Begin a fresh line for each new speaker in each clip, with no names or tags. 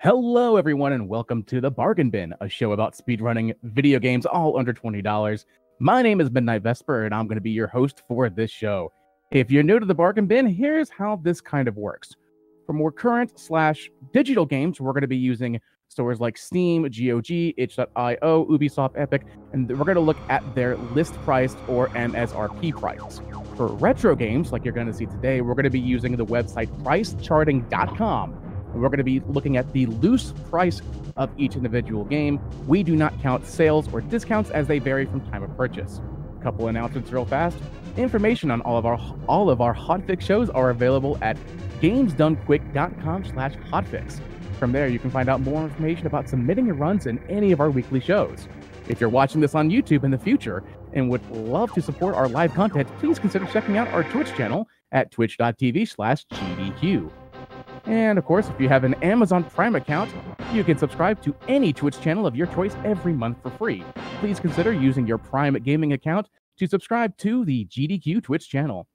Hello, everyone, and welcome to the Bargain Bin, a show about speedrunning video games all under $20. My name is Midnight Vesper, and I'm going to be your host for this show. If you're new to the Bargain Bin, here's how this kind of works. For more current slash digital games, we're going to be using stores like Steam, GOG, itch.io, Ubisoft, Epic, and we're going to look at their list price or MSRP price. For retro games, like you're going to see today, we're going to be using the website pricecharting.com. We're going to be looking at the loose price of each individual game. We do not count sales or discounts as they vary from time of purchase. Couple announcements real fast. Information on all of our all of our hotfix shows are available at gamesdonequick.com slash hotfix. From there, you can find out more information about submitting your runs in any of our weekly shows. If you're watching this on YouTube in the future and would love to support our live content, please consider checking out our Twitch channel at twitch.tv slash GDQ. And of course, if you have an Amazon Prime account, you can subscribe to any Twitch channel of your choice every month for free. Please consider using your Prime gaming account to subscribe to the GDQ Twitch channel.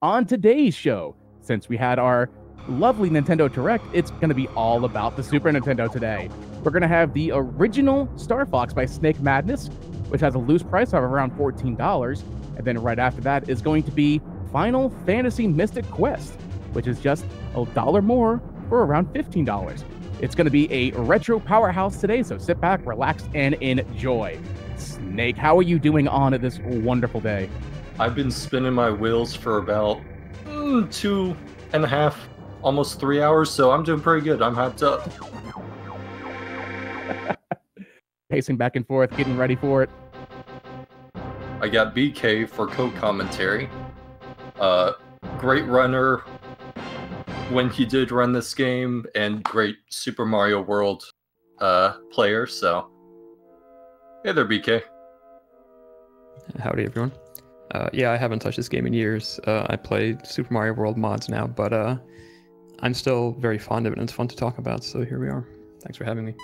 On today's show, since we had our lovely Nintendo Direct, it's going to be all about the Super Nintendo today. We're going to have the original Star Fox by Snake Madness, which has a loose price of around $14. And then right after that is going to be Final Fantasy Mystic Quest, which is just a dollar more for around $15. It's going to be a retro powerhouse today, so sit back, relax, and enjoy. Snake, how are you doing on this wonderful day?
I've been spinning my wheels for about mm, two and a half, almost three hours, so I'm doing pretty good. I'm hyped up.
Pacing back and forth, getting ready for it.
I got BK for co-commentary. Uh, great runner when he did run this game, and great Super Mario World uh, player. So, hey there, BK.
Howdy, everyone. Uh, yeah, I haven't touched this game in years. Uh, I play Super Mario World mods now, but uh, I'm still very fond of it, and it's fun to talk about. So here we are. Thanks for having me.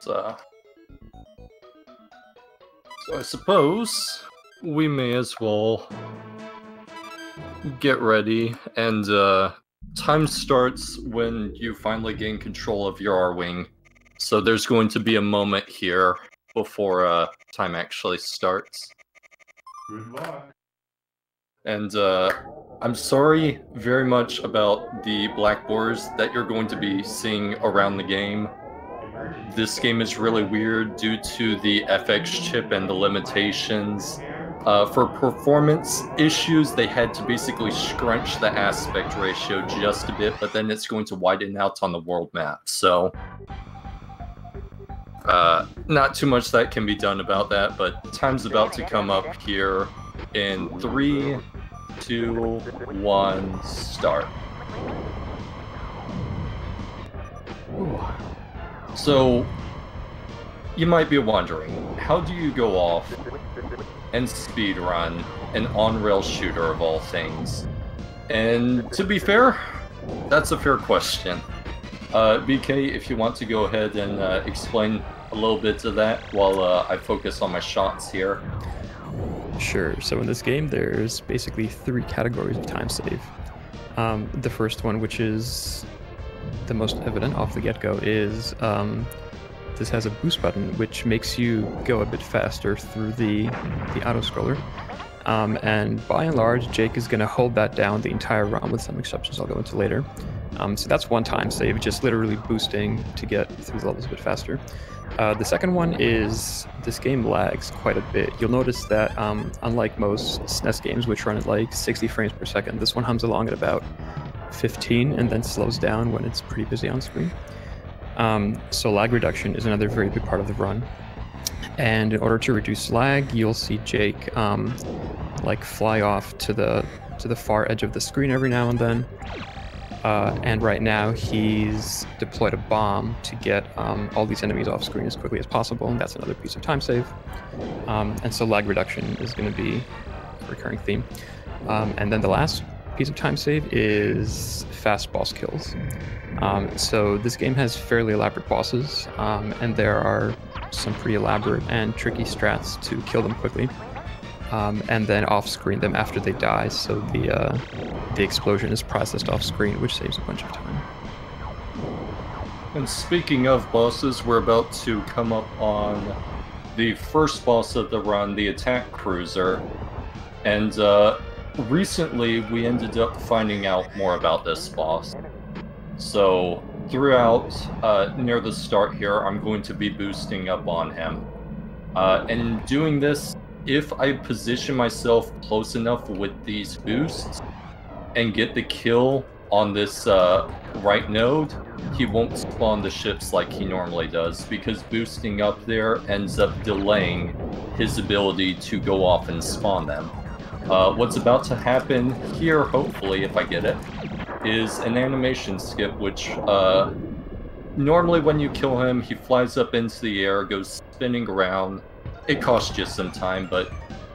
So, so I suppose we may as well get ready, and uh, time starts when you finally gain control of your Arwing. So there's going to be a moment here before uh, time actually starts.
Good luck.
And uh, I'm sorry very much about the black borders that you're going to be seeing around the game. This game is really weird due to the FX chip and the limitations. Uh, for performance issues, they had to basically scrunch the aspect ratio just a bit, but then it's going to widen out on the world map. So, uh, not too much that can be done about that, but time's about to come up here in three, two, one, start. So, you might be wondering, how do you go off and speedrun an on-rail shooter of all things? And to be fair, that's a fair question. Uh, BK, if you want to go ahead and uh, explain a little bit of that while uh, I focus on my shots here.
Sure. So in this game, there's basically three categories of time save. Um, the first one, which is the most evident off the get-go, is um, this has a boost button, which makes you go a bit faster through the the auto scroller. Um, and by and large, Jake is going to hold that down the entire run, with some exceptions I'll go into later. Um, so that's one time save, just literally boosting to get through the levels a bit faster. Uh, the second one is this game lags quite a bit. You'll notice that, um, unlike most SNES games, which run at like 60 frames per second, this one hums along at about 15 and then slows down when it's pretty busy on screen. Um, so lag reduction is another very big part of the run. And in order to reduce lag, you'll see Jake um, like fly off to the to the far edge of the screen every now and then. Uh, and right now he's deployed a bomb to get um, all these enemies off screen as quickly as possible, and that's another piece of time save. Um, and so lag reduction is going to be a recurring theme. Um, and then the last piece of time save is fast boss kills. Um, so this game has fairly elaborate bosses, um, and there are some pretty elaborate and tricky strats to kill them quickly. um, and then off-screen them after they die, so the uh, the explosion is processed off-screen, which saves a bunch of time.
And speaking of bosses, we're about to come up on the first boss of the run, the attack cruiser. And uh, recently we ended up finding out more about this boss. So throughout, uh, near the start here, I'm going to be boosting up on him. Uh, and doing this, if I position myself close enough with these boosts and get the kill on this uh, right node, he won't spawn the ships like he normally does because boosting up there ends up delaying his ability to go off and spawn them. Uh, what's about to happen here, hopefully, if I get it, is an animation skip, which uh, normally when you kill him, he flies up into the air, goes spinning around. It costs you some time, but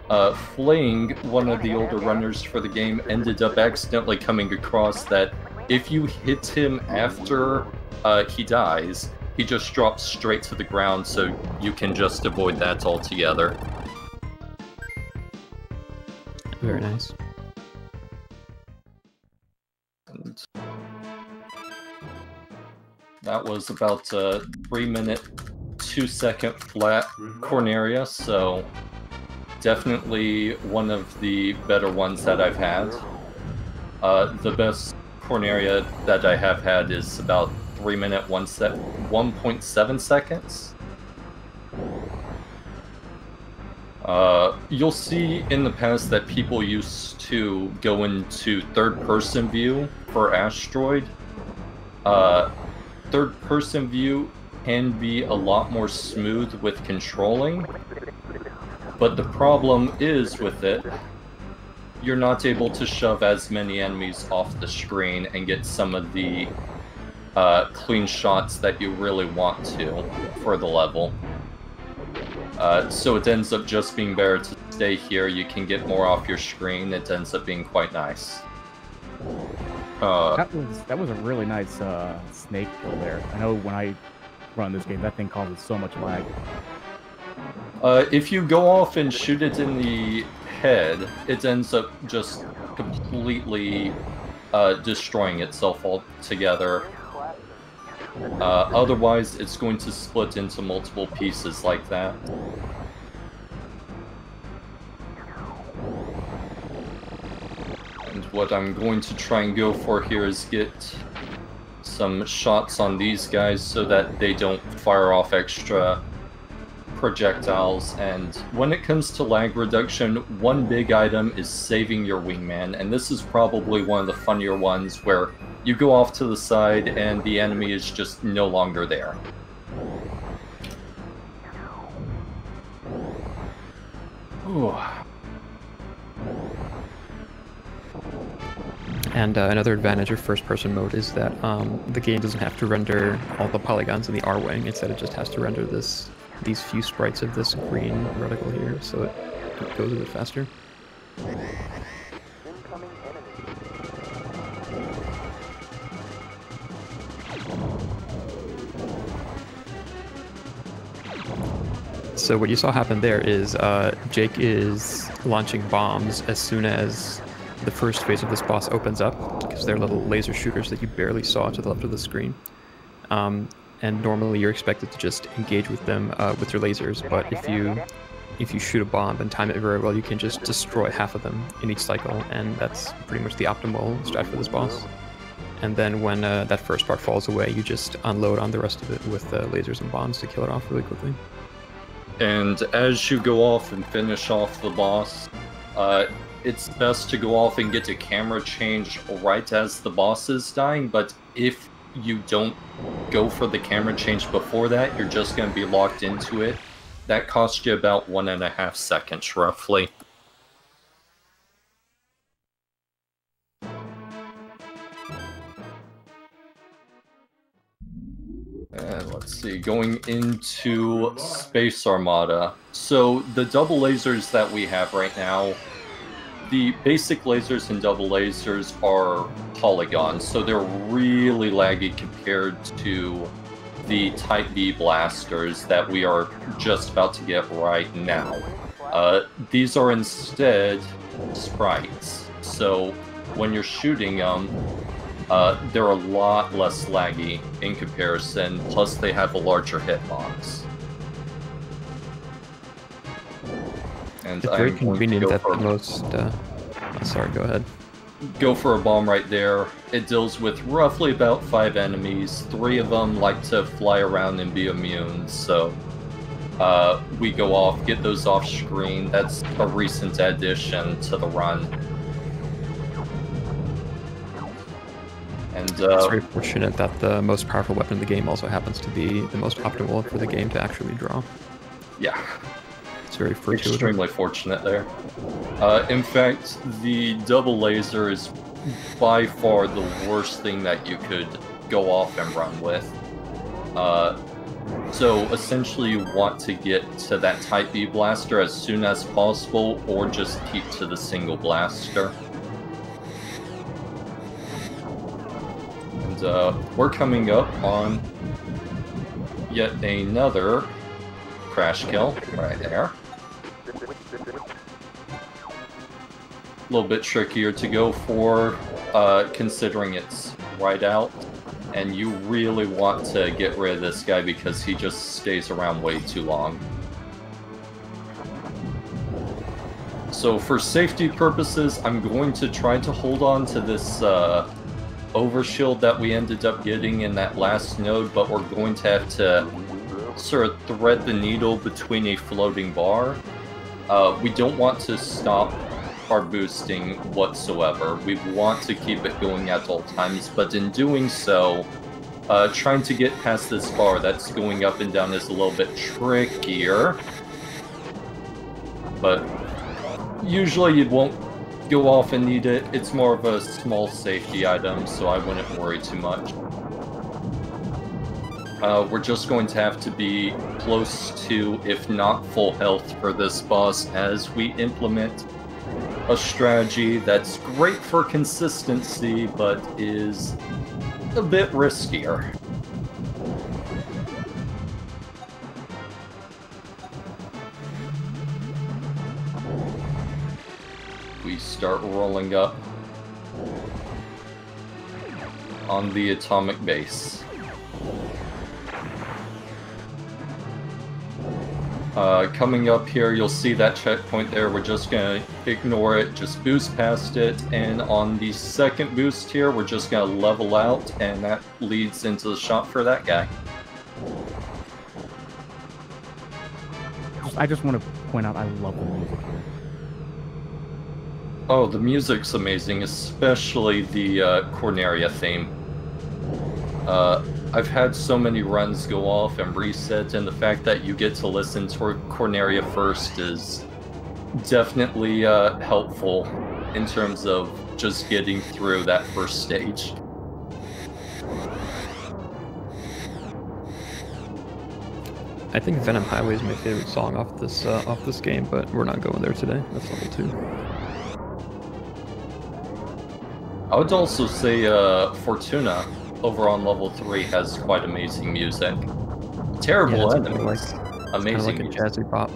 uh, Fling, one of the older runners for the game, ended up accidentally coming across that if you hit him after uh, he dies, he just drops straight to the ground, so you can just avoid that altogether.
Very nice.
And that was about a three minute, two second flat Corneria, so definitely one of the better ones that I've had. Uh, the best Corneria that I have had is about three minute one set, 1.7 seconds. Uh, you'll see in the past that people used to go into third person view for Asteroid. Uh, third person view can be a lot more smooth with controlling, but the problem is with it, you're not able to shove as many enemies off the screen and get some of the uh, clean shots that you really want to for the level. Uh, so it ends up just being better to stay here. You can get more off your screen. It ends up being quite nice. Uh,
That was that was a really nice uh, snake kill there. I know when I run this game, that thing causes so much lag.
uh, if you go off and shoot it in the head, it ends up just completely uh, destroying itself altogether. Uh, otherwise, it's going to split into multiple pieces like that. And what I'm going to try and go for here is get some shots on these guys so that they don't fire off extra projectiles. And when it comes to lag reduction, one big item is saving your wingman. And this is probably one of the funnier ones where you go off to the side and the enemy is just no longer there. Ooh.
And uh, another advantage of first-person mode is that um, the game doesn't have to render all the polygons in the Arwing. Instead, it just has to render this these few sprites of this green reticle here, so it, goes a bit faster. So what you saw happen there is uh, Jake is launching bombs as soon as the first phase of this boss opens up, because they're little laser shooters that you barely saw to the left of the screen. Um, and normally you're expected to just engage with them uh, with your lasers, but if you if you shoot a bomb and time it very well, you can just destroy half of them in each cycle, and that's pretty much the optimal strat for this boss. And then when uh, that first part falls away, you just unload on the rest of it with uh, lasers and bombs to kill it off really quickly.
And as you go off and finish off the boss, uh, it's best to go off and get a camera change right as the boss is dying. But if you don't go for the camera change before that, you're just going to be locked into it. That costs you about one and a half seconds, roughly. And let's see, going into Space Armada. So the double lasers that we have right now, the basic lasers and double lasers are polygons, so they're really laggy compared to the Type B blasters that we are just about to get right now. Uh, these are instead sprites. So when you're shooting them, uh, they're a lot less laggy in comparison. Plus, they have a larger hitbox. And
It's very
I'm
convenient
go
that the most. Uh... oh, sorry, go ahead.
go for a bomb right there. It deals with roughly about five enemies. Three of them like to fly around and be immune, so uh, we go off, get those off screen. That's a recent addition to the run. And
It's
uh,
very fortunate that the most powerful weapon in the game also happens to be the most optimal for the game to actually draw.
yeah,
It's very
extremely fortunate there. Uh, in fact, the double laser is by far the worst thing that you could go off and run with. Uh, so essentially, you want to get to that Type B blaster as soon as possible, or just keep to the single blaster. And uh, we're coming up on yet another crash kill right there. A little bit trickier to go for, uh, considering it's right out, and you really want to get rid of this guy because he just stays around way too long. So for safety purposes, I'm going to try to hold on to this uh, overshield that we ended up getting in that last node, but we're going to have to sort of thread the needle between a floating bar. Uh, we don't want to stop our boosting whatsoever. We want to keep it going at all times, but in doing so, uh, trying to get past this bar that's going up and down is a little bit trickier. But usually you won't go off and need it. It's more of a small safety item, so I wouldn't worry too much. Uh, we're just going to have to be close to, if not full health, for this boss as we implement a strategy that's great for consistency, but is a bit riskier. We start rolling up on the atomic base. Uh, coming up here, you'll see that checkpoint there. We're just gonna ignore it, just boost past it, and on the second boost here, we're just gonna level out, and that leads into the shot for that guy.
I just want to point out I love the music here.
Oh, the music's amazing, especially the uh, Corneria theme. Uh, I've had so many runs go off and reset, and the fact that you get to listen to Corneria first is definitely uh, helpful in terms of just getting through that first stage.
I think Venom Highway is my favorite song off this uh, off this game, but we're not going there today. That's level two.
I would also say uh, Fortuna over on level 3 has quite amazing music. Terrible
Yeah,
enemies.
like- It's kind of
amazing
like a
music.
jazzy pop.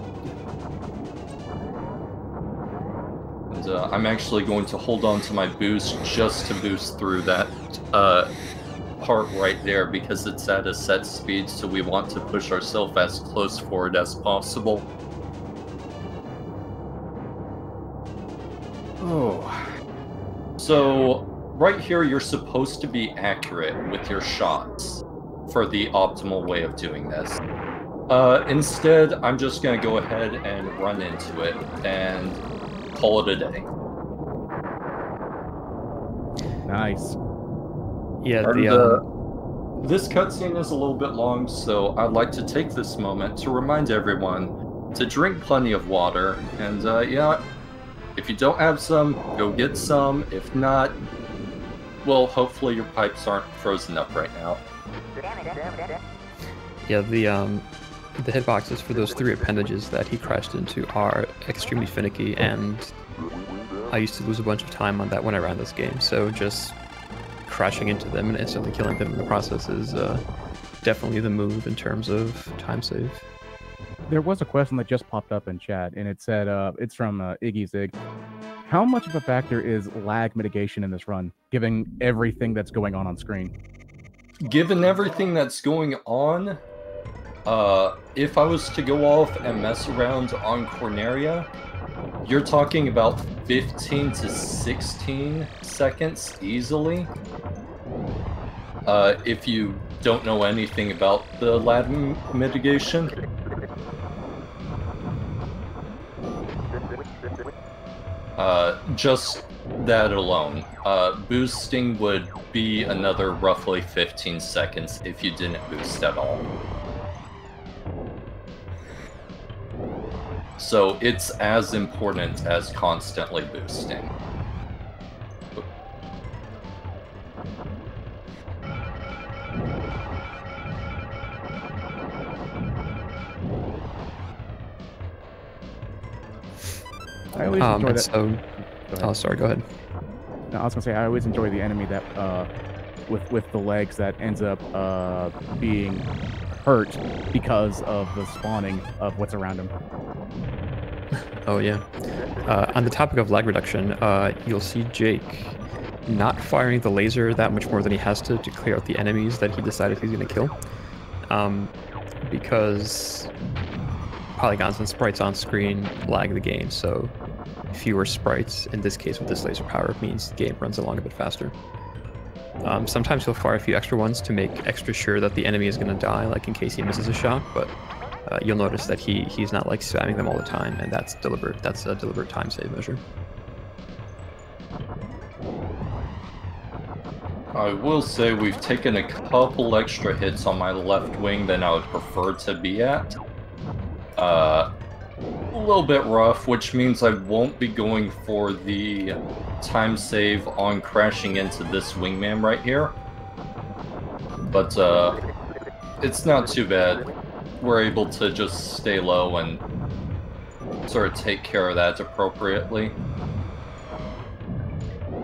And, uh, I'm actually going to hold on to my boost just to boost through that uh, part right there because it's at a set speed, so we want to push ourselves as close forward as possible.
Oh,
So, right here, you're supposed to be accurate with your shots for the optimal way of doing this. Uh, instead, I'm just going to go ahead and run into it and call it a day.
nice.
Yeah, the
uh,
um,
this cutscene is a little bit long, so I'd like to take this moment to remind everyone to drink plenty of water. And uh, yeah, if you don't have some, go get some. If not, well, hopefully your pipes aren't frozen up right now.
yeah the um the hitboxes for those three appendages that he crashed into are extremely finicky, and I used to lose a bunch of time on that when I ran this game. So just crashing into them and instantly killing them in the process is uh, definitely the move in terms of time save.
there was a question that just popped up in chat, and it said, uh, it's from uh, Iggy Zig. How much of a factor is lag mitigation in this run, given everything that's going on on screen?
Given everything that's going on, uh, if I was to go off and mess around on Corneria, you're talking about 15 to 16 seconds easily. Uh, if you don't know anything about the lag mitigation. Uh, just that alone. Uh, boosting would be another roughly 15 seconds if you didn't boost at all. So it's as important as constantly boosting.
I always
Um,
enjoy that.
so,
Go
oh, sorry, go ahead.
No, I was gonna say I always enjoy the enemy that uh, with with the legs that ends up uh, being hurt because of the spawning of what's around him.
Oh yeah. Uh, on the topic of lag reduction, uh, you'll see Jake not firing the laser that much more than he has to to clear out the enemies that he decided he's going to kill, um, because polygons and sprites on screen lag the game. So fewer sprites in this case with this laser power means the game runs along a bit faster. Um, sometimes he'll fire a few extra ones to make extra sure that the enemy is going to die, like in case he misses a shot. But uh, you'll notice that he he's not like spamming them all the time, and that's deliberate. That's a deliberate time save measure.
I will say we've taken a couple extra hits on my left wing than I would prefer to be at. Uh, a little bit rough, which means I won't be going for the time save on crashing into this wingman right here. But uh, it's not too bad. We're able to just stay low and sort of take care of that appropriately.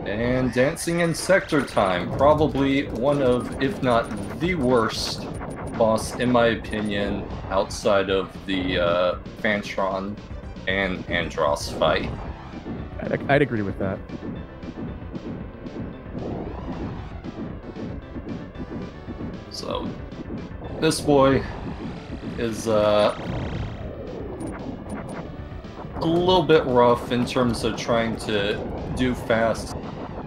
And Dancing Insector Time, probably one of, if not the worst boss, in my opinion, outside of the uh, Phantron and Andross fight.
I'd, I'd agree with that.
So, this boy is uh, a little bit rough in terms of trying to do fast.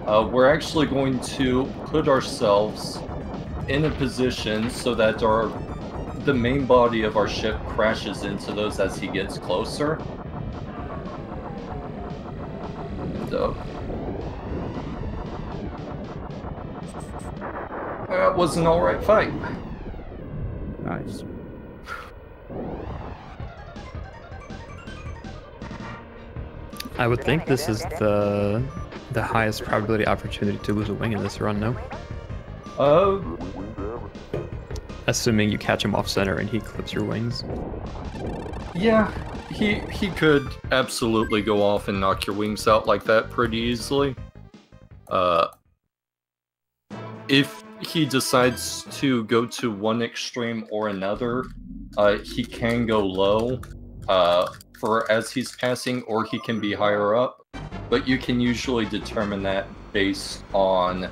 Uh, we're actually going to put ourselves in a position so that our the main body of our ship crashes into those as he gets closer. So, that was an alright fight.
Nice.
I would think this is the the highest probability opportunity to lose a wing in this run, no?
Uh,
Assuming you catch him off center and he clips your wings.
yeah, he he could absolutely go off and knock your wings out like that pretty easily. Uh, if he decides to go to one extreme or another, uh, he can go low uh, for as he's passing, or he can be higher up. But you can usually determine that based on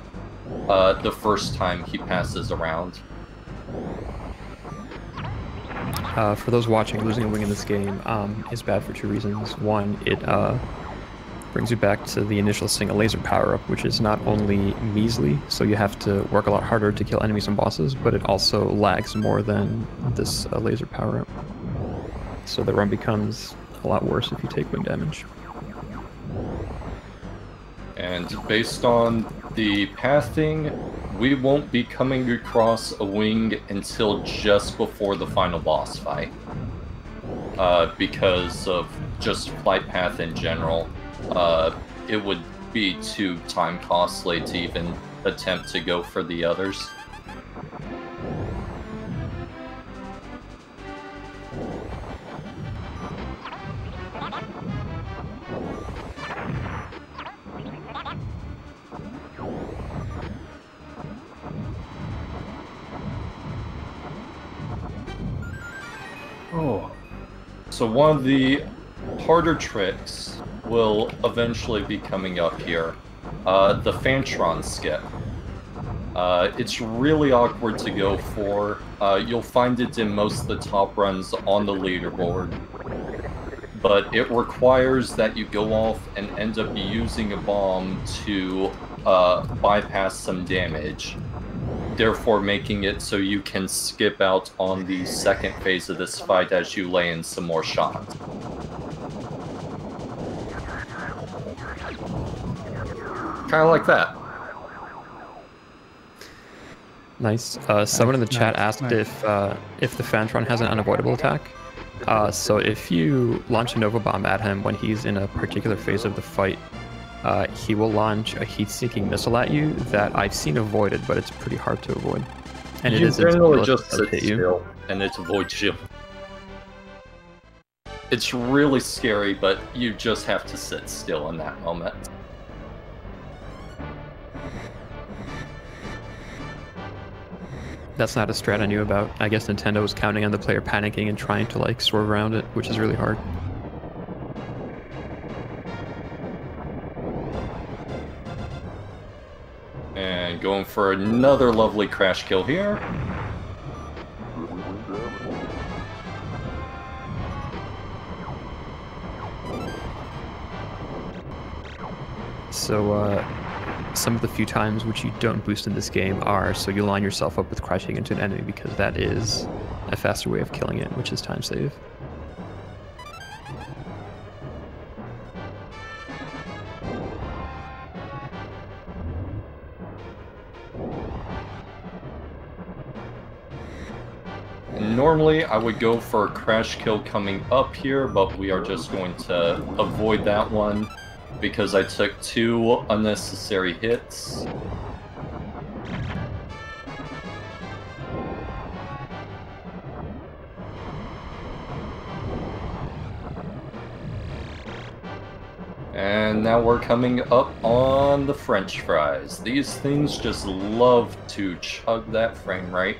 uh, the first time he passes around.
Uh, for those watching, losing a wing in this game um, is bad for two reasons. One, it uh, brings you back to the initial single laser power up, which is not only measly, so you have to work a lot harder to kill enemies and bosses, but it also lags more than this uh, laser power up. So the run becomes a lot worse if you take wing damage.
And based on the pathing, we won't be coming across a wing until just before the final boss fight. Uh, because of just flight path in general, uh, it would be too time costly to even attempt to go for the others.
Oh,
So one of the harder tricks will eventually be coming up here. Uh, the Phantron skip. Uh, it's really awkward to go for. Uh, you'll find it in most of the top runs on the leaderboard. But it requires that you go off and end up using a bomb to uh, bypass some damage. Therefore making it so you can skip out on the second phase of this fight as you lay in some more shots. Kind of like that.
Nice. Uh, someone in the chat
nice,
asked
nice.
if uh, if the Phantron has an unavoidable attack. Uh, so if you launch a Nova Bomb at him when he's in a particular phase of the fight, uh, he will launch a heat-seeking missile at you that I've seen avoided, but it's pretty hard to avoid. And it
you
is
generally just sit
hit you.
and it avoids you. It's really scary, but you just have to sit still in that moment.
That's not a strat I knew about. I guess Nintendo was counting on the player panicking and trying to like swerve around it, which is really hard.
Going for another lovely crash kill here.
So, uh, some of the few times which you don't boost in this game are so you line yourself up with crashing into an enemy because that is a faster way of killing it, which is time save.
Normally I would go for a crash kill coming up here, but we are just going to avoid that one because I took two unnecessary hits. And now we're coming up on the french fries. These things just love to chug that frame rate.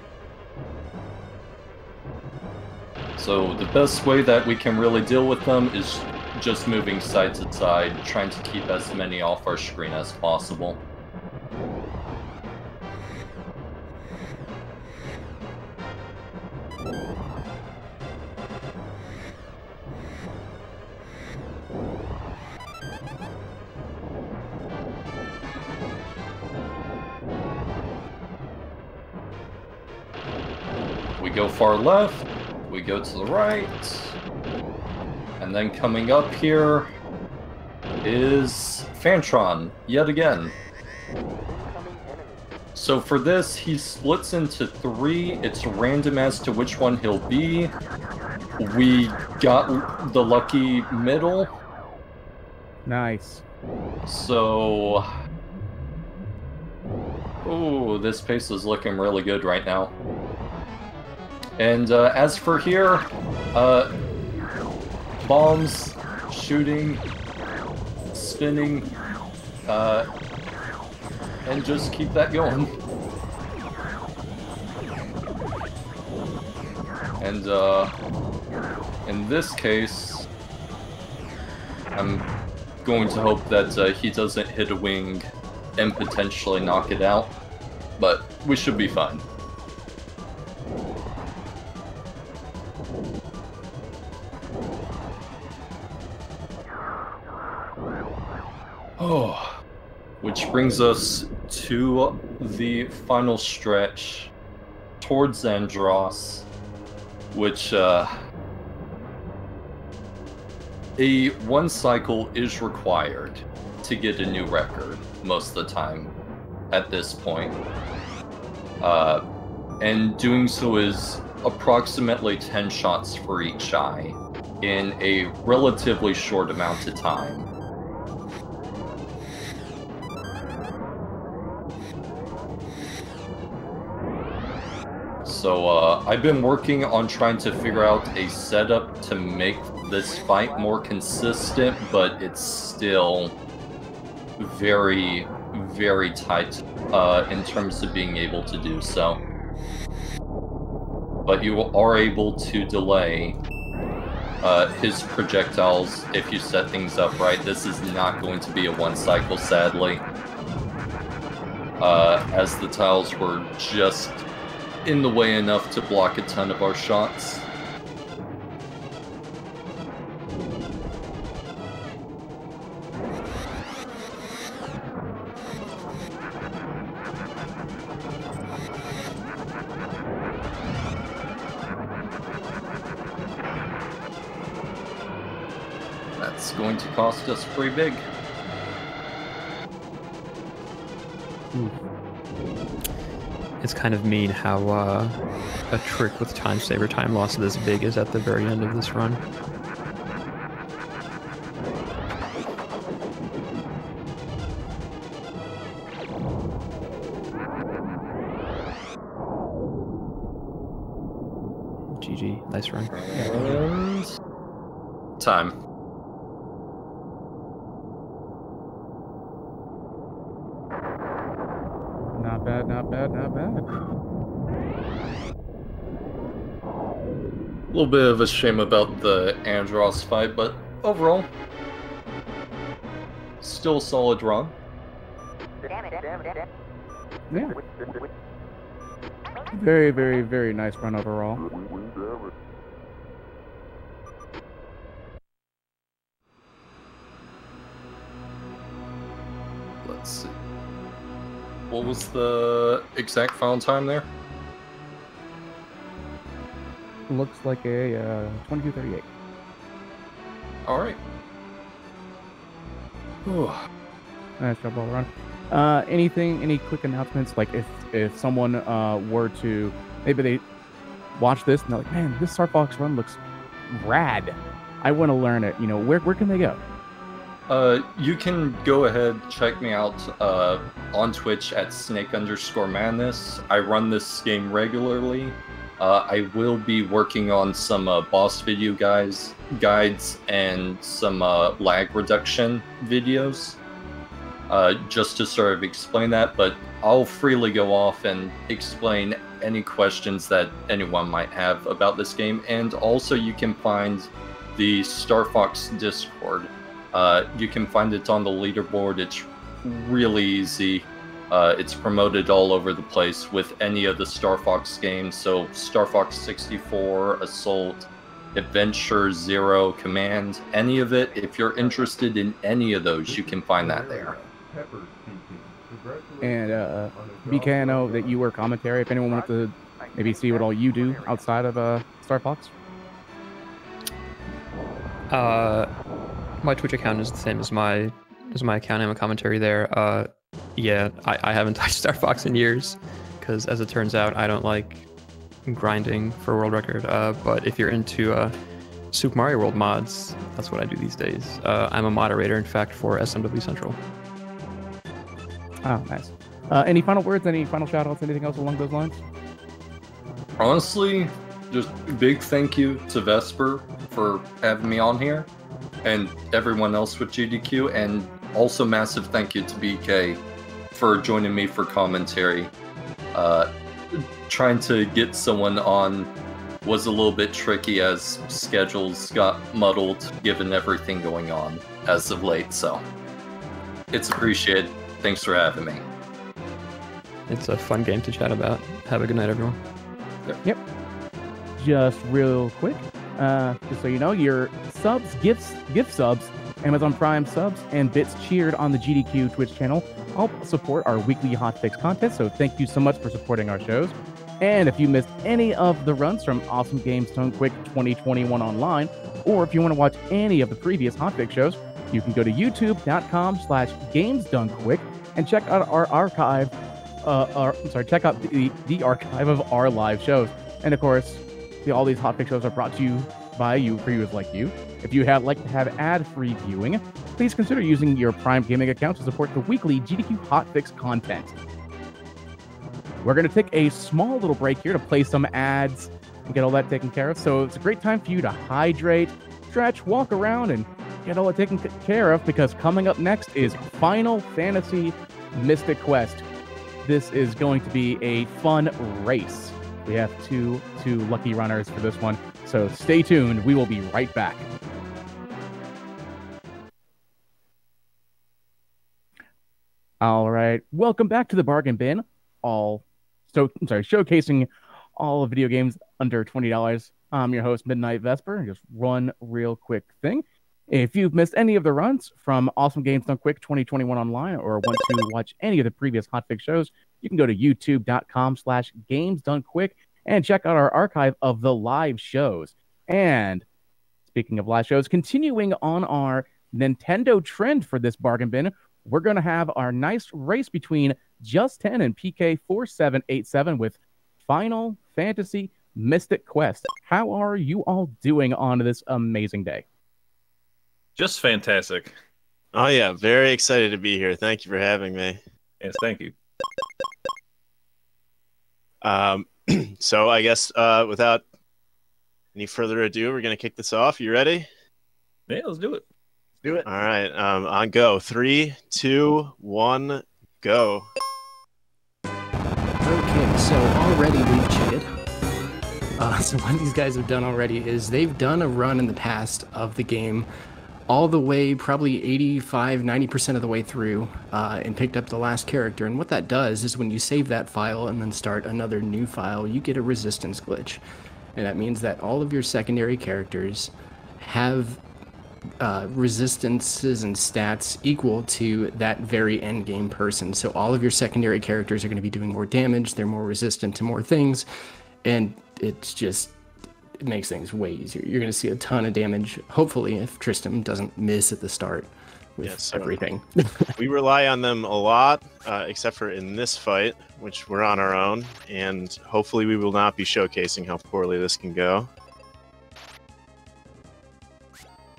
So the best way that we can really deal with them is just moving side to side, trying to keep as many off our screen as possible. We go far left, go to the right, and then coming up here is Phantron, yet again. So for this, he splits into three. It's random as to which one he'll be. We got the lucky middle,
Nice.
so... Ooh, this pace is looking really good right now. And uh, as for here, uh, bombs, shooting, spinning, uh, and just keep that going. And uh, in this case, I'm going to hope that uh, he doesn't hit a wing and potentially knock it out, but we should be fine. Brings us to the final stretch towards Andross, which uh, a one cycle is required to get a new record most of the time at this point. Uh, and doing so is approximately 10 shots for each eye in a relatively short amount of time. So uh, I've been working on trying to figure out a setup to make this fight more consistent, but it's still very, very tight uh, in terms of being able to do so. But you are able to delay uh, his projectiles, if you set things up right, this is not going to be a one cycle, sadly. Uh, as the tiles were just in the way enough to block a ton of our shots. That's going to cost us pretty big. Hmm.
It's kind of mean how uh, a trick with time saver time loss this big is at the very end of this run. GG, nice run.
Time.
Not bad, not bad, not bad.
A little bit of a shame about the Andross fight, but overall, still solid run.
Yeah. Very, very, very nice run overall.
Let's see. What was the exact final time there?
Looks like a uh, 2238.
All right. Whew.
Nice job all around. Uh, anything, any quick announcements? Like if if someone uh, were to maybe they watch this
Uh, you can go ahead check me out uh, on Twitch at snake underscore madness. I run this game regularly. Uh, I will be working on some uh, boss video guys guides and some uh, lag reduction videos, just to sort of explain that. But I'll freely go off and explain any questions that anyone might have about this game. And also, you can find the Star Fox Discord. Uh, you can find it on the leaderboard. It's really easy. Uh, it's promoted all over the place with any of the Star Fox games. So Star Fox 64, Assault, Adventure, Zero, Command, any of it. If you're interested in any of those, you can find that there.
And uh, BK, I know that you were commentary. If anyone wanted to maybe see what all you do outside of uh, Star Fox.
Uh, my Twitch account is the same as my as my account. I'm a commentary there. Uh, yeah, I, I haven't touched Star Fox in years because, as it turns out, I don't like grinding for world record. Uh, but if you're into uh, Super Mario World mods, that's what I do these days. Uh, I'm a moderator, in fact, for SMW Central.
Oh, nice. Uh, any final words? Any final shout outs? Anything else along those lines?
Honestly, just big thank you to Vesper for having me on here and everyone else with GDQ, and also massive thank you to BK for joining me for commentary. Uh, trying to get someone on was a little bit tricky as schedules got muddled given everything going on as of late, so it's appreciated. Thanks for having me.
It's a fun game to chat about. Have a good night, everyone. Yep.
Just real quick, uh, just so you know, your subs, gifts, gift subs, Amazon Prime subs, and bits cheered on the GDQ Twitch channel help support our weekly hotfix content. So thank you so much for supporting our shows. And if you missed any of the runs from Awesome Games Done Quick 2021 online, or if you want to watch any of the previous hotfix shows, you can go to youtube.com slash games done quick and check out our archive uh, our, I'm sorry, check out the, the archive of our live shows. And of course, the, all these hotfix shows are brought to you by you for viewers like you. If you have like to have ad-free viewing, please consider using your Prime Gaming account to support the weekly GDQ hotfix content. We're going to take a small little break here to play some ads and get all that taken care of. So it's a great time for you to hydrate, stretch, walk around, and get all that taken care of because coming up next is Final Fantasy Mystic Quest. This is going to be a fun race. We have two two lucky runners for this one. So stay tuned. We will be right back. All right. Welcome back to the bargain bin. All so I'm sorry, showcasing all video games under $20. I'm your host, Midnight Vesper. Just one real quick thing. If you've missed any of the runs from Awesome Games Done Quick 2021 online or want to watch any of the previous Hotfix shows, you can go to youtube.com slash games done quick and check out our archive of the live shows. And speaking of live shows, continuing on our Nintendo trend for this bargain bin, we're going to have our nice race between Just 10 and PK4787 with Final Fantasy Mystic Quest. How are you all doing on this amazing day?
Just fantastic.
Oh yeah, very excited to be here. Thank you for having me.
Yes, thank you.
Um, so I guess uh, without any further ado, we're gonna kick this off. You ready?
Yeah, let's do it.
Do it. All right. Um, on go. Three, two, one, go.
Okay, so already we've cheated. Uh, so what these guys have done already is they've done a run in the past of the game all the way probably 85 90% of the way through uh, and picked up the last character. And what that does is when you save that file and then start another new file you get a resistance glitch. And that means that all of your secondary characters have uh, resistances and stats equal to that very end game person. So all of your secondary characters are going to be doing more damage they're more resistant to more things and it's just it makes things way easier. You're going to see a ton of damage. Hopefully, if Tristram doesn't miss at the start with everything.
we rely on them a lot, uh, except for in this fight, which we're on our own, and hopefully we will not be showcasing how poorly this can go.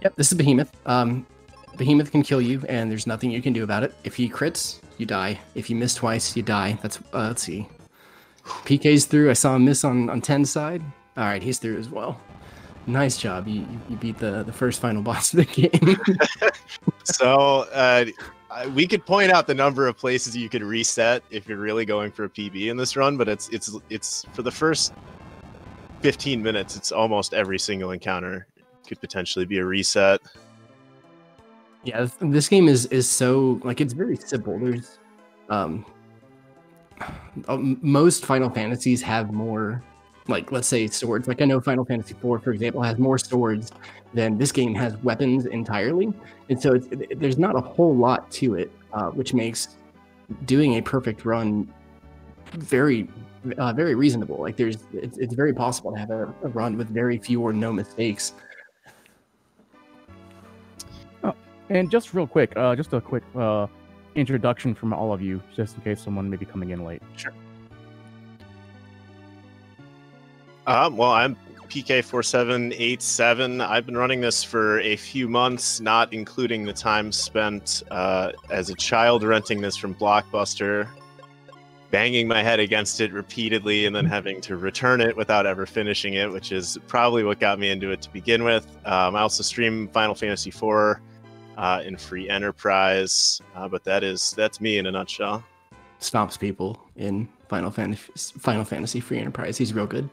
yep, this is Behemoth. Um, Behemoth can kill you, and there's nothing you can do about it. If he crits, you die. If you miss twice, you die. That's uh, let's see. PK's through. I saw him miss on on 10 side. All right, he's through as well. Nice job. You you- beat the the first final boss of the game.
so uh, we could point out the number of places you could reset if you're really going for a PB in this run, but it's it's it's for the first 15 minutes. It's almost every single encounter could potentially be a reset.
Yeah, this game is is so like it's very simple. There's um um, most Final Fantasies have more like let's say swords. Like I know Final Fantasy IV, for example, has more swords than this game has weapons entirely, and so it's, it, there's not a whole lot to it, uh, which makes doing a perfect run very uh, very reasonable. Like there's it's, it's very possible to have a, a run with very few or no mistakes.
And just real quick, uh, just a quick uh, introduction from all of you, just in case someone may be coming in late.
Um, well, I'm PK4787. I've been running this for a few months, not including the time spent uh, as a child renting this from Blockbuster, banging my head against it repeatedly, and then having to return it without ever finishing it, which is probably what got me into it to begin with. Um, I also stream Final Fantasy IV uh, in free enterprise, uh, but that is that's me in a nutshell.
Stomps people in Final Fantasy Final Fantasy Free Enterprise. He's real good.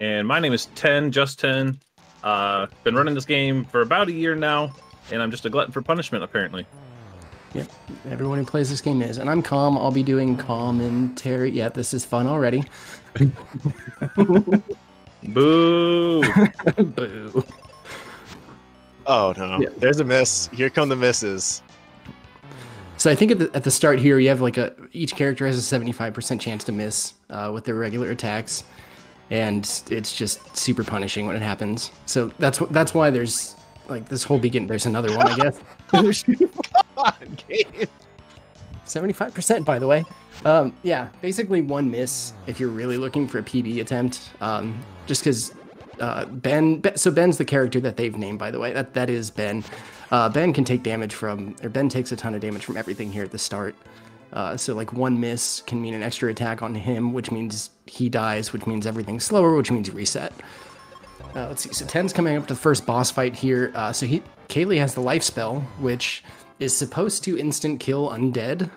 And my name is Ten, just Ten. Uh, been running this game for about a year now, and I'm just a glutton for punishment, apparently.
Yep, everyone who plays this game is, and I'm calm. I'll be doing commentary. Yeah, this is fun already.
Boo!
Boo.
Oh no,
Yeah.
there's a miss. Here come the misses.
So I think at the, at the start here, you have like a each character has a 75% chance to miss uh, with their regular attacks, and it's just super punishing when it happens. So that's that's why there's like this whole begin. There's another one, I guess.
on, game.
75% by the way um, yeah basically one miss if you're really looking for a pb attempt um, just because uh, ben, ben so ben's the character that they've named by the way that that is ben uh, ben can take damage from or ben takes a ton of damage from everything here at the start uh, so like one miss can mean an extra attack on him which means he dies which means everything's slower which means reset uh, let's see. So Ten's coming up to the first boss fight here. Uh, so he Kaeli has the life spell, which is supposed to instant kill undead.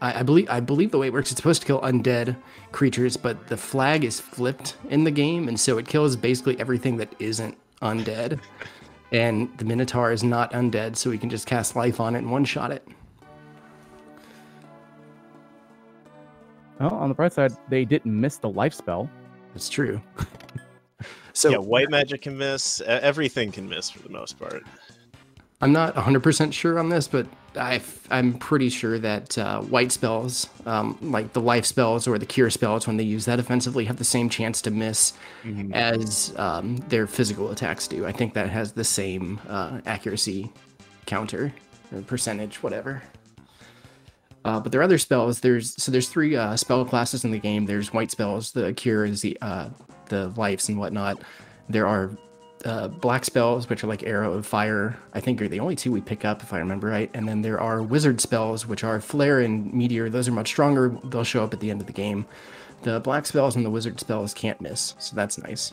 I, I believe I believe the way it works, it's supposed to kill undead creatures, but the flag is flipped in the game, and so it kills basically everything that isn't undead. And the Minotaur is not undead, so we can just cast life on it and one shot it.
Well, on the bright side, they didn't miss the life spell.
That's true. so
yeah, white magic can miss. Everything can miss for the most part.
I'm not 100% sure on this, but I, I'm pretty sure that uh, white spells, um, like the life spells or the cure spells, when they use that offensively, have the same chance to miss as um, their physical attacks do. I think that has the same uh, accuracy counter or percentage, whatever. Uh, but there are other spells. There's so there's three uh, spell classes in the game. There's white spells. The cure is the uh, the lives and whatnot. There are uh, black spells, which are like arrow of fire. I think are the only two we pick up, if I remember right. And then there are wizard spells, which are flare and meteor. Those are much stronger. They'll show up at the end of the game. The black spells and the wizard spells can't miss, so that's nice.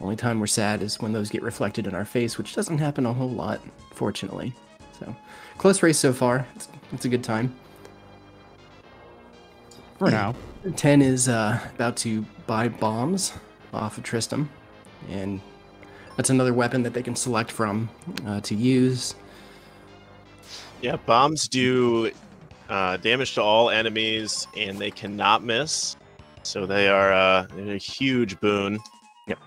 Only time we're sad is when those get reflected in our face, which doesn't happen a whole lot, fortunately. So close race so far. It's, it's a good time.
For now.
10 is uh, about to buy bombs off of Tristram, and that's another weapon that they can select from uh, to use.
Yeah, bombs do uh, damage to all enemies, and they cannot miss. So they are uh, a huge boon. Yep.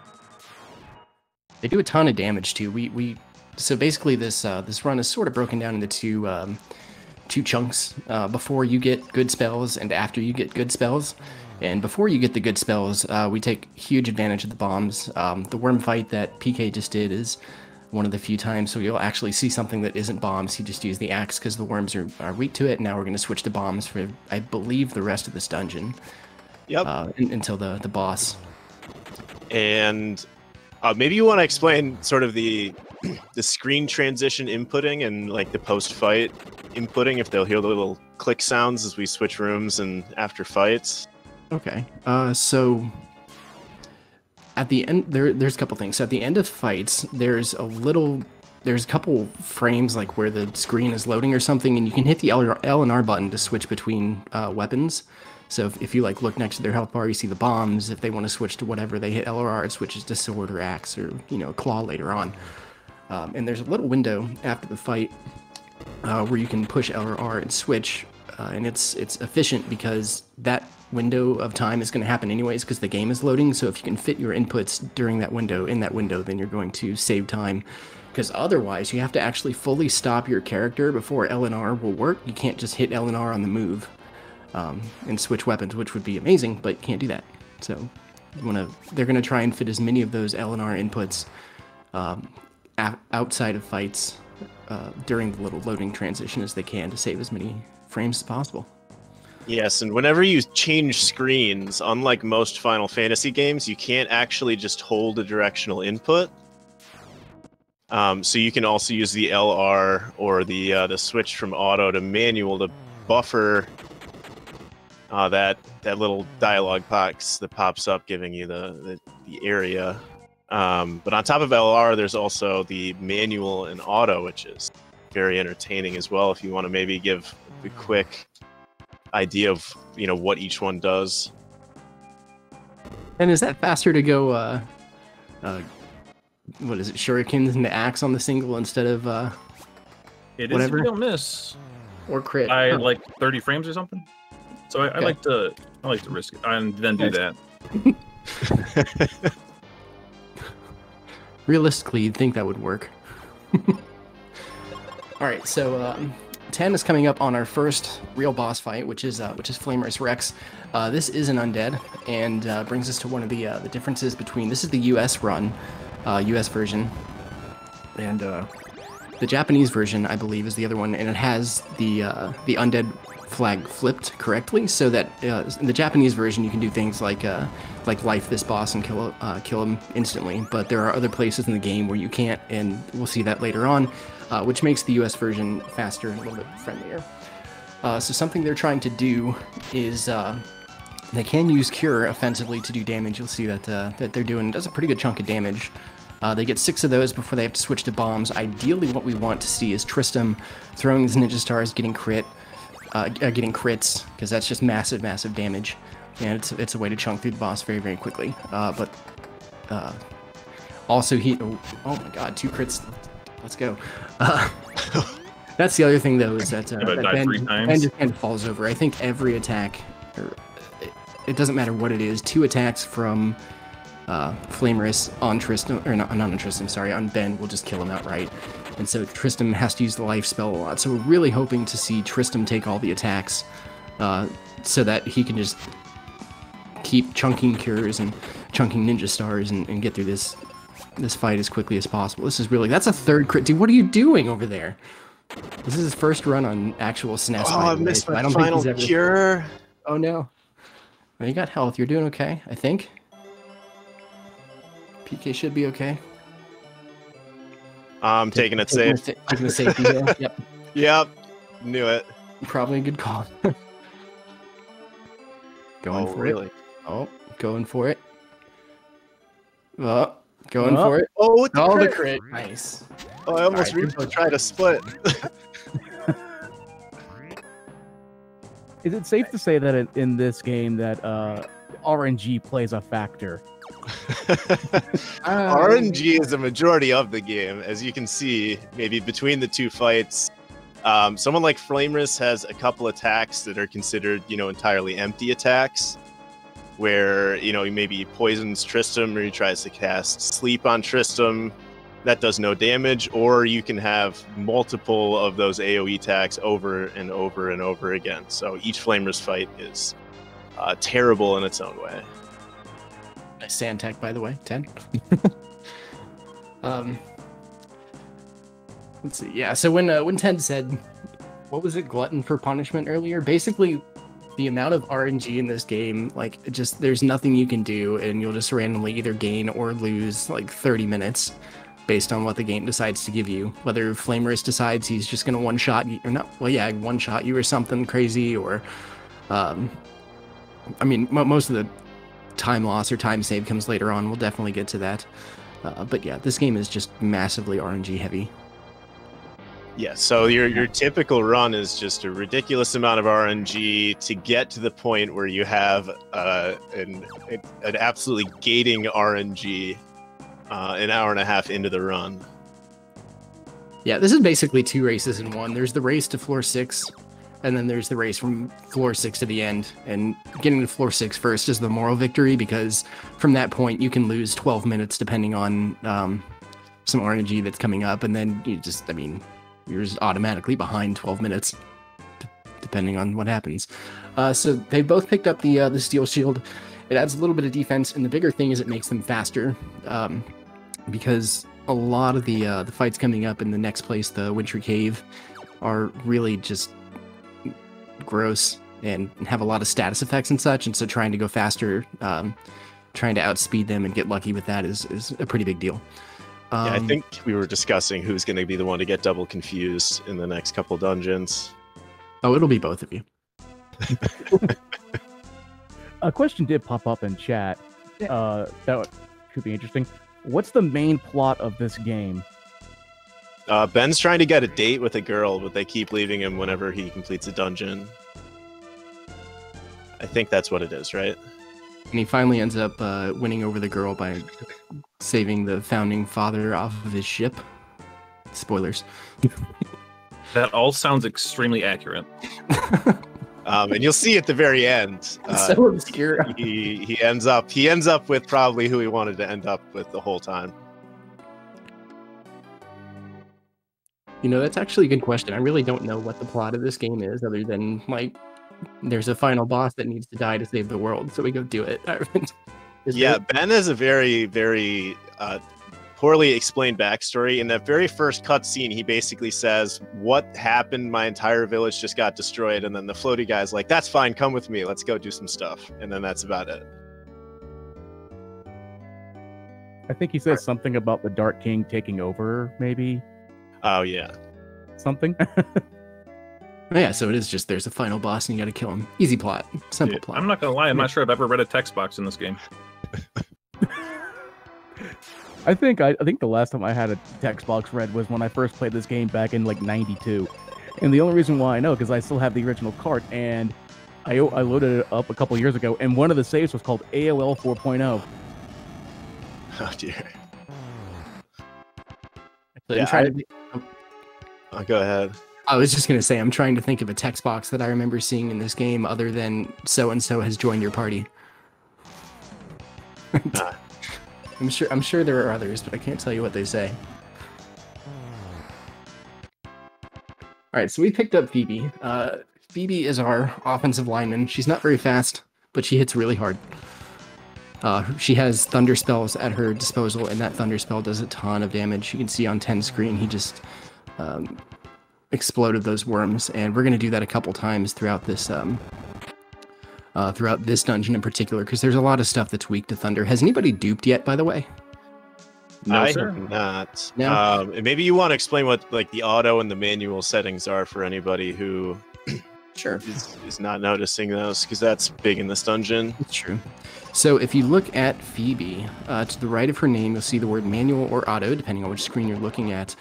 They do a ton of damage too. We we so basically this uh, this run is sort of broken down into two um, two chunks. Uh, before you get good spells and after you get good spells. And before you get the good spells, uh, we take huge advantage of the bombs. Um, the worm fight that PK just did is one of the few times so you'll actually see something that isn't bombs. He just used the axe because the worms are, are weak to it. Now we're going to switch to bombs for I believe the rest of this dungeon
Yep.
uh, un- until the the boss.
and uh, maybe you want to explain sort of the the screen transition inputting and like the post fight inputting if they'll hear the little click sounds as we switch rooms and after fights.
Okay. Uh, so at the end, there there's a couple things. So at the end of fights, there's a little, there's a couple frames like where the screen is loading or something, and you can hit the L, L and R button to switch between uh, weapons. So if, if you like look next to their health bar, you see the bombs. If they want to switch to whatever, they hit L or R, it switches to sword or axe or you know claw later on. Um, and there's a little window after the fight uh, where you can push L or R and switch, uh, and it's it's efficient because that window of time is going to happen anyways because the game is loading. So if you can fit your inputs during that window in that window, then you're going to save time. Because otherwise, you have to actually fully stop your character before L and R will work. You can't just hit L and R on the move um, and switch weapons, which would be amazing, but can't do that. So you want to. They're going to try and fit as many of those L and R inputs um, outside of fights uh, during the little loading transition as they can to save as many frames as possible.
Yes, and whenever you change screens, unlike most Final Fantasy games, you can't actually just hold a directional input. Um, so you can also use the LR or the uh, the switch from auto to manual to buffer uh, that that little dialogue box that pops up, giving you the the, the area. Um, but on top of LR, there's also the manual and auto, which is very entertaining as well. If you want to maybe give a quick idea of you know what each one does.
And is that faster to go? Uh, uh, what is it? Shurikens and the axe on the single instead of uh,
It is
Whatever.
if you don't miss
or crit?
by
Huh.
like 30 frames or something. So I, I like to I like to risk it and then do
Nice.
that.
Realistically, you'd think that would work. All right, so um, ten is coming up on our first real boss fight, which is uh, which is Flamerus Rex. Uh, this is an undead, and uh, brings us to one of the uh, the differences between this is the U.S. run, uh, U.S. version, and uh, the Japanese version, I believe, is the other one, and it has the uh, the undead flag flipped correctly, so that uh, in the Japanese version you can do things like uh, like life this boss and kill uh, kill him instantly. But there are other places in the game where you can't, and we'll see that later on, uh, which makes the U.S. version faster and a little bit friendlier. Uh, so something they're trying to do is uh, they can use Cure offensively to do damage. You'll see that uh, that they're doing does a pretty good chunk of damage. Uh, they get six of those before they have to switch to bombs. Ideally, what we want to see is Tristram throwing his ninja stars, getting crit, uh, getting crits because that's just massive, massive damage, and it's it's a way to chunk through the boss very, very quickly. But also he, oh, oh my god, two crits. Let's go. Uh, that's the other thing though is that, uh, that
died
ben, ben just kind of falls over. I think every attack, or it, it doesn't matter what it is, two attacks from uh, Flamerus on Tristan, or not, not on Tristan, sorry, on Ben will just kill him outright. And so Tristram has to use the life spell a lot. So we're really hoping to see Tristram take all the attacks uh, so that he can just keep chunking cures and chunking ninja stars and, and get through this this fight as quickly as possible. This is really that's a third crit. Dude, what are you doing over there? This is his first run on actual SNES.
Oh, I missed my
I don't think
final
he's ever-
cure.
Oh no. Well, you got health. You're doing okay, I think. PK should be okay.
I'm taking it
Taking
safe.
sa- Taking the safety. Yep.
Yep, knew it.
Probably a good call. going
oh,
for
really?
it. Oh, going for it. Oh, going
Oh.
for it.
Oh, with the
Oh, the
crit.
crit. Nice.
Oh, I almost
Alright,
reached
good
to try to split.
Is it safe to say that in, in this game that uh, RNG plays a factor?
Um,
RNG is a majority of the game, as you can see. Maybe between the two fights, um, someone like Flamerus has a couple attacks that are considered, you know, entirely empty attacks, where you know he maybe poisons Tristram or he tries to cast Sleep on Tristram. That does no damage, or you can have multiple of those AOE attacks over and over and over again. So each Flamerus fight is uh, terrible in its own way.
Nice sand tech, by the way. Ten. um. Let's see. Yeah. So when uh, when Ten said, "What was it? Glutton for punishment?" earlier, basically, the amount of RNG in this game, like, just there's nothing you can do, and you'll just randomly either gain or lose like 30 minutes, based on what the game decides to give you. Whether Flamerus decides he's just gonna one shot you or not. Well, yeah, one shot you or something crazy, or, um, I mean, mo- most of the time loss or time save comes later on. We'll definitely get to that. Uh, but yeah, this game is just massively RNG heavy.
Yeah, so your your typical run is just a ridiculous amount of RNG to get to the point where you have uh, an an absolutely gating RNG uh, an hour and a half into the run.
Yeah, this is basically two races in one. There's the race to floor six, and then there's the race from floor six to the end. And getting to floor six first is the moral victory because from that point you can lose 12 minutes depending on um, some RNG that's coming up, and then you just, I mean, you're just automatically behind 12 minutes, depending on what happens. Uh, so they both picked up the uh, the steel shield. It adds a little bit of defense, and the bigger thing is it makes them faster, um, because a lot of the uh, the fights coming up in the next place, the Wintry Cave, are really just gross and have a lot of status effects and such. And so trying to go faster, um, trying to outspeed them and get lucky with that is is a pretty big deal. Um,
yeah, I think we were discussing who's going to be the one to get double confused in the next couple dungeons.
Oh, it'll be both of you.
A question did pop up in chat. Uh, that could be interesting. What's the main plot of this game?
Uh, Ben's trying to get a date with a girl, but they keep leaving him whenever he completes a dungeon. I think that's what it is, right?
And he finally ends up uh, winning over the girl by saving the founding father off of his ship. Spoilers.
That all sounds extremely accurate.
Um, and you'll see at the very end. Uh,
so obscure.
he he ends up he ends up with probably who he wanted to end up with the whole time.
You know, that's actually a good question. I really don't know what the plot of this game is, other than like there's a final boss that needs to die to save the world, so we go do it.
yeah,
there-
Ben has a very very uh, poorly explained backstory. In that very first cutscene, he basically says, "What happened? My entire village just got destroyed." And then the floaty guy's like, "That's fine. Come with me. Let's go do some stuff." And then that's about it.
I think he says something about the Dark King taking over, maybe
Oh yeah.
something.
Oh, yeah, so it is just there's a final boss and you got to kill him. Easy plot, simple
Dude,
plot.
I'm not gonna lie, I'm not sure I've ever read a text box in this game.
I think I, I think the last time I had a text box read was when I first played this game back in like '92. And the only reason why I know because I still have the original cart, and I I loaded it up a couple years ago, and one of the saves was called AOL 4.0.
Oh dear.
So
Yeah,
I'm trying
I-
to thi-
Oh, go ahead.
I was just gonna say I'm trying to think of a text box that I remember seeing in this game other than so and so has joined your party.
Ah.
I'm sure I'm sure there are others, but I can't tell you what they say. All right, so we picked up Phoebe. Uh, Phoebe is our offensive lineman. She's not very fast, but she hits really hard. Uh, she has thunder spells at her disposal, and that thunder spell does a ton of damage. You can see on 10 screen, he just um, exploded those worms, and we're going to do that a couple times throughout this um, uh, throughout this dungeon in particular, because there's a lot of stuff that's weak to thunder. Has anybody duped yet, by the way?
No,
I
sir.
have not.
No?
Um, maybe you want to explain what like the auto and the manual settings are for anybody who
Sure.
is, is not noticing those, because that's big in this dungeon.
It's true. So if you look at Phoebe, uh, to the right of her name, you'll see the word manual or auto, depending on which screen you're looking at.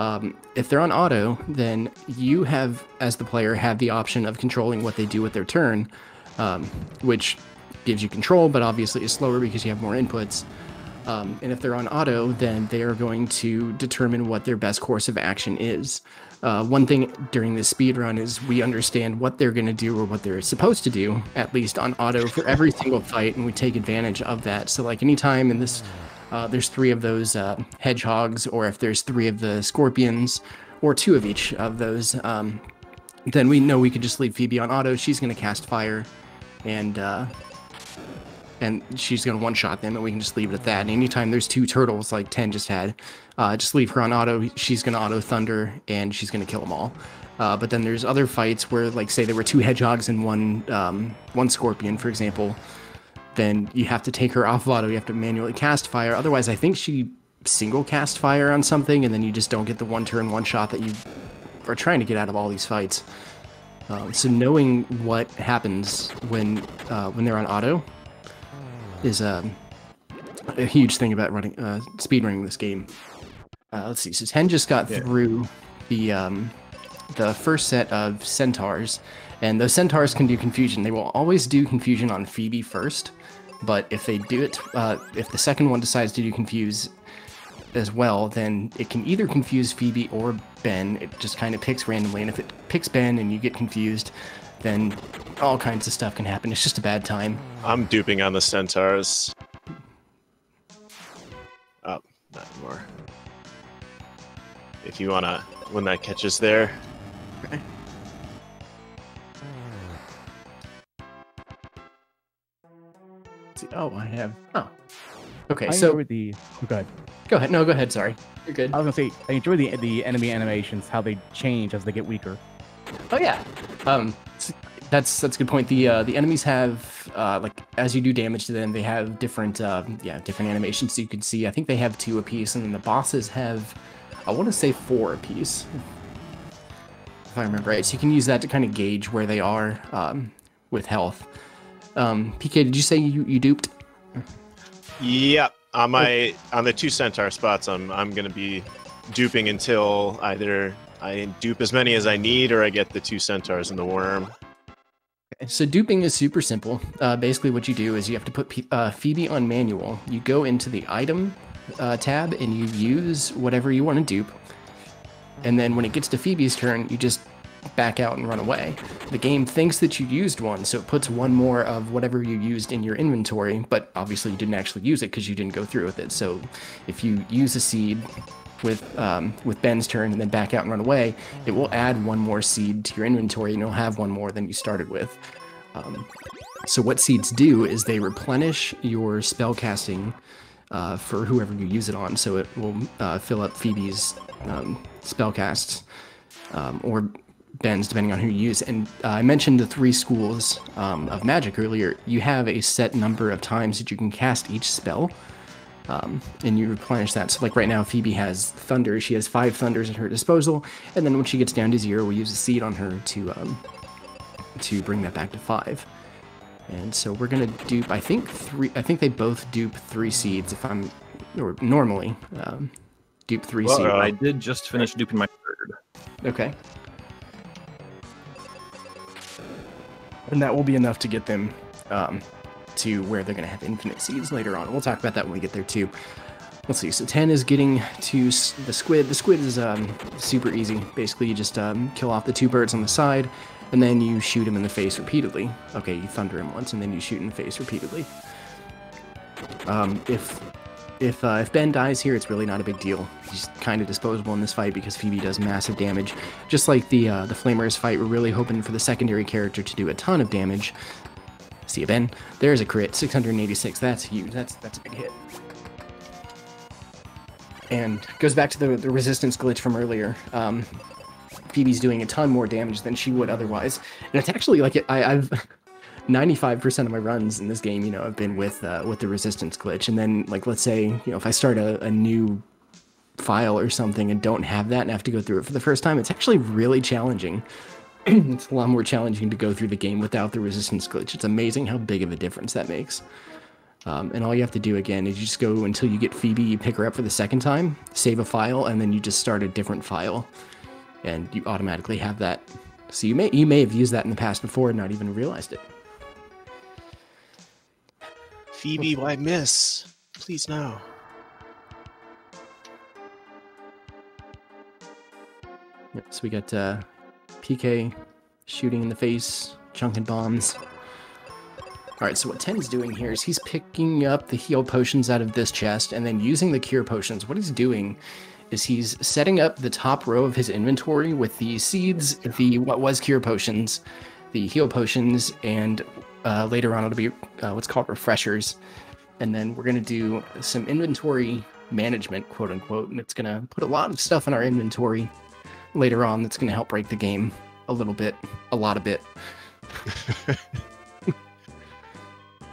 Um, if they're on auto, then you have, as the player, have the option of controlling what they do with their turn, um, which gives you control, but obviously is slower because you have more inputs. Um, and if they're on auto, then they are going to determine what their best course of action is. Uh, one thing during this speed run is we understand what they're going to do or what they're supposed to do, at least on auto for every single fight, and we take advantage of that. So, like anytime in this, uh, there's three of those uh, hedgehogs, or if there's three of the scorpions, or two of each of those, um, then we know we could just leave Phoebe on auto. She's going to cast fire, and uh, and she's going to one shot them, and we can just leave it at that. And anytime there's two turtles, like 10 just had, uh, just leave her on auto. She's going to auto thunder, and she's going to kill them all. Uh, but then there's other fights where, like, say there were two hedgehogs and one um, one scorpion, for example. Then you have to take her off of auto. You have to manually cast fire. Otherwise, I think she single cast fire on something, and then you just don't get the one turn one shot that you are trying to get out of all these fights. Um, so knowing what happens when uh, when they're on auto is um, a huge thing about running uh, speed running this game. Uh, let's see. So Ten just got
Yeah.
through the um, the first set of centaurs, and those centaurs can do confusion. They will always do confusion on Phoebe first, but if they do it, uh, if the second one decides to do confuse as well, then it can either confuse Phoebe or Ben. It just kind of picks randomly, and if it picks Ben and you get confused, then all kinds of stuff can happen. It's just a bad time.
I'm duping on the centaurs. Oh, not anymore. If you wanna, when that catches there.
Let's Oh, I have. Oh. Okay,
I
so
the. oh, go ahead.
go ahead. No, go ahead. Sorry. You're good.
I was gonna say I enjoy the the enemy animations, how they change as they get weaker.
Oh yeah. Um, that's that's a good point. The uh, the enemies have uh, like as you do damage to them, they have different uh, yeah different animations So you can see. I think they have two apiece, and then the bosses have I want to say four apiece, if I remember right. So you can use that to kind of gauge where they are um, with health. Um, PK, did you say you, you duped?
Yep. On my on the two centaur spots, I'm I'm gonna be duping until either I dupe as many as I need or I get the two centaurs and the worm.
So duping is super simple. Uh, basically, what you do is you have to put P- uh, Phoebe on manual. You go into the item uh, tab and you use whatever you want to dupe. And then when it gets to Phoebe's turn, you just back out and run away. The game thinks that you used one, so it puts one more of whatever you used in your inventory. But obviously, you didn't actually use it because you didn't go through with it. So if you use a seed with um, with Ben's turn and then back out and run away, it will add one more seed to your inventory, and you'll have one more than you started with. Um, so what seeds do is they replenish your spell casting uh, for whoever you use it on. So it will uh, fill up Phoebe's um, spell casts um, or Ben's, depending on who you use. And uh, I mentioned the three schools um, of magic earlier. You have a set number of times that you can cast each spell um, and you replenish that. So, like right now, Phoebe has thunder. She has five thunders at her disposal, and then when she gets down to zero, we use a seed on her to um, to bring that back to five. And so we're gonna dupe. I think three. I think they both dupe three seeds. If I'm or normally um, dupe three
Well,
seeds.
I did just finish duping my third.
Okay. And that will be enough to get them um, to where they're going to have infinite seeds later on. We'll talk about that when we get there too. Let's see. So 10 is getting to the squid. The squid is um, super easy. Basically, you just um, kill off the two birds on the side, and then you shoot him in the face repeatedly. Okay, you thunder him once, and then you shoot in the face repeatedly. Um, if if uh, if Ben dies here, it's really not a big deal. He's kind of disposable in this fight because Phoebe does massive damage. Just like the uh, the Flamerus fight, we're really hoping for the secondary character to do a ton of damage. See you, Ben. There's a crit, 686. That's huge. That's that's a big hit. And goes back to the the resistance glitch from earlier. Um, Phoebe's doing a ton more damage than she would otherwise, and it's actually like I, I've 95% of my runs in this game, you know, have been with uh, with the resistance glitch. And then, like, let's say, you know, if I start a, a new file or something and don't have that and have to go through it for the first time, it's actually really challenging. it's a lot more challenging to go through the game without the resistance glitch. It's amazing how big of a difference that makes. Um, and all you have to do again is you just go until you get Phoebe, you pick her up for the second time, save a file, and then you just start a different file, and you automatically have that. So you may you may have used that in the past before and not even realized it.
Phoebe, why miss? Please no.
Yep, so we got uh, PK shooting in the face, chunking bombs. All right, so what 10 is doing here is he's picking up the heal potions out of this chest and then using the cure potions. What he's doing is he's setting up the top row of his inventory with the seeds, the what was cure potions, the heal potions, and uh, later on it'll be uh, what's called refreshers. And then we're gonna do some inventory management, quote unquote, and it's gonna put a lot of stuff in our inventory later on that's gonna help break the game a little bit, a lot of bit.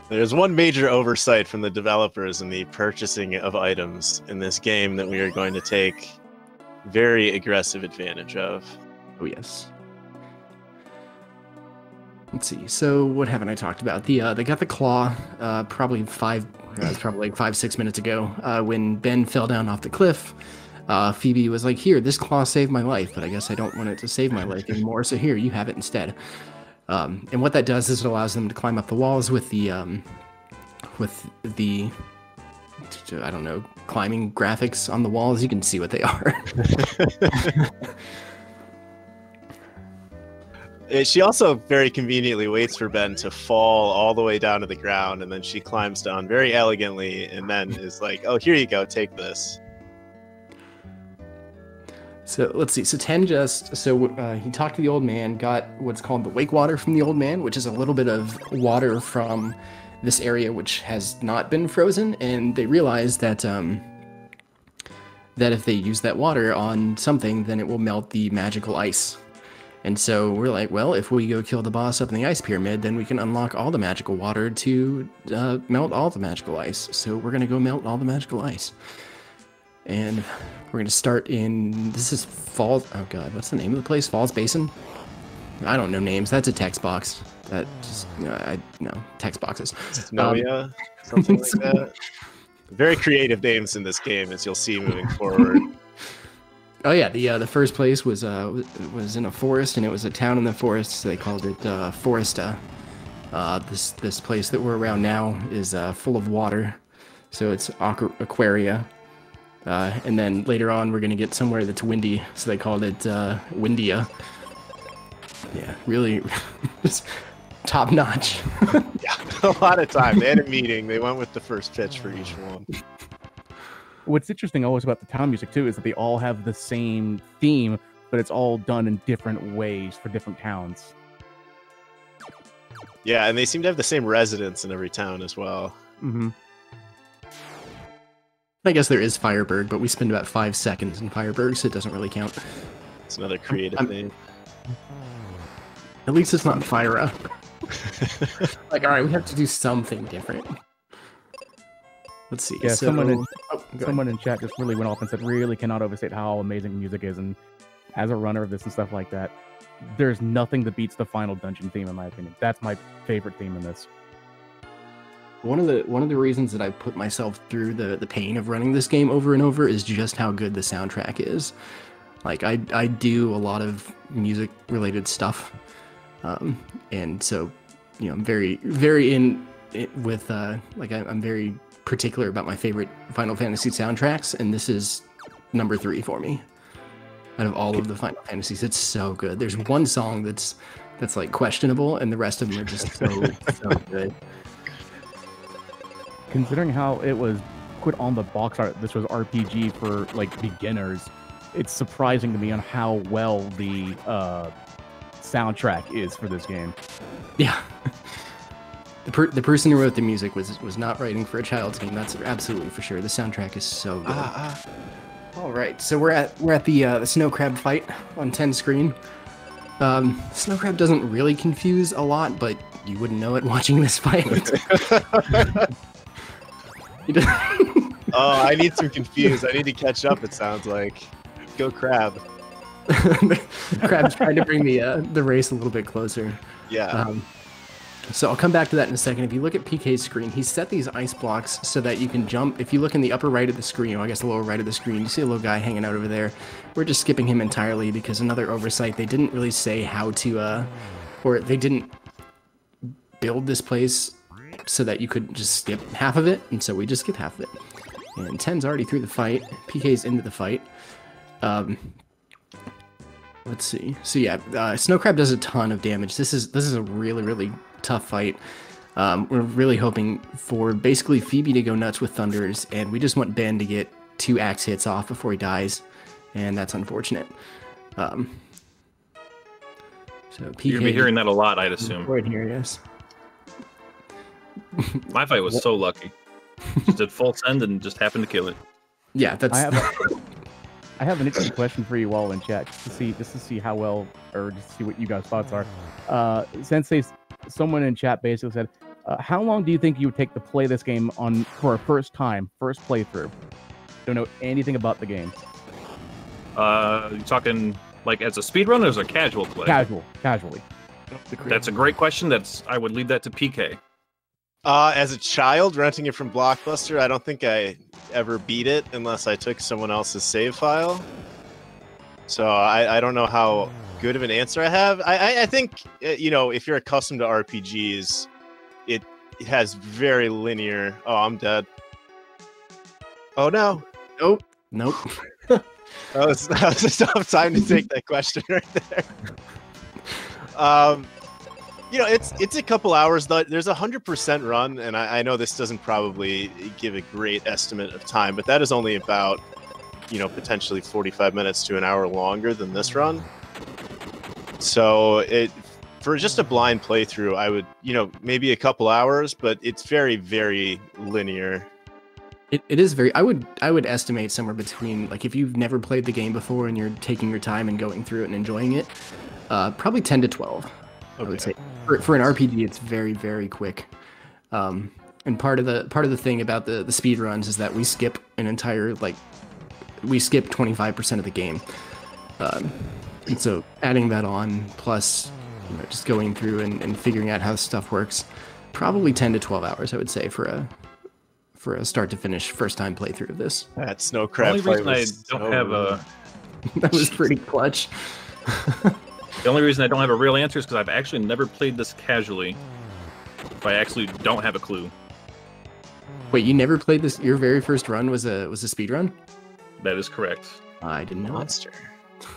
There's one major oversight from the developers in the purchasing of items in this game that we are going to take very aggressive advantage of.
Oh yes. Let's see. So what haven't I talked about? The uh, they got the claw. Uh, probably five. Uh, probably like five six minutes ago. Uh, when Ben fell down off the cliff, uh, Phoebe was like, "Here, this claw saved my life, but I guess I don't want it to save my life anymore. So here, you have it instead." Um, and what that does is it allows them to climb up the walls with the um, with the I don't know climbing graphics on the walls. You can see what they are.
Uh, She also very conveniently waits for Ben to fall all the way down to the ground, and then she climbs down very elegantly, and then is like, "Oh, here you go, take this."
So let's see. So ten just so uh, he talked to the old man, got what's called the wake water from the old man, which is a little bit of water from this area which has not been frozen, and they realize that um, that if they use that water on something, then it will melt the magical ice. And so we're like, well, if we go kill the boss up in the ice pyramid, then we can unlock all the magical water to uh, melt all the magical ice. So we're gonna go melt all the magical ice. And we're gonna start in this is Falls. Oh God, what's the name of the place? Falls Basin. I don't know names. That's a text box. That just no, I no text boxes.
Novia, something like that. Very creative names in this game, as you'll see moving forward.
Oh yeah, the uh, the first place was uh was in a forest, and it was a town in the forest. So they called it uh, Foresta. Uh, this this place that we're around now is uh, full of water, so it's aqua- Aquaria. Uh, and then later on, we're gonna get somewhere that's windy, so they called it uh, Windia. Yeah, really, top notch.
yeah, a lot of time. They had a meeting. They went with the first pitch for each one.
What's interesting always about the town music too is that they all have the same theme, but it's all done in different ways for different towns.
Yeah, and they seem to have the same residents in every town as well.
hmm
I guess there is Fireburg, but we spend about five seconds in Fireburg, so it doesn't really count.
It's another creative
I'm-
thing.
At least it's not Fyra. like, all right, we have to do something different. Let's see.
Yeah,
so,
someone in-
oh.
Someone in chat just really went off and said, really cannot overstate how amazing music is. And as a runner of this and stuff like that, there's nothing that beats the final dungeon theme, in my opinion. That's my favorite theme in this.
one of the one of the reasons that I put myself through the the pain of running this game over and over is just how good the soundtrack is. Like I I do a lot of music related stuff, um, and so you know, I'm very very in it with uh like I, I'm very particular about my favorite Final Fantasy soundtracks, and this is number three for me. Out of all of the Final Fantasies, it's so good. There's one song that's that's like questionable, and the rest of them are just so so good.
Considering how it was put on the box art, this was RPG for like beginners. It's surprising to me on how well the uh, soundtrack is for this game.
Yeah. The, per- the person who wrote the music was was not writing for a child's game. That's absolutely for sure. The soundtrack is so good.
Ah,
All right, so we're at we're at the uh, the snow crab fight on 10 screen. Um, snow crab doesn't really confuse a lot, but you wouldn't know it watching this fight.
Oh, I need some confused. I need to catch up. It sounds like. Go crab.
Crab's trying to bring the uh, the race a little bit closer.
Yeah.
Um, so I'll come back to that in a second. If you look at PK's screen, he set these ice blocks so that you can jump. If you look in the upper right of the screen, or I guess the lower right of the screen, you see a little guy hanging out over there. We're just skipping him entirely because another oversight. They didn't really say how to, uh, or they didn't build this place so that you could just skip half of it, and so we just skip half of it. And 10's already through the fight. PK's into the fight. Um, let's see. So yeah, uh, Snow Crab does a ton of damage. This is this is a really really tough fight. Um, we're really hoping for basically Phoebe to go nuts with Thunders, and we just want Ben to get two axe hits off before he dies, and that's unfortunate. Um, so PK
You're gonna be hearing that a lot, I'd assume.
right here, yes.
My fight was so lucky. Just did full send and just happened to kill it.
Yeah, that's
I have I have an interesting question for you all in chat, just to see just to see how well or just to see what you guys' thoughts are. Uh, Sensei, someone in chat basically said, uh, "How long do you think you would take to play this game on for a first time, first playthrough? Don't know anything about the game.
Uh, you talking like as a speedrun or as a casual play?
Casual, casually.
That's a great question. That's I would leave that to PK.
Uh, as a child renting it from Blockbuster, I don't think I ever beat it unless I took someone else's save file. So I, I don't know how good of an answer I have. I, I, I think uh, you know if you're accustomed to RPGs, it, it has very linear. Oh, I'm dead. Oh no!
nope, nope.
That was, that was a tough time to take that question right there. Um, you know, it's it's a couple hours. though. There's a hundred percent run, and I, I know this doesn't probably give a great estimate of time, but that is only about you know potentially 45 minutes to an hour longer than this run. So it for just a blind playthrough, I would you know maybe a couple hours, but it's very very linear.
It, it is very. I would I would estimate somewhere between like if you've never played the game before and you're taking your time and going through it and enjoying it, uh, probably ten to twelve. I would say for, for an RPG, it's very very quick. Um, and part of the part of the thing about the the speed runs is that we skip an entire like we skip twenty five percent of the game. Um, and so adding that on plus you know, just going through and, and figuring out how stuff works, probably ten to twelve hours. I would say for a for a start to finish first time playthrough of this.
That snow
The only reason I don't
so
have
rude.
a
that was pretty clutch.
the only reason I don't have a real answer is because I've actually never played this casually. If I actually don't have a clue,
Wait, you never played this? Your very first run was a was a speed run?
That is correct.
I didn't know. it.
monster.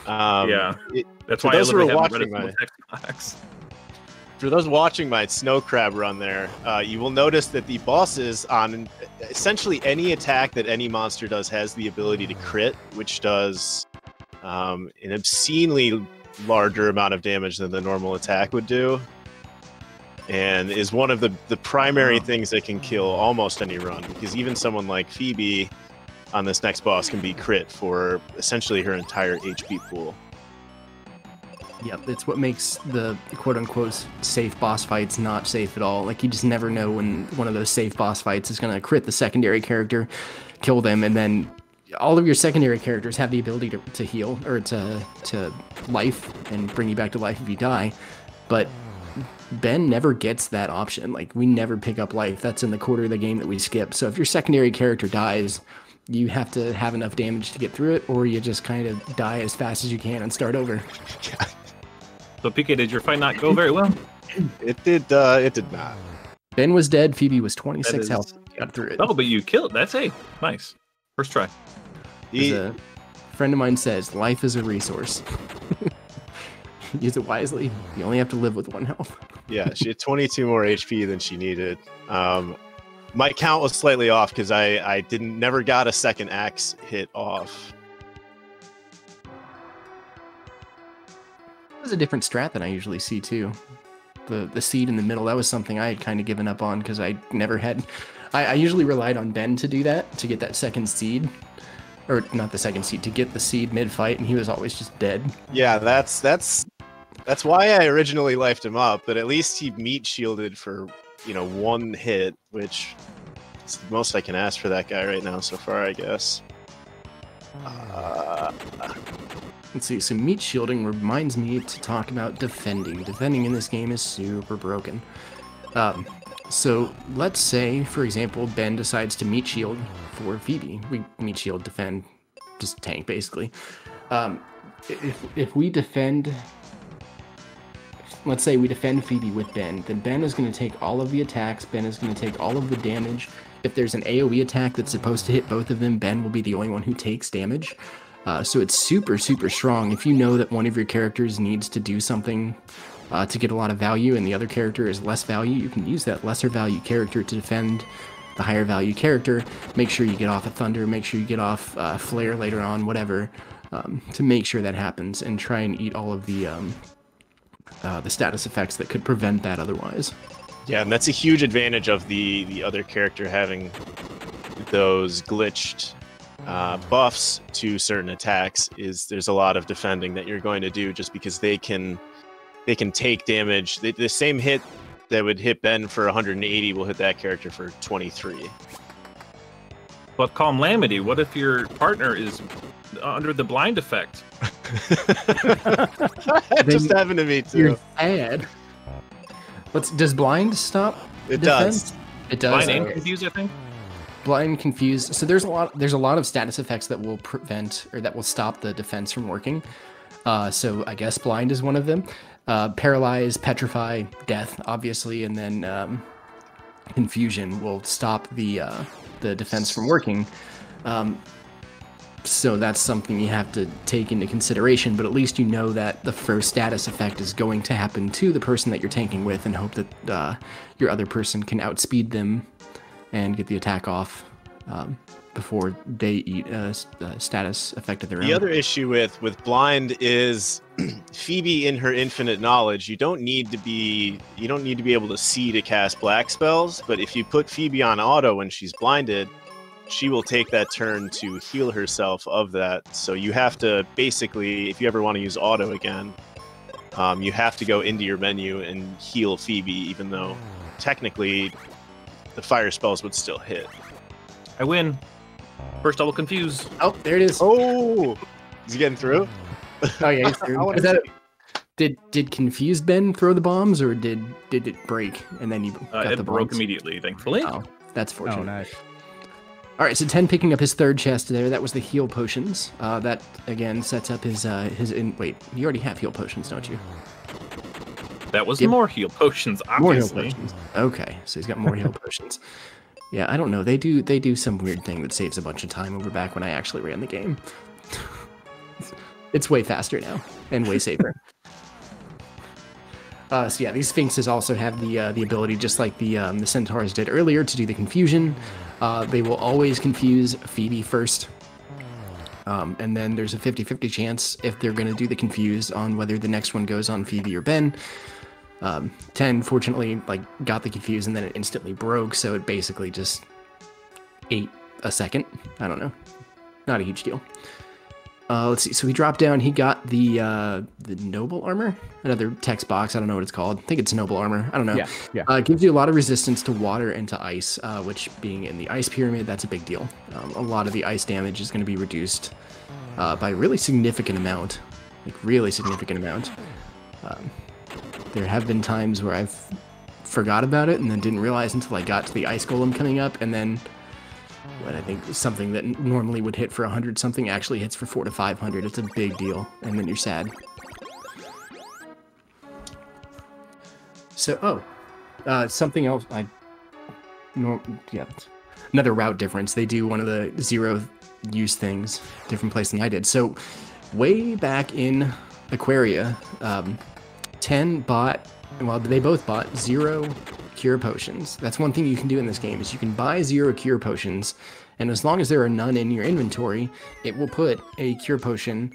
Um,
yeah,
it-
that's
for
why I
those who are
literally haven't read
watching
a single text box.
For those watching my snow crab run there, uh, you will notice that the bosses on essentially any attack that any monster does has the ability to crit, which does um, an obscenely larger amount of damage than the normal attack would do, and is one of the the primary things that can kill almost any run. Because even someone like Phoebe on this next boss can be crit for essentially her entire HP pool.
Yep, it's what makes the quote unquote safe boss fights not safe at all. Like you just never know when one of those safe boss fights is gonna crit the secondary character, kill them, and then all of your secondary characters have the ability to, to heal or to to life and bring you back to life if you die. But Ben never gets that option. Like we never pick up life. That's in the quarter of the game that we skip. So if your secondary character dies, you have to have enough damage to get through it, or you just kind of die as fast as you can and start over.
So PK, did your fight not go very well?
It did. Uh, it did not.
Ben was dead. Phoebe was 26
is-
health. Got through it.
Oh, but you killed. That's a nice first try.
As
He-
a friend of mine says, life is a resource. Use it wisely. You only have to live with one health.
yeah, she had 22 more HP than she needed. Um, my count was slightly off because I I didn't never got a second axe hit off.
It was a different strat than I usually see too. The the seed in the middle that was something I had kind of given up on because I never had. I, I usually relied on Ben to do that to get that second seed, or not the second seed to get the seed mid fight, and he was always just dead.
Yeah, that's that's that's why I originally lifed him up. But at least he meat shielded for you know one hit, which is the most I can ask for that guy right now so far, I guess. Uh,
Let's see. So meat shielding reminds me to talk about defending. Defending in this game is super broken. Um, so let's say, for example, Ben decides to meat shield for Phoebe. We meat shield defend, just tank basically. Um, if if we defend, let's say we defend Phoebe with Ben, then Ben is going to take all of the attacks. Ben is going to take all of the damage. If there's an AOE attack that's supposed to hit both of them, Ben will be the only one who takes damage. Uh, so it's super, super strong. If you know that one of your characters needs to do something uh, to get a lot of value and the other character is less value, you can use that lesser value character to defend the higher value character. Make sure you get off a Thunder, make sure you get off uh, Flare later on, whatever, um, to make sure that happens and try and eat all of the. Um, uh, the status effects that could prevent that otherwise.
yeah, and that's a huge advantage of the the other character having those glitched uh, buffs to certain attacks. Is there's a lot of defending that you're going to do just because they can they can take damage. The, the same hit that would hit Ben for 180 will hit that character for 23.
But Calamity, what if your partner is under the blind effect?
that just
Then
happened to me too.
You're
too.
sad. What's does blind stop?
It
defense?
does.
It does.
Blind and confused, I think.
blind confused so there's a lot there's a lot of status effects that will prevent or that will stop the defense from working uh, so i guess blind is one of them uh, paralyze petrify death obviously and then um, confusion will stop the uh, the defense from working um, so that's something you have to take into consideration but at least you know that the first status effect is going to happen to the person that you're tanking with and hope that uh, your other person can outspeed them and get the attack off um, before they eat a, a status effect of their
The
own.
The other issue with with blind is Phoebe in her infinite knowledge. You don't need to be you don't need to be able to see to cast black spells, but if you put Phoebe on auto when she's blinded, she will take that turn to heal herself of that. So you have to basically, if you ever want to use auto again, um, you have to go into your menu and heal Phoebe, even though technically the fire spells would still hit.
I win. First double confuse.
oh, there it is.
Oh, is he getting through?
Oh yeah, he's through. Is that
see.
did did confused Ben throw the bombs or did did it break and then you
Uh,
got
it
the
broke
bombs?
immediately, thankfully.
Oh, that's fortunate.
Oh, nice.
All right, so ten picking up his third chest there. That was the heal potions. Uh, that again sets up his uh, his in. Wait, you already have heal potions, don't you?
That was
Yep.
more heal potions,
More heal potions. Okay, so he's got more heal potions. Yeah, I don't know. They do they do some weird thing that saves a bunch of time over back when I actually ran the game. it's way faster now and way safer. Uh, so yeah, these sphinxes also have the uh, the ability, just like the um, the centaurs did earlier, to do the confusion. Uh, they will always confuse Phoebe first, um, and then there's a 50-50 chance if they're going to do the confuse on whether the next one goes on Phoebe or Ben. Um, 10 fortunately like got the confuse and then it instantly broke, so it basically just ate a second. I don't know, not a huge deal. Uh, let's see. So he dropped down. He got the uh, the noble armor, another text box. I don't know what it's called. I think it's noble armor. I don't know.
Yeah, yeah.
Uh, it gives you a lot of resistance to water and to ice, uh, which being in the ice pyramid, that's a big deal. Um, a lot of the ice damage is going to be reduced uh, by a really significant amount, like really significant amount. Um, there have been times where I've forgot about it and then didn't realize until I got to the ice golem coming up, and then what I think something that normally would hit for 100 something actually hits for 4 to 500. It's a big deal, and then you're sad. So, oh, uh, something else. I, no, yeah, another route difference. They do one of the zero use things, different place than I did. So, way back in Aquaria, um, ten bought. Well, they both bought zero cure potions. That's one thing you can do in this game is you can buy zero cure potions, and as long as there are none in your inventory, it will put a cure potion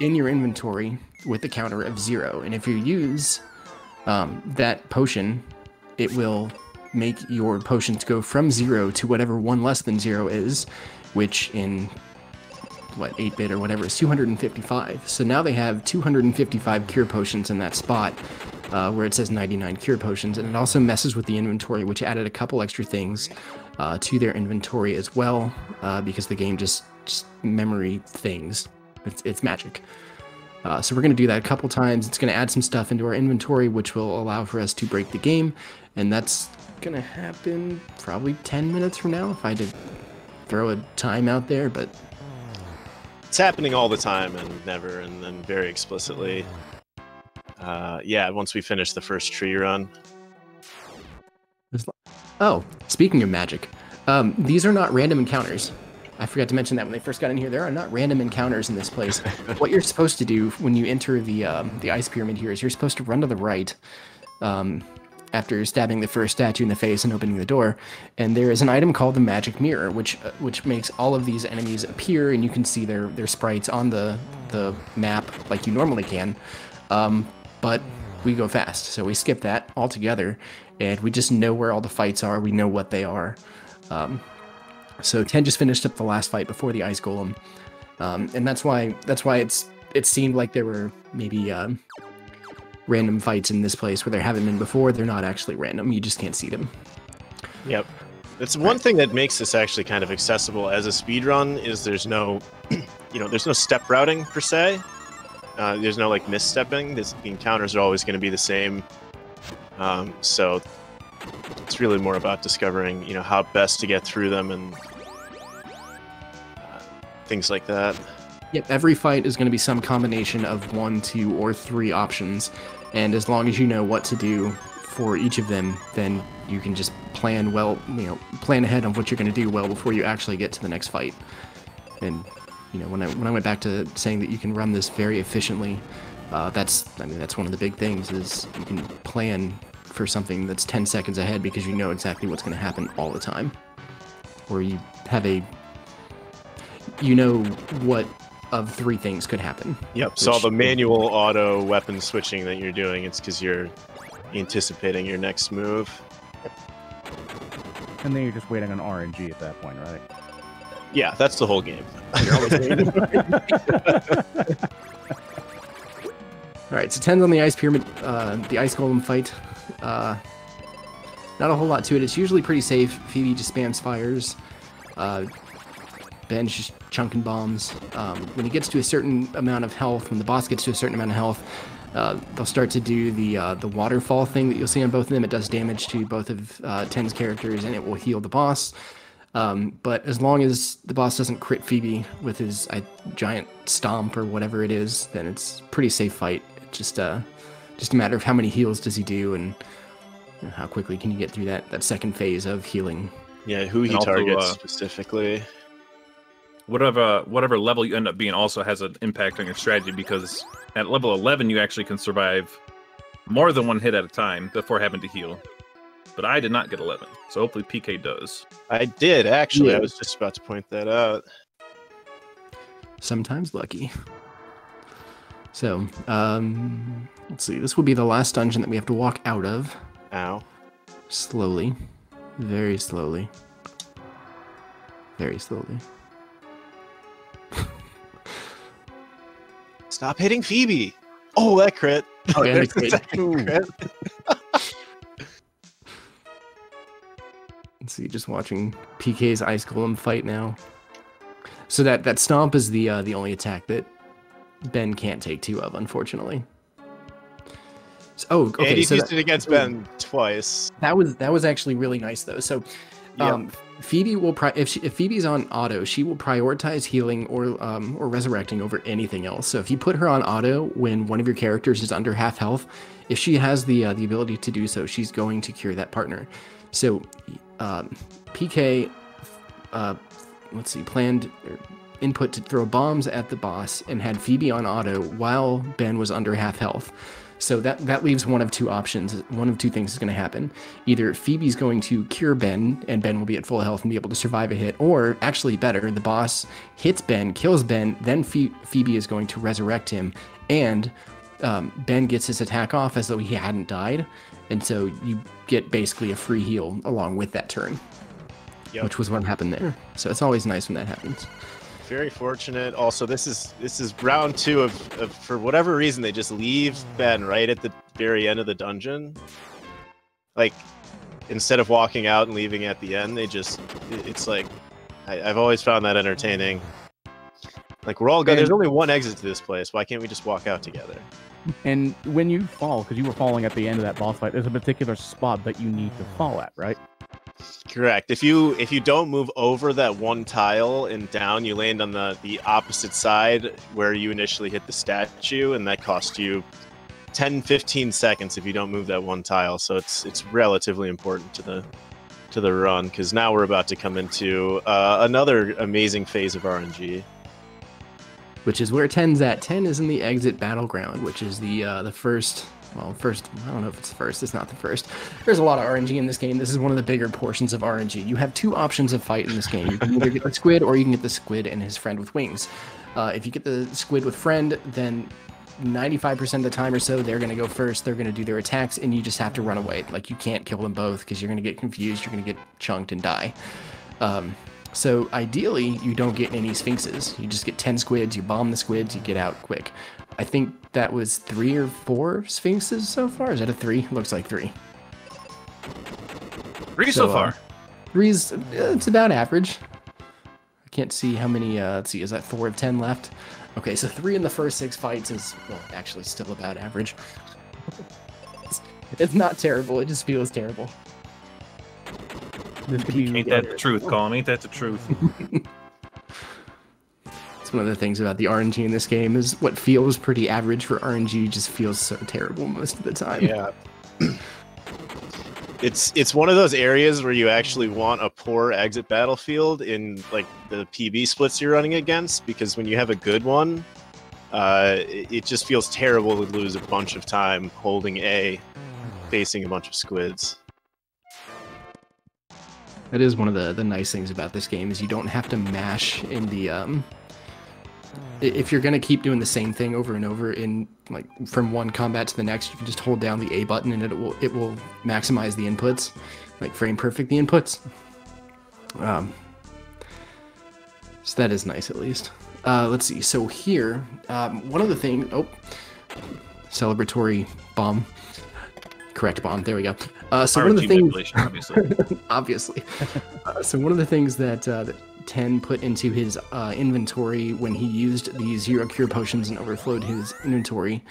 in your inventory with the counter of zero. And if you use um, that potion, it will make your potions go from zero to whatever one less than zero is, which in what 8-bit or whatever is 255. So now they have 255 cure potions in that spot uh, where it says 99 cure potions, and it also messes with the inventory, which added a couple extra things uh, to their inventory as well, uh, because the game just just memory things. It's it's magic. Uh, so we're going to do that a couple times. It's going to add some stuff into our inventory, which will allow for us to break the game, and that's going to happen probably 10 minutes from now if I did throw a time out there, but
It's happening all the time and never, and then very explicitly. Uh, yeah, once we finish the first tree run.
Oh, speaking of magic, um, these are not random encounters. I forgot to mention that when they first got in here. There are not random encounters in this place. what you're supposed to do when you enter the um, the ice pyramid here is you're supposed to run to the right um, after stabbing the first statue in the face and opening the door, and there is an item called the magic mirror, which uh, which makes all of these enemies appear, and you can see their their sprites on the the map like you normally can. Um, but we go fast, so we skip that altogether, and we just know where all the fights are. We know what they are. Um, so Ten just finished up the last fight before the ice golem, um, and that's why that's why it's it seemed like there were maybe um, random fights in this place where there haven't been before. They're not actually random. You just can't see them.
Yep. It's one thing that makes this actually kind of accessible as a speed run is there's no, you know, there's no step routing per se. Uh, there's no like misstepping. This, the encounters are always going to be the same. Um, so it's really more about discovering, you know, how best to get through them and uh, things like that.
Yep, every fight is going to be some combination of one, two, or three options, and as long as you know what to do for each of them, then you can just plan well, you know, plan ahead of what you're going to do well before you actually get to the next fight. And you know, when I when I went back to saying that you can run this very efficiently, uh, that's I mean that's one of the big things is you can plan for something that's 10 seconds ahead because you know exactly what's going to happen all the time, or you have a you know what of three things could happen.
Yep. So all the manual auto weapon switching that you're doing, it's because you're anticipating your next move.
And then you're just waiting on RNG at that point, right?
Yeah, that's the whole game.
You're always waiting. All right, so tens on the ice pyramid, uh, the ice golem fight. Uh, not a whole lot to it. It's usually pretty safe. Phoebe just spams fires. Uh, Ben's just chunking bombs. Um, when he gets to a certain amount of health, when the boss gets to a certain amount of health, uh, they'll start to do the uh, the waterfall thing that you'll see on both of them. It does damage to both of uh, Ten's characters, and it will heal the boss. Um, but as long as the boss doesn't crit Phoebe with his uh, giant stomp or whatever it is, then it's pretty safe fight. It's just uh, just a matter of how many heals does he do and you know, how quickly can you get through that that second phase of healing.
Yeah, who he
And also,
targets
uh,
specifically.
Whatever whatever level you end up being also has an impact on your strategy because at level 11 you actually can survive more than one hit at a time before having to heal but i did not get 11 so hopefully pk does
I did actually.
Yeah.
I was just about to point that out.
Sometimes lucky. So, um, let's see. This will be the last dungeon that we have to walk out of
Ow.
slowly, very slowly, very slowly.
Stop hitting Phoebe. Oh, that crit.
Oh, yeah,
There's
the
the
crit.
second crit.
Let's see, just watching PK's ice golem fight now. So that that stomp is the uh, the only attack that Ben can't take two of, unfortunately. So, oh,
and
okay.
he's
So
used
that,
it against Ben twice.
that was that was actually really nice though. So
Yep.
Um, Phoebe will pri- if she, if Phoebe's on auto, she will prioritize healing or um, or resurrecting over anything else. So if you put her on auto when one of your characters is under half health, if she has the uh, the ability to do so, she's going to cure that partner. So um, PK, uh, let's see, planned input to throw bombs at the boss and had Phoebe on auto while Ben was under half health. So that that leaves one of two options. One of two things is going to happen. Either Phoebe's going to cure Ben and Ben will be at full health and be able to survive a hit, or actually better, the boss hits Ben, kills Ben, then Phoebe is going to resurrect him, and um, Ben gets his attack off as though he hadn't died, and so you get basically a free heal along with that turn,
Yep.
which was what happened there. So it's always nice when that happens.
Very fortunate. Also, this is this is round two of, of for whatever reason they just leave Ben right at the very end of the dungeon. Like instead of walking out and leaving at the end, they just it's like I, I've always found that entertaining. Like we're all good. There's only one exit to this place. Why can't we just walk out together?
And when you fall, because you were falling at the end of that boss fight, there's a particular spot that you need to fall at, right?
Correct. If you if you don't move over that one tile and down, you land on the the opposite side where you initially hit the statue, and that costs you 10 15 seconds if you don't move that one tile. So it's it's relatively important to the to the run because now we're about to come into uh, another amazing phase of RNG.
which is where 10's at. 10 is in the exit battleground, which is the uh, the first. Well, first, I don't know if it's the first. It's not the first. There's a lot of RNG in this game. This is one of the bigger portions of RNG. You have two options of fight in this game. You can either get the squid or you can get the squid and his friend with wings. Uh, if you get the squid with friend, then 95% of the time or so, they're going to go first. They're going to do their attacks, and you just have to run away. Like, you can't kill them both because you're going to get confused. You're going to get chunked and die. Um, so ideally, you don't get any sphinxes. You just get 10 squids, you bomb the squids, you get out quick. I think that was three or four sphinxes so far. Is that a three? Looks like three.
Three so,
So, uh,
far.
Three's uh, it's about average. I can't see how many. Uh, let's see, is that four of ten left? Okay, so three in the first six fights is well, actually still about average. It's, it's not terrible. It just feels terrible.
This could be
Ain't that the truth, Colin? Ain't that the truth?
One of the things about the RNG in this game is what feels pretty average for RNG just feels so terrible most of the time.
Yeah. it's it's one of those areas where you actually want a poor exit battlefield in like the PB splits you're running against because when you have a good one, uh, it, it just feels terrible to lose a bunch of time holding A, facing a bunch of squids.
That is one of the the nice things about this game is you don't have to mash in the um if you're gonna keep doing the same thing over and over in like from one combat to the next, you can just hold down the A button and it will it will maximize the inputs, like frame perfect the inputs. Um, so that is nice at least. Uh, let's see. So here, um, one of the things. Oh, celebratory bomb. Correct bomb. There we go. Uh, so one of the things
obviously.
obviously. Uh, so one of the things that uh, that Ten put into his uh, inventory when he used the zero cure potions and overflowed his inventory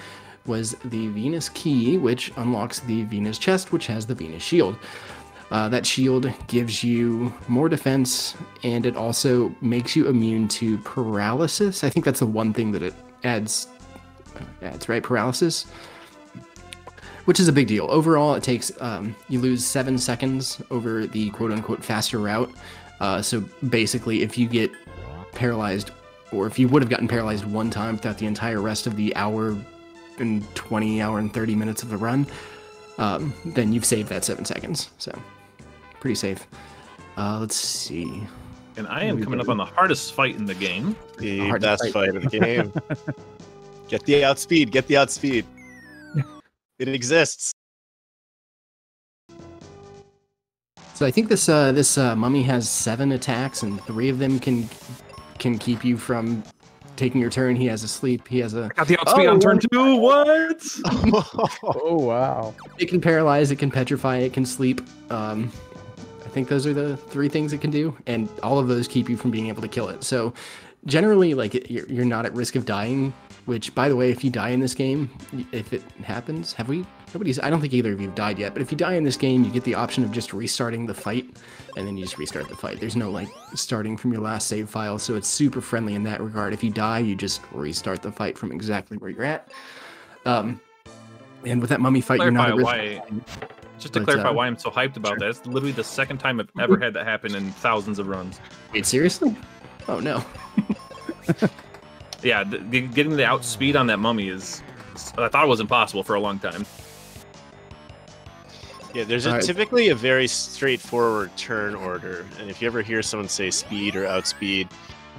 was the Venus key, which unlocks the Venus chest, which has the Venus shield. Uh, that shield gives you more defense, and it also makes you immune to paralysis. I think that's the one thing that it adds. uh, Adds right paralysis which is a big deal. Overall, it takes um, you lose seven seconds over the quote unquote faster route. Uh, so basically, if you get paralyzed, or if you would have gotten paralyzed one time throughout the entire rest of the hour and 20 hour and 30 minutes of the run, um, then you've saved that seven seconds. So pretty safe. Uh, let's see.
And I am coming up on the hardest fight in the game.
The
Hard to
best
fight.
fight of the game. get the outspeed. Get the outspeed. It exists.
So I think this uh, this uh, mummy has seven attacks, and three of them can can keep you from taking your turn. He has a sleep. He has a
Got the outspeed
Oh,
on turn two. What?
Oh wow!
It can paralyze, it can petrify, it can sleep. Um, I think those are the three things it can do, and all of those keep you from being able to kill it. So, generally, like you're, you're not at risk of dying which, by the way, if you die in this game, if it happens, have we? Nobody's. I don't think either of you have died yet. But if you die in this game, you get the option of just restarting the fight, and then you just restart the fight. There's no like starting from your last save file, so it's super friendly in that regard. If you die, you just restart the fight from exactly where you're at. Um, and with that mummy fight, you're not.
why. Just to
But,
clarify
uh,
why I'm so hyped about
sure.
that, it's literally the second time I've ever had that happen in thousands of runs.
Wait, seriously? Oh no.
Yeah, the, the- getting the outspeed on that mummy is. I thought it was impossible for a long time.
Yeah, there's a,
Alright.
typically a very straightforward turn order, and if you ever hear someone say speed or outspeed,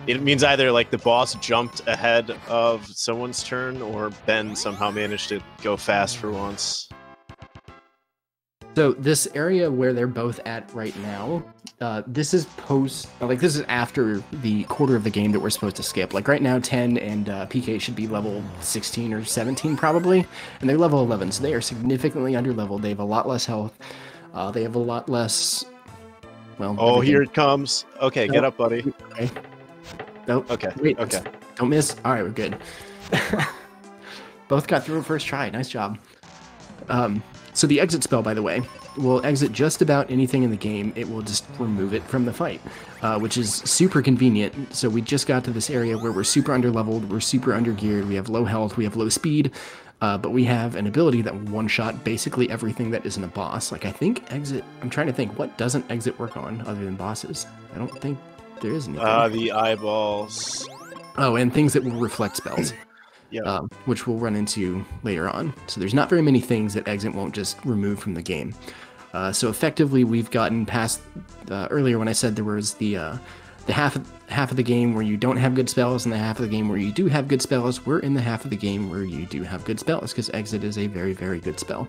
it means either like the boss jumped ahead of someone's turn, or Ben somehow managed to go fast for once.
So this area where they're both at right now, uh, this is post, like this is after the quarter of the game that we're supposed to skip. Like right now, 10 and uh, PK should be level 16 or 17 probably, and they're level 11, so they are significantly under level. They have a lot less health. Uh, they have a lot less. Well,
Oh,
everything-
here it comes. Okay, get up, buddy.
Okay. Nope.
Okay,
Wait.
okay.
Don't miss. All right, we're good. Both got through first try. Nice job. Um, so the exit spell, by the way, will exit just about anything in the game. It will just remove it from the fight, uh, which is super convenient. So we just got to this area where we're super underleveled, we're super undergeared, we have low health, we have low speed, uh, but we have an ability that one-shot basically everything that isn't a boss. Like I think exit. I'm trying to think what doesn't exit work on other than bosses. I don't think there is anything.
Uh, the eyeballs.
Oh, and things that will reflect spells.
Yeah.
Um, which we'll run into later on. So there's not very many things that exit won't just remove from the game. Uh, so effectively, we've gotten past uh, earlier when I said there was the uh, the half of, half of the game where you don't have good spells and the half of the game where you do have good spells. We're in the half of the game where you do have good spells because exit is a very very good spell.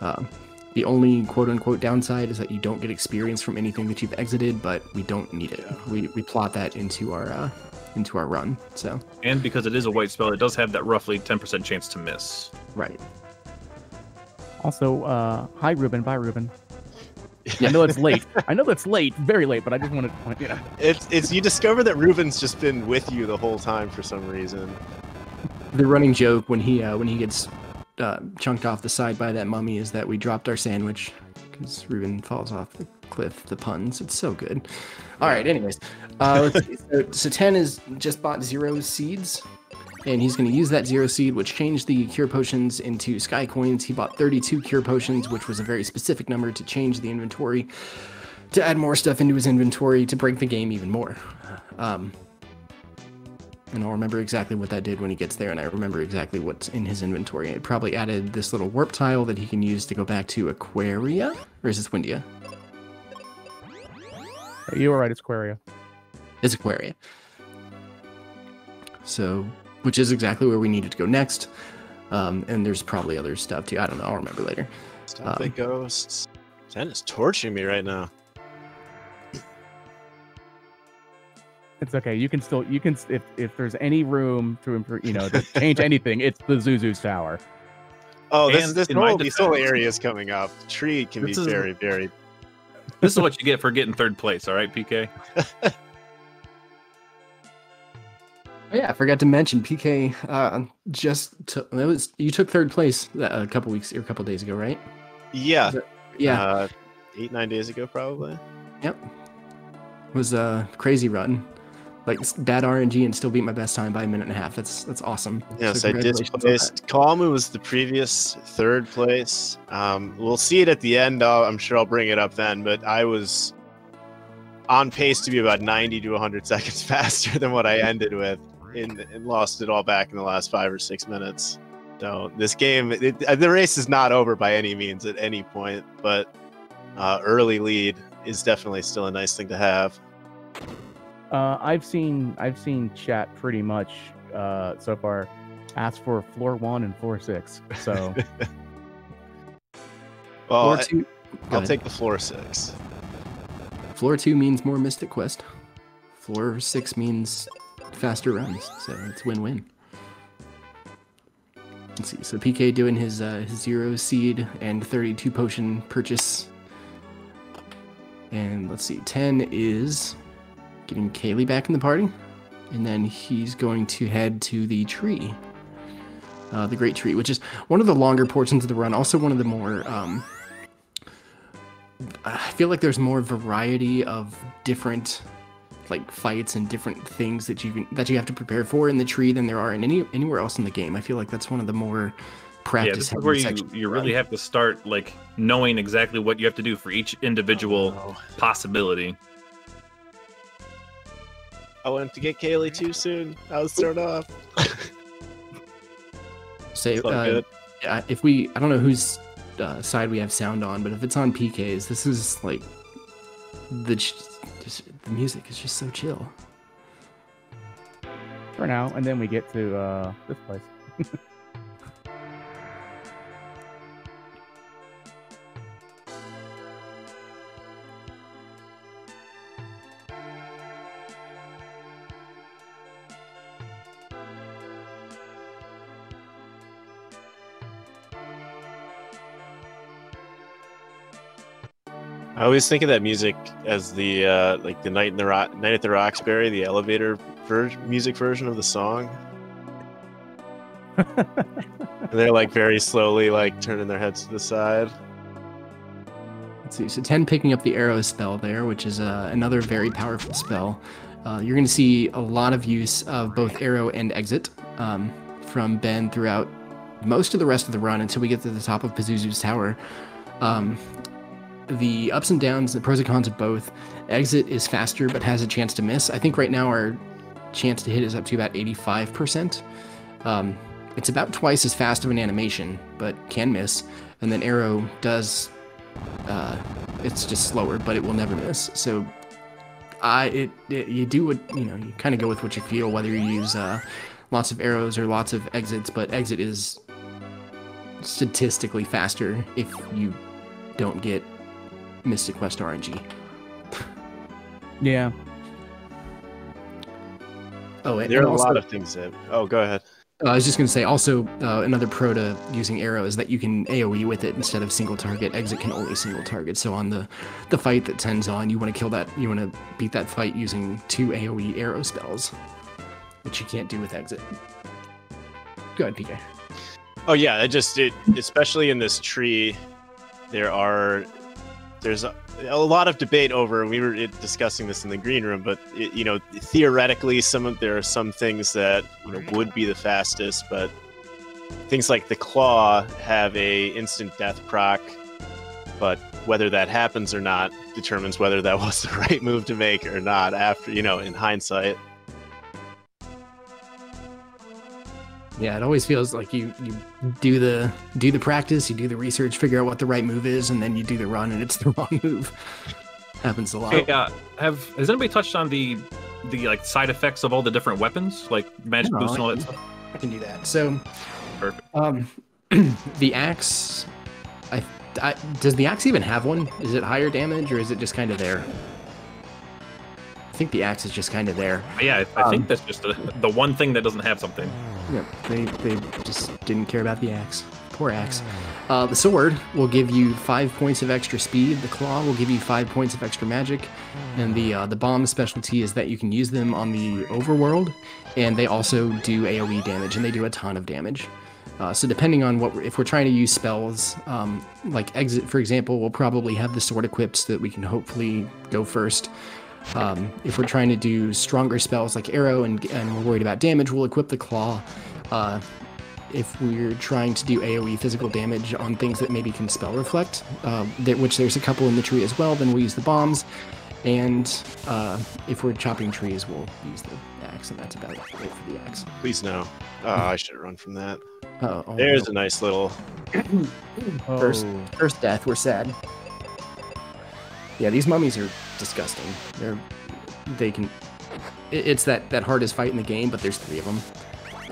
Um, the only quote unquote downside is that you don't get experience from anything that you've exited, but we don't need it. We, we plot that into our uh, into our run. So
And because it is a white spell, it does have that roughly 10% chance to miss.
right.
Also, uh, hi Ruben. Bye Ruben. I know it's late. I know that's late, very late, but I just wanted to point. You know,
It's it's you discover that Ruben's just been with you the whole time for some reason.
The running joke when he uh, when he gets uh, chunked off the side by that mummy is that we dropped our sandwich because Ruben falls off the cliff. The puns, it's so good. All right, anyways, uh. So, so ten is just bought zero seeds, and he's going to use that zero seed, which changed the cure potions into sky coins. He bought 32 cure potions, which was a very specific number to change the inventory, to add more stuff into his inventory to break the game even more. Um, and I'll remember exactly what that did when he gets there, and I remember exactly what's in his inventory. It probably added this little warp tile that he can use to go back to Aquaria, or is this Windia?
you were right. It's Aquaria.
It's Aquaria. So, which is exactly where we needed to go next. Um, and there's probably other stuff too. I don't know. I'll remember later.
Stop
Um,
the ghosts. Ten is torching me right now.
It's okay. You can still you can if if there's any room to improve, you know, to change anything, it's the Zuzu's tower.
Oh, this
And
this
in my
whole these whole
defense-
areas coming up. Tree can
This
be
is-
very very.
This is what you get for getting third place, all right, PK?
Oh, yeah, I forgot to mention PK. Uh, just that was you took third place uh, a couple weeks or a couple days ago, right?
Yeah.
Yeah,
Uh, eight nine days ago probably.
Yep, it was a crazy run. Like bad RNG and still beat my best time by a minute and a half. That's that's awesome.
Yes,
So
I
congratulations on that.
displaced. Kalmu was the previous third place. Um, we'll see it at the end. i I'm sure I'll bring it up then. But I was on pace to be about 90 to 100 seconds faster than what I ended with, and, and lost it all back in the last five or six minutes. So this game, it, uh, the race is not over by any means at any point, but uh, early lead is definitely still a nice thing to have.
Uh, I've seen I've seen chat pretty much uh, so far ask for floor one and floor six. So
Well,
Floor
I,
two. go
I'll
ahead.
take the floor six.
Floor two means more Mystic Quest. Floor six means faster runs, so it's win-win. Let's see. So PK doing his uh, zero seed and 32 potion purchase. And let's see, 10 is getting Kaeli back in the party. and then he's going to head to the tree, uh, the Great Tree, which is one of the longer portions of the run. Also, one of the more. Um, I feel like there's more variety of different like fights and different things that you can that you have to prepare for in the tree than there are in any anywhere else in the game. I feel like that's one of the more
Yeah,
practice.
this is where you, you really have to start like knowing exactly what you have to do for each individual
Oh,
possibility.
I went to get Kaeli too soon. I was thrown off.
say
It's
uh, if we I don't know whose uh, side we have sound on, but if it's on PKs, this is like the just the music is just so chill.
for now, and then we get to uh, this place.
always think of that music as the uh, like the night in the Ro- night at the Roxbury, the elevator ver- music version of the song. They're like very slowly like turning their heads to the side.
Let's see. So 10 picking up the arrow spell there, which is uh, another very powerful spell. Uh, you're going to see a lot of use of both arrow and exit um, from Ben throughout most of the rest of the run until we get to the top of Pazuzu's tower. Um, the ups and downs, the pros and cons of both. Exit is faster but has a chance to miss. I think right now our chance to hit is up to about 85%. Um, it's about twice as fast of an animation, but can miss. And then arrow does uh, it's just slower, but it will never miss. So, I it, it you do what you know. You kind of go with what you feel, whether you use uh, lots of arrows or lots of exits. But exit is statistically faster if you don't get Mystic Quest RNG.
Yeah,
Oh, and
There are a lot of things that. Oh, go ahead.
Uh, I was just going to say also uh, another pro to using arrow is that you can AoE with it instead of single target. Exit can only single target. So on the the fight that Ten's on, you want to kill that. You want to beat that fight using two AoE arrow spells, which you can't do with exit. Go ahead, PK.
Oh yeah, I just it especially in this tree, there are there's a, a lot of debate over. We were discussing this in the green room, but it, you know theoretically, some of there are some things that you know would be the fastest, but things like the claw have a instant death proc, but whether that happens or not determines whether that was the right move to make or not. After you know, in hindsight.
Yeah, it always feels like you you do the do the practice, you do the research, figure out what the right move is, and then you do the run, and it's the wrong move. Happens a lot.
Hey, uh, have has anybody touched on the the like side effects of all the different weapons, like magic boost and all that stuff?
I can do that. So,
Perfect.
Um, the axe. I, I does the axe even have one? Is it higher damage or is it just kind of there? I think the axe is just kind of there.
Yeah, I, I
Um,
think that's just the, the one thing that doesn't have something.
Yep, they they just didn't care about the axe. Poor axe. Uh, the sword will give you five points of extra speed. The claw will give you five points of extra magic, and the uh, the bomb specialty is that you can use them on the overworld, and they also do AOE damage, and they do a ton of damage. Uh, so depending on what, we're, if we're trying to use spells, um, like exit, for example, we'll probably have the sword equipped so that we can hopefully go first. Um, if we're trying to do stronger spells like arrow and, and we're worried about damage, we'll equip the claw. Uh, if we're trying to do AoE physical damage on things that maybe can spell reflect, uh, that, which there's a couple in the tree as well, then we'll use the bombs. And uh, if we're chopping trees, we'll use the axe, and that's about it for the axe.
Please no. Oh, I should run from that.
Uh, oh,
There's
no.
a nice little.
First- first death. We're sad. Yeah, these mummies are disgusting. They're they can. It's that that hardest fight in the game, but there's three of them.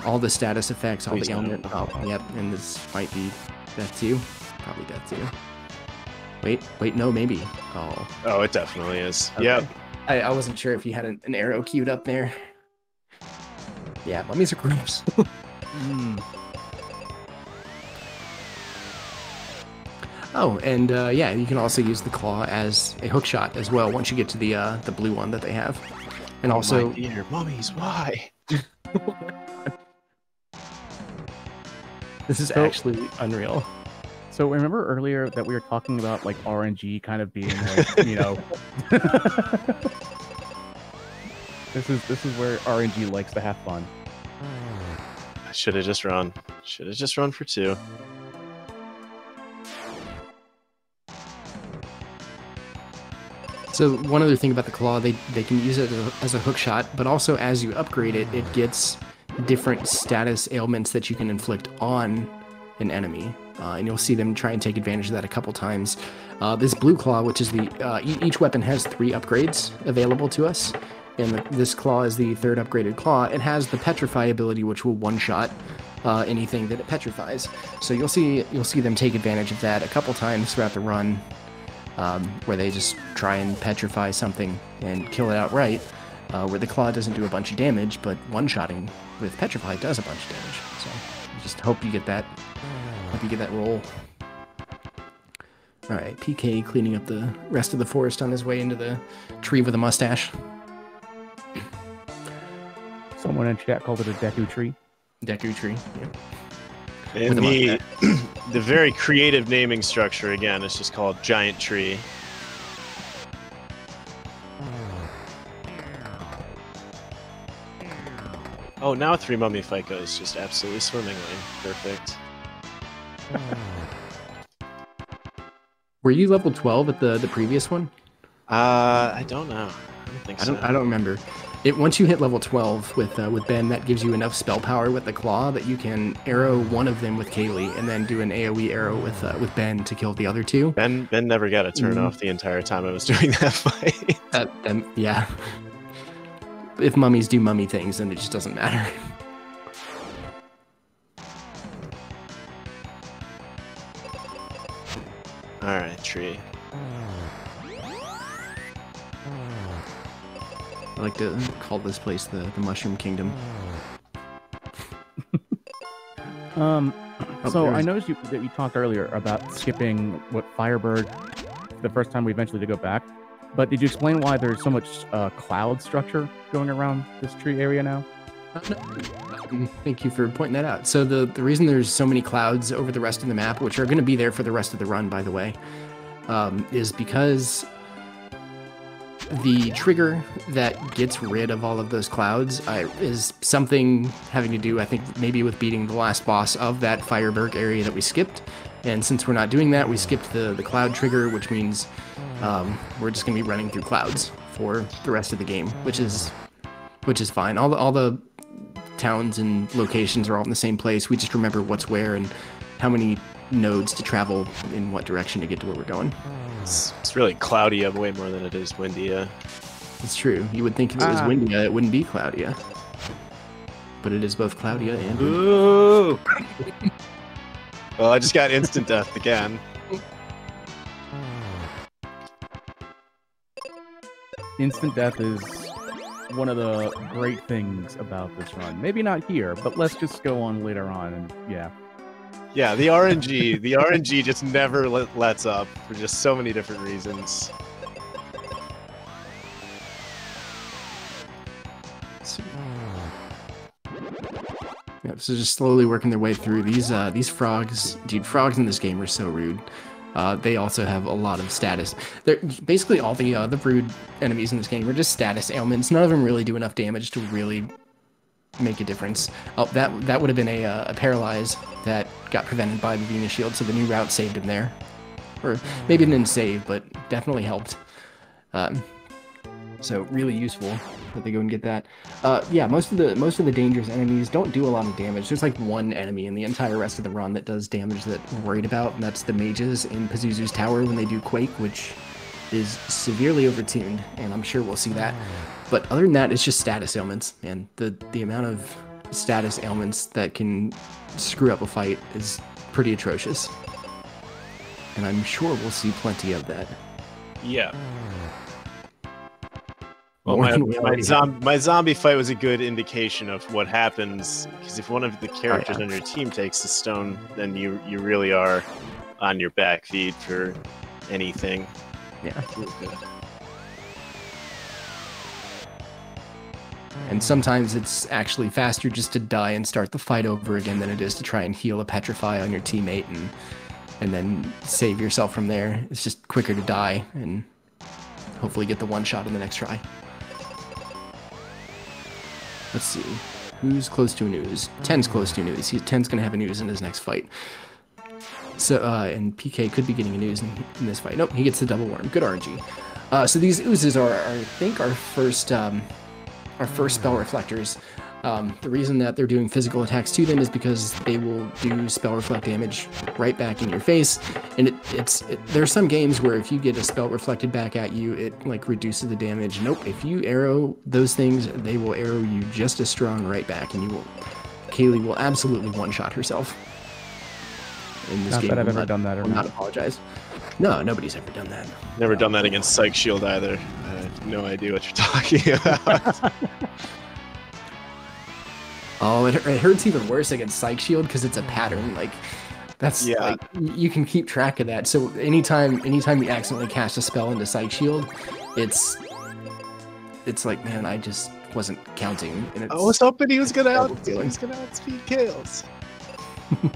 All the status effects, all
Please
the element. Oh, yep, and this might be death too. Probably death too. Wait, wait, no, maybe. Oh,
Oh, it definitely is.
okay.
Yep.
I, I wasn't sure if you had an, an arrow queued up there. Yeah, mummies are gross.
mm,
Oh, and uh, yeah, you can also use the claw as a hook shot as well once you get to the uh, the blue one that they have. And
Oh,
also,
my dear mummies, why?
this is
So-
actually unreal.
So remember earlier that we were talking about like RNG kind of being like, you know This is this is where RNG likes to have fun.
I should have just run. Should have just run for two.
So one other thing about the claw, they they can use it as a, as a hook shot, but also as you upgrade it, it gets different status ailments that you can inflict on an enemy, uh, and you'll see them try and take advantage of that a couple times. Uh, this blue claw, which is the uh, e- each weapon has three upgrades available to us, and the, this claw is the third upgraded claw. It has the petrify ability, which will one shot uh, anything that it petrifies. So you'll see you'll see them take advantage of that a couple times throughout the run um, where they just try and petrify something and kill it outright. Uh, where the claw doesn't do a bunch of damage, but one-shotting with petrify does a bunch of damage. So I just hope you get that. Hope you get that roll. All right, PK cleaning up the rest of the forest on his way into the tree with a mustache.
Someone in chat called it a Deku tree.
Deku tree. Yeah.
And
With a
the the very creative naming structure again It's just called giant tree. Oh, now three mummy fight goes just absolutely swimmingly. Perfect.
Were you level 12 at the the previous one?
Uh, I don't know. I don't think
I don't. I don't remember. It once you hit level 12 with uh, with Ben, that gives you enough spell power with the claw that you can arrow one of them with Kaeli, and then do an AOE arrow with uh, with Ben to kill the other two.
Ben Ben never got a turn
Mhm.
off the entire time I was doing that fight.
That, um, yeah. If mummies do mummy things, then it just doesn't matter.
All right, tree.
I like to call this place the, the Mushroom Kingdom.
Um,
Oh,
so I noticed you, that you talked earlier about skipping what Fireburg the first time we eventually did go back. But did you explain why there's so much uh, cloud structure going around this tree area now?
Um, Thank you for pointing that out. So the the reason there's so many clouds over the rest of the map, which are going to be there for the rest of the run, by the way, um, is because the trigger that gets rid of all of those clouds uh, is something having to do, I think, maybe with beating the last boss of that Fireburg area that we skipped. And since we're not doing that, we skipped the the cloud trigger, which means um, we're just going to be running through clouds for the rest of the game, which is which is fine. All the all the towns and locations are all in the same place. We just remember what's where and how many nodes to travel in what direction to get to where we're going.
It's, it's really cloudy up way more than it is windy. Uh,
It's true. You would think if it was
Ah.
Windia, it wouldn't be Cloudia. But it is both Cloudia and windy.
Ooh.
well, I just got instant death again.
Instant death is one of the great things about this run. Maybe not here, but let's just go on later on. And yeah,
Yeah, the RNG, the RNG just never lets up for just so many different reasons.
Yep, so just slowly working their way through these uh, these frogs. Dude, frogs in this game are so rude. Uh, they also have a lot of status. They're basically all the uh, the brood enemies in this game are just status ailments. None of them really do enough damage to really make a difference. Oh, that that would have been a, uh, a paralyze that got prevented by the Venus Shield, so the new route saved him there, or maybe it didn't save, but definitely helped. Um, so really useful that they go and get that. Uh, yeah, most of the most of the dangerous enemies don't do a lot of damage. There's like one enemy in the entire rest of the run that does damage that we're worried about, and that's the mages in Pazuzu's tower when they do Quake, which is severely overtuned, and I'm sure we'll see that. But other than that, it's just status ailments, and the the amount of status ailments that can screw up a fight is pretty atrocious. And I'm sure we'll see plenty of that.
Yeah. Well, my,
we
my,
already
zom- my zombie fight was a good indication of what happens because if one of the characters
yeah.
on your team takes the stone, then you you really are on your back feet for anything.
Yeah. And sometimes it's actually faster just to die and start the fight over again than it is to try and heal a petrify on your teammate and and then save yourself from there. It's just quicker to die and hopefully get the one shot in the next try. Let's see. Who's close to an ooze? Ten's close to ooze. He, Ten's gonna have an ooze in his next fight. So uh, and PK could be getting an ooze in, in this fight. Nope, he gets the double worm. Good RNG. Uh, so these oozes are, are, I think, our first um, our first spell reflectors. Um, the reason that they're doing physical attacks to them is because they will do spell reflect damage right back in your face. And it, it's it, there are some games where if you get a spell reflected back at you, it like reduces the damage. Nope, if you arrow those things, they will arrow you just as strong right back, and you will. Kaeli will absolutely one shot herself. In this
Not
game,
that I've
will
ever
not-
done that or
will not
not.
apologize. No, nobody's ever done that.
Never done that against Psych Shield either. I have no idea what you're talking about.
Oh, it, it hurts even worse against Psych Shield because it's a pattern. Like that's
Yeah.
like you can keep track of that. So anytime anytime you accidentally cast a spell into Psych Shield, it's it's like man, I just wasn't counting. And it's,
I was hoping he was gonna out, he was gonna outspeed Kales.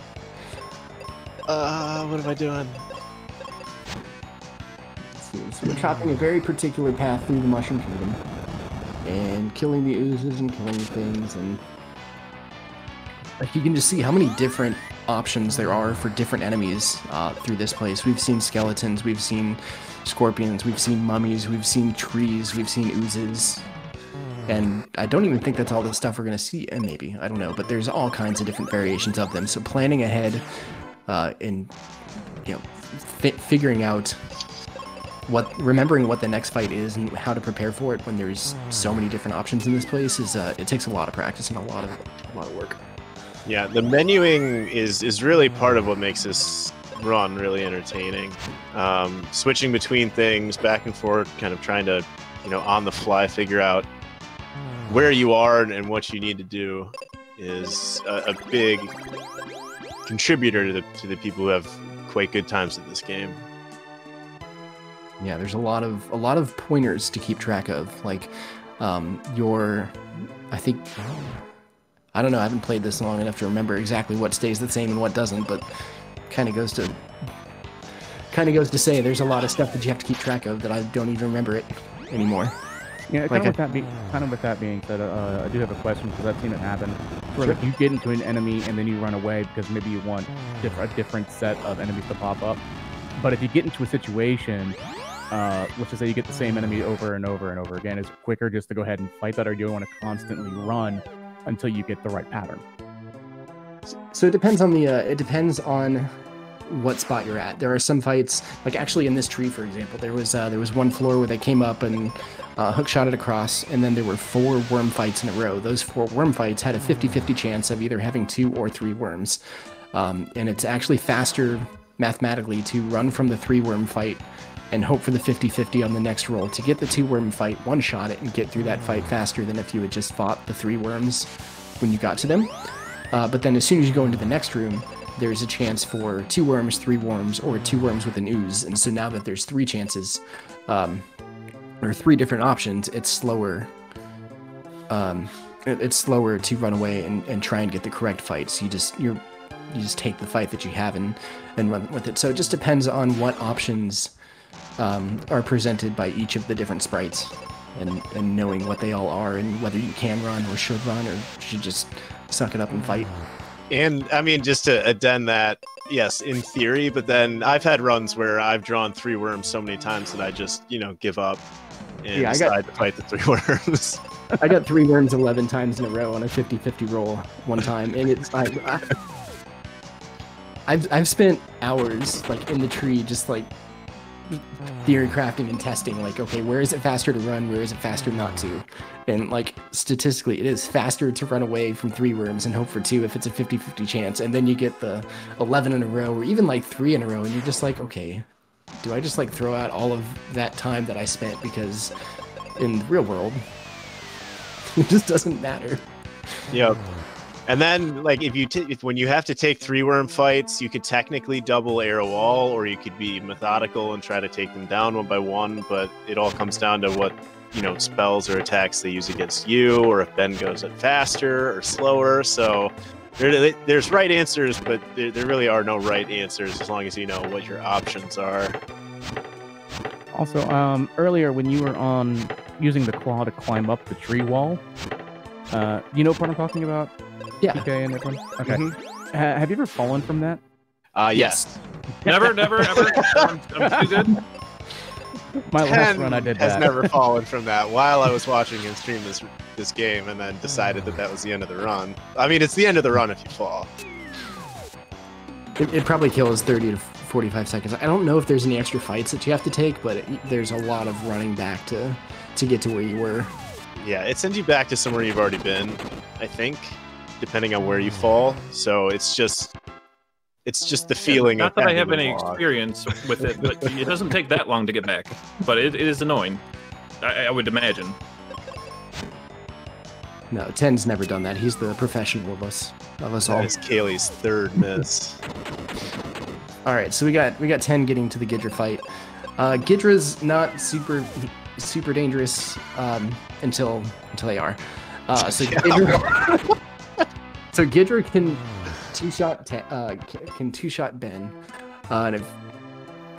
uh, what am I doing?
So we're chopping a very particular path through the Mushroom Kingdom, and killing the oozes and killing things, and like you can just see how many different options there are for different enemies uh, through this place. We've seen skeletons, we've seen scorpions, we've seen mummies, we've seen trees, we've seen oozes. And I don't even think that's all the stuff we're gonna see. And maybe I don't know, but there's all kinds of different variations of them. So planning ahead, uh, and you know, fi- figuring out what remembering what the next fight is and how to prepare for it when there's so many different options in this place is uh, it takes a lot of practice and a lot of a lot of work.
Yeah, the menuing is is really part of what makes this run really entertaining. Um, switching between things back and forth, kind of trying to, you know, on the fly figure out where you are and what you need to do is a, a big contributor to the to the people who have quite good times at this game.
Yeah, there's a lot of a lot of pointers to keep track of. Like um, your, I think, I don't know. I haven't played this long enough to remember exactly what stays the same and what doesn't, but kind of goes to kind of goes to say there's a lot of stuff that you have to keep track of that I don't even remember it anymore.
Yeah, kind
Like
of
a-
with that being kind of with that being said, uh, I do have a question because I've seen it happen. Where like you get into an enemy and then you run away because maybe you want diff- a different set of enemies to pop up. But if you get into a situation, uh, let's just say you get the same enemy over and over and over again, is it quicker just to go ahead and fight that, or do you want to constantly run until you get the right pattern?
So it depends on the uh, it depends on what spot you're at. There are some fights, like actually in this tree, for example, there was uh, there was one floor where they came up and uh, hook shot it across, and then there were four worm fights in a row. Those four worm fights had a 50-50 chance of either having two or three worms, um, and it's actually faster mathematically to run from the three worm fight and hope for the 50-50 on the next roll to get the two worm fight, one shot it, and get through that fight faster than if you had just fought the three worms when you got to them. Uh, but then as soon as you go into the next room, there's a chance for two worms, three worms, or two worms with an ooze. And so now that there's three chances, um, or three different options, it's slower. Um, it- it's slower to run away and, and try and get the correct fight. So you just you're you just take the fight that you have and and run with it. So it just depends on what options um, are presented by each of the different sprites, and and knowing what they all are and whether you can run or should run or should just suck it up and fight.
And I mean, just to addend that, yes, in theory, but then I've had runs where I've drawn three worms so many times that I just, you know, give up and
Yeah, I got-
to fight the three worms.
I got three worms 11 times in a row on a 50-50 roll one time, and it's I, I've I've spent hours like in the tree just like theory crafting and testing like okay where is it faster to run where is it faster not to and like statistically it is faster to run away from three worms and hope for two if it's a 50-50 chance and then you get the 11 in a row or even like three in a row and you're just like okay do i just like throw out all of that time that i spent because in the real world it just doesn't matter.
Yep. And then, like, if you t- if when you have to take three worm fights, you could technically double arrow all, or you could be methodical and try to take them down one by one. But it all comes down to what you know spells or attacks they use against you, or if Ben goes it faster or slower. So there, there's right answers, but there, there really are no right answers as long as you know what your options are.
Also, um, earlier when you were on using the claw to climb up the tree wall, uh, you know what I'm talking about?
Yeah.
PK and everyone. Okay.
Mhm.
Ha- have you ever fallen from that?
Uh, yes.
Never, never, ever. I'm, I'm too good.
My last run, I did
has
that.
never fallen from that while I was watching him stream this this game, and then decided that that was the end of the run. I mean, it's the end of the run if you fall.
It, it probably kills 30 to 45 seconds. I don't know if there's any extra fights that you have to take, but it, there's a lot of running back to to get to where you were.
Yeah, it sends you back to somewhere you've already been, I think, depending on where you fall. So it's just it's just the feeling
Not
of
that I have any
walk.
experience with it, but it doesn't take that long to get back. But it, it is annoying. I, I would imagine.
No, Ten's never done that. He's the professional of us of us all.
That is Kaeli's third miss.
All right, so we got we got ten getting to the Gidrah fight. Uh, Gidrah's not super super dangerous um, until until they are. Uh, so Gidrah, so Gidrah can two shot ta- uh, can two shot Ben, uh, and it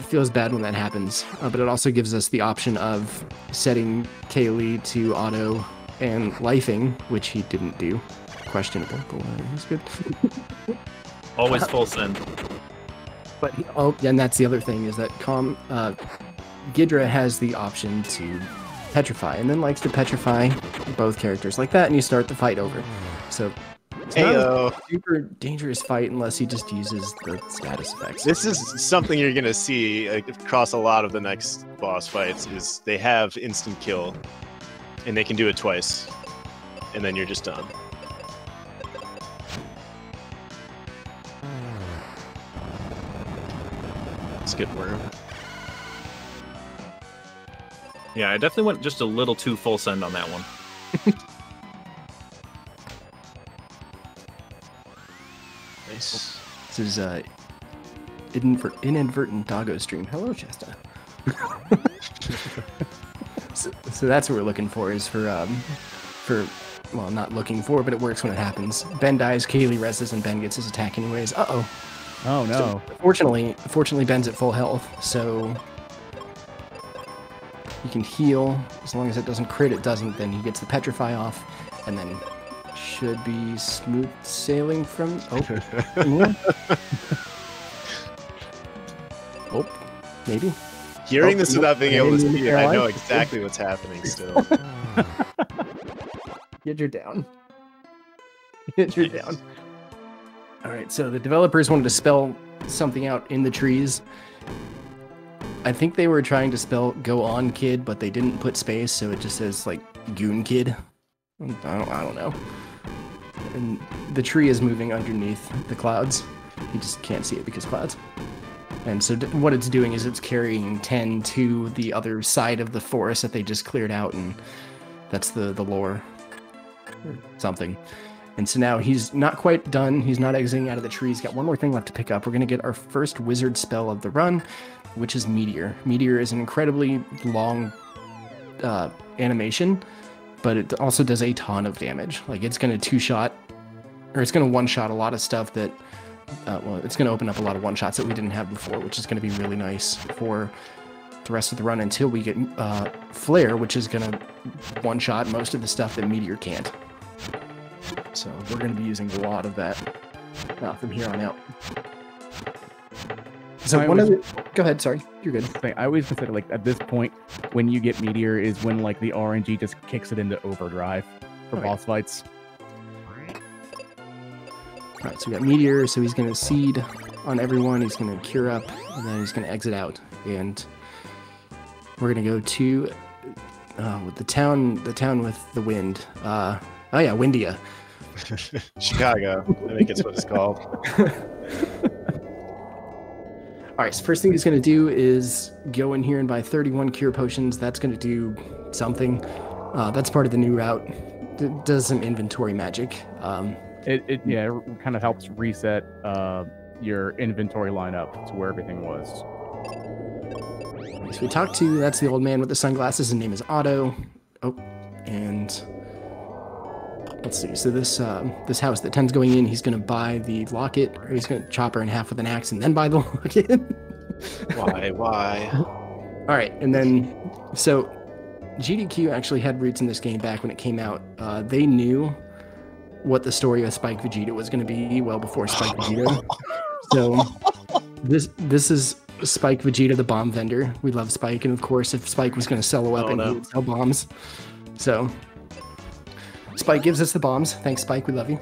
feels bad when that happens. Uh, but it also gives us the option of setting Kaeli to auto and lifing, which he didn't do. Questionable, but he's good.
Always full send.
But oh, and that's the other thing is that Com uh, Gidrah has the option to petrify, and then likes to petrify both characters like that, and you start the fight over. So it's not a super dangerous fight unless he just uses the status effects.
This is something you're gonna see like, across a lot of the next boss fights. Is they have instant kill, and they can do it twice, and then you're just done. It's a worm.
Yeah, I definitely went just a little too full send on that one.
Nice.
This is uh, inadvert- inadvertent doggo stream. Hello, Chesta. so, so that's what we're looking for is for um, for well, not looking for, but it works when it happens. Ben dies, Kaeli reses, and Ben gets his attack anyways. Uh oh.
Oh no.
Fortunately, fortunately, Ben's at full health, so he can heal as long as it doesn't crit. It doesn't, then he gets the petrify off, and then should be smooth sailing from. Oh, oh, maybe.
Hearing
Oh,
this without being able to see it, I know exactly what's happening still.
Get your down. Get your down. All right, so the developers wanted to spell something out in the trees. I think they were trying to spell "go on, kid," but they didn't put space, so it just says like "goon kid." I don't, I don't know. And the tree is moving underneath the clouds. You just can't see it because clouds. And so what it's doing is it's carrying ten to the other side of the forest that they just cleared out, and that's the the lore or something. And so now he's not quite done. He's not exiting out of the tree. He's got one more thing left to pick up. We're going to get our first wizard spell of the run, which is Meteor. Meteor is an incredibly long uh, animation, but it also does a ton of damage. Like it's going to two shot, or it's going to one shot a lot of stuff that, uh, well, it's going to open up a lot of one shots that we didn't have before, which is going to be really nice for the rest of the run until we get uh, Flare, which is going to one shot most of the stuff that Meteor can't. So we're going to be using a lot of that uh, from here on out. So
I
one of the, go ahead. Sorry, you're good.
I always consider like at this point when you get meteor is when like the RNG just kicks it into overdrive for
Okay.
boss fights.
All right, so we got Meteor. So he's going to seed on everyone. He's going to cure up, and then he's going to exit out. And we're going to go to uh, with the town, the town with the wind. Uh, oh yeah, Windia.
Chicago, I think it's what it's called.
All right, so first thing he's going to do is go in here and buy 31 cure potions. That's going to do something. Uh, that's part of the new route. D- does some inventory magic. Um,
It, it yeah, it kind of helps reset uh, your inventory lineup to where everything was.
So we talked to that's the old man with the sunglasses. His name is Otto. Oh, and let's see. So this um, this house that Ten's going in, he's gonna buy the locket, or he's gonna chop her in half with an axe and then buy the locket.
Why? Why?
All right, and then so GDQ actually had roots in this game back when it came out. Uh, they knew what the story of Spike Vegeta was going to be well before Spike Vegeta. So this this is Spike Vegeta, the bomb vendor. We love Spike, and of course, if Spike was going to sell a weapon,
no.
he would sell bombs. So Spike gives us the bombs. Thanks, Spike. We love you.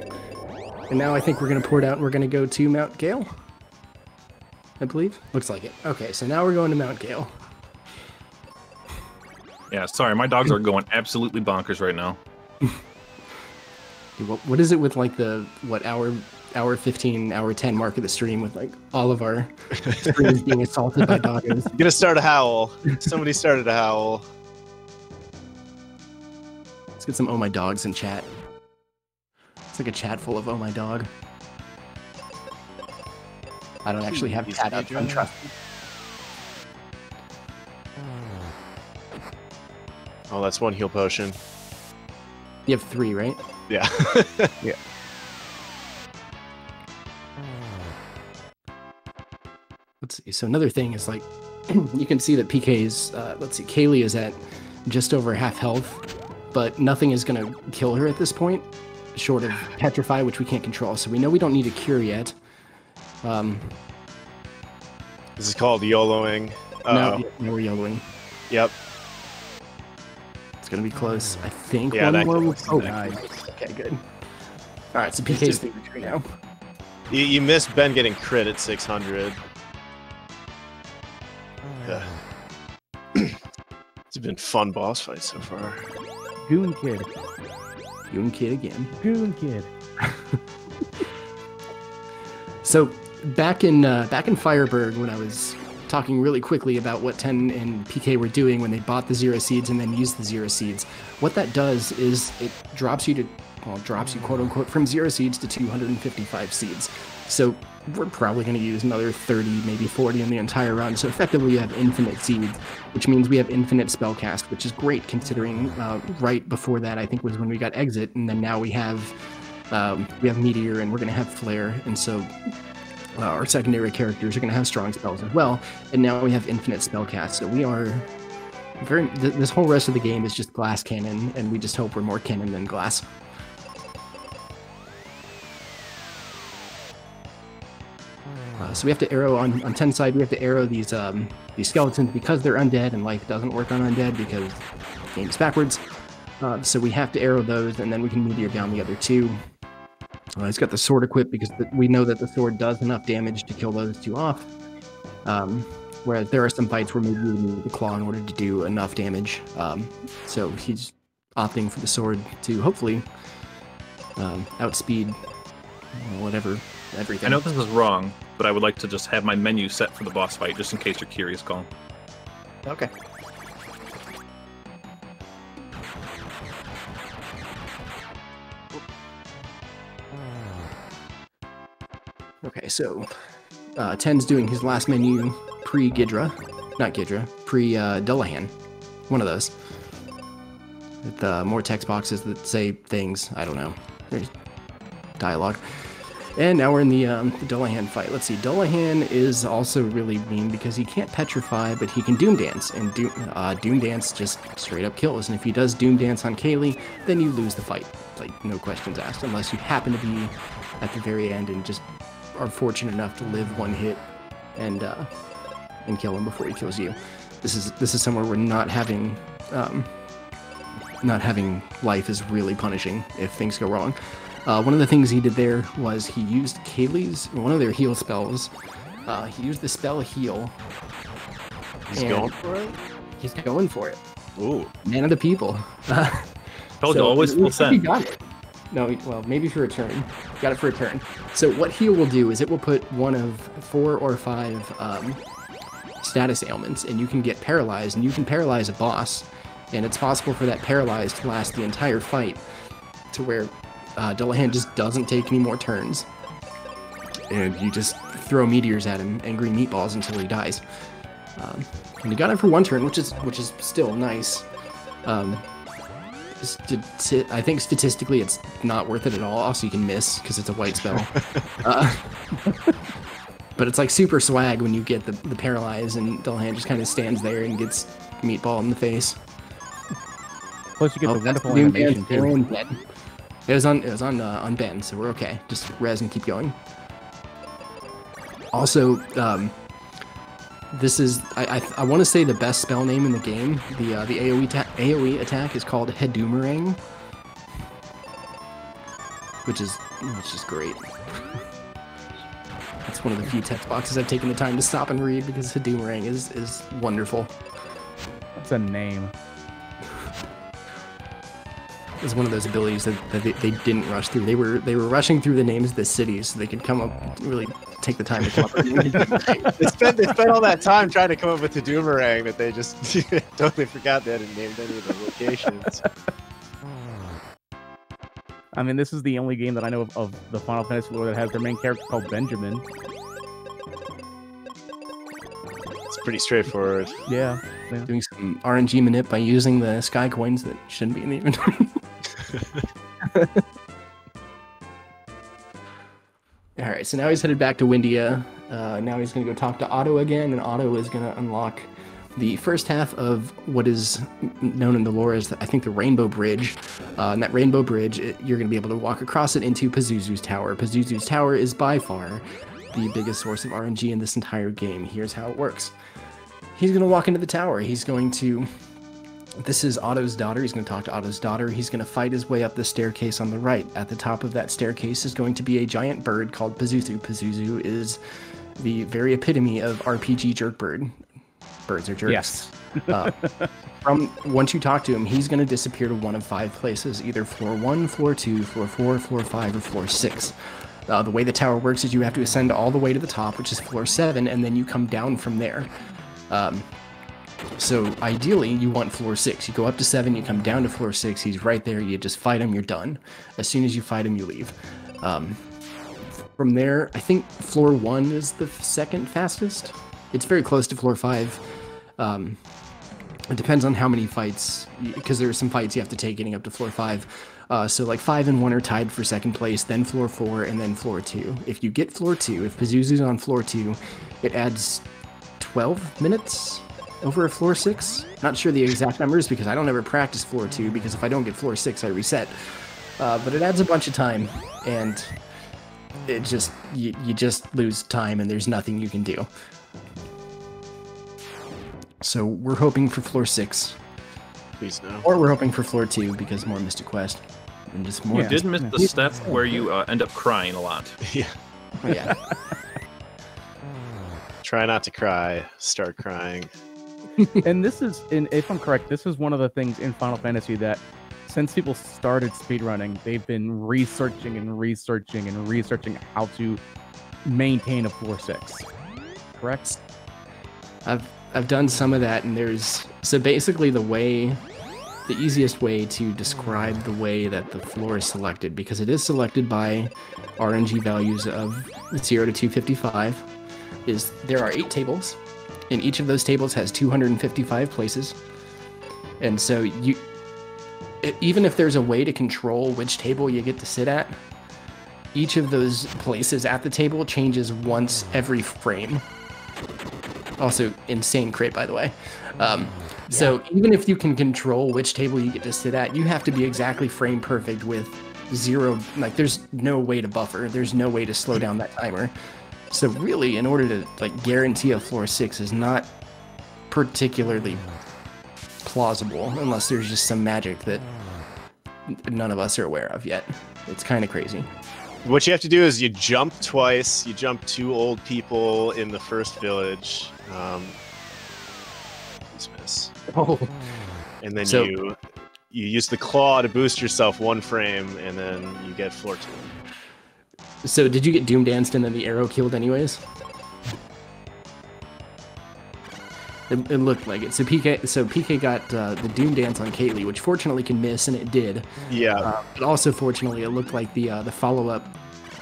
And now I think we're going to pour it out. and We're going to go to Mount Gale. I believe. Looks like it. Okay, so now we're going to Mount Gale.
Yeah, sorry, my dogs are going absolutely bonkers right now.
Dude, What, what is it with like the what hour hour 15 hour 10 mark of the stream with like all of our streams being assaulted by doggos
I'm gonna start a howl. Somebody started a howl.
Let's get some oh my dogs in chat it's like a chat full of oh my dog i don't actually have chat up
Adrian.
untrust
Oh, that's one heal potion.
you have three right
Yeah. Yeah.
let's see so another thing is like you can see that pk's uh, let's see Kaeli is at just over half health but nothing is going to kill her at this point short of petrify which we can't control so we know we don't need a cure yet um
this is called YOLOing.
No, no we're yellowing
Yep.
it's going to be close i think
Yeah,
one
that
more oh
That
nice. okay good all right so pk's the tree now
You, you missed Ben getting crit at 600. Ugh. it's been fun boss fight so far.
Goon Kid.
Goon Kid again.
Goon Kid.
So back in uh, back in Fireburg, when I was talking really quickly about what Ten and PK were doing when they bought the zero seeds and then used the zero seeds, what that does is it drops you to well, drops you quote unquote from zero seeds to 255 seeds. So we're probably going to use another 30, maybe 40 in the entire run. So effectively, you have infinite seeds, which means we have infinite spellcast, which is great considering uh, right before that I think was when we got exit, and then now we have um, we have meteor and we're going to have flare, and so uh, our secondary characters are going to have strong spells as well. And now we have infinite spellcast, so we are very. Th- this whole rest of the game is just glass cannon, and we just hope we're more cannon than glass. Uh, so we have to arrow on on ten side. We have to arrow these um, these skeletons because they're undead, and life doesn't work on undead because the game's backwards. Uh, so we have to arrow those, and then we can meteor down the other two. Uh, he's got the sword equipped because the, we know that the sword does enough damage to kill those two off. Um, whereas there are some fights where maybe we need the claw in order to do enough damage. Um, so he's opting for the sword to hopefully um, outspeed whatever everything.
I know this is wrong, but I would like to just have my menu set for the boss fight, just in case you're curious, Colin.
Okay. Okay, so uh, Ten's doing his last menu pre Gidrah, not Gidrah, pre uh, Dullahan, one of those. With uh, more text boxes that say things. I don't know. There's dialogue. And now we're in the, um, the Dullahan fight. Let's see. Dullahan is also really mean because he can't petrify, but he can Doom Dance, and Doom, uh, Doom Dance just straight up kills. And if he does Doom Dance on Kaeli, then you lose the fight. Like no questions asked, unless you happen to be at the very end and just are fortunate enough to live one hit and uh, and kill him before he kills you. This is this is somewhere where not having um, not having life is really punishing if things go wrong. Uh, one of the things he did there was he used Kaeli's one of their heal spells. Uh, he used the spell heal.
He's
And-
going for it?
He's going for it.
Ooh.
Man of the people.
Told you, always
it
full
looks He
send.
got it. No, well, maybe for a turn. Got it for a turn. So what heal will do is it will put one of four or five um, status ailments, and you can get paralyzed, and you can paralyze a boss, and it's possible for that paralyzed to last the entire fight, to where uh, Dullahan just doesn't take any more turns, and you just throw meteors at him and green meatballs until he dies. Um, and you got him for one turn, which is which is still nice. Um, I think statistically it's not worth it at all. Also, you can miss because it's a white spell. uh, but it's like super swag when you get the, the paralyze and Dullahan just kind of stands there and gets meatball in the face.
Plus, you get
Oh,
the wonderful animation too.
It was on it was on uh, on Ben, so we're okay. Just res and keep going. Also, um, this is I I, I want to say the best spell name in the game. The uh, the AOE AOE attack is called Hedoomerang, which is which is great. That's one of the few text boxes I've taken the time to stop and read because Hedoomerang is is wonderful.
That's a name.
Is one of those abilities that, that they, they didn't rush through. They were they were rushing through the names of the cities so they could come up really take the time to come up with
They spent they spent all that time trying to come up with the Doomerang that they just totally forgot they hadn't named any of the locations.
I mean, this is the only game that I know of, of the Final Fantasy lore that has their main character called Benjamin.
It's pretty straightforward.
Yeah.
doing some RNG manip by using the sky coins that shouldn't be in the inventory. All right, so now he's headed back to Windia. Uh, now he's going to go talk to Otto again, and Otto is going to unlock the first half of what is known in the lore as, I think, the Rainbow Bridge. Uh, and that Rainbow Bridge, it, you're going to be able to walk across it into Pazuzu's Tower. Pazuzu's Tower is by far the biggest source of RNG in this entire game. Here's how it works. He's going to walk into the tower. He's going to this is Otto's daughter. He's going to talk to Otto's daughter. He's going to fight his way up the staircase on the right. At the top of that staircase is going to be a giant bird called Pazuzu. Pazuzu is the very epitome of RPG jerk bird. Birds are jerks.
Yes.
Uh, from once you talk to him, he's going to disappear to one of five places: either floor one, floor two, floor four, floor five, or floor six. Uh, the way the tower works is you have to ascend all the way to the top, which is floor seven, and then you come down from there. Um, so ideally, you want floor six. You go up to seven, you come down to floor six. He's right there. You just fight him. You're done. As soon as you fight him, you leave. Um, from there, I think floor one is the second fastest. It's very close to floor five. Um, it depends on how many fights, because there are some fights you have to take getting up to floor five. Uh, so like five and one are tied for second place, then floor four, and then floor two. If you get floor two, if Pazuzu's on floor two, it adds 12 minutes over a floor six. Not sure the exact numbers because I don't ever practice floor two because if I don't get floor six, I reset. Uh, but it adds a bunch of time, and it just you, you just lose time, and there's nothing you can do. So we're hoping for floor six,
Please no.
or we're hoping for floor two because more Mystic Quest and just more.
Yeah.
You did miss the step where you uh, end up crying a lot.
yeah.
Oh, yeah.
Try not to cry. Start crying.
And this is, and if I'm correct, this is one of the things in Final Fantasy that since people started speedrunning, they've been researching and researching and researching how to maintain a 4-6. Correct?
I've I've done some of that, and there's so basically the way, the easiest way to describe the way that the floor is selected because it is selected by RNG values of zero to 255. Is there are eight tables, and each of those tables has 255 places, and so you. Even if there's a way to control which table you get to sit at, each of those places at the table changes once every frame. Also insane crit by the way. Um, so even if you can control which table you get to sit at you have to be exactly frame perfect with zero like there's no way to buffer. There's no way to slow down that timer so really in order to like guarantee a floor six is not particularly plausible unless there's just some magic that none of us are aware of yet it's kind of crazy
What you have to do is you jump twice. You jump two old people in the first village. Um, please miss.
oh
And then
So-
you you use the claw to boost yourself one frame, and then you get floor two.
So did you get doom danced and then the arrow killed anyways It, it looked like it. So PK, so PK got uh, the Doom Dance on Kaeli, which fortunately can miss, and it did.
Yeah.
Uh, but also, fortunately, it looked like the uh, the follow up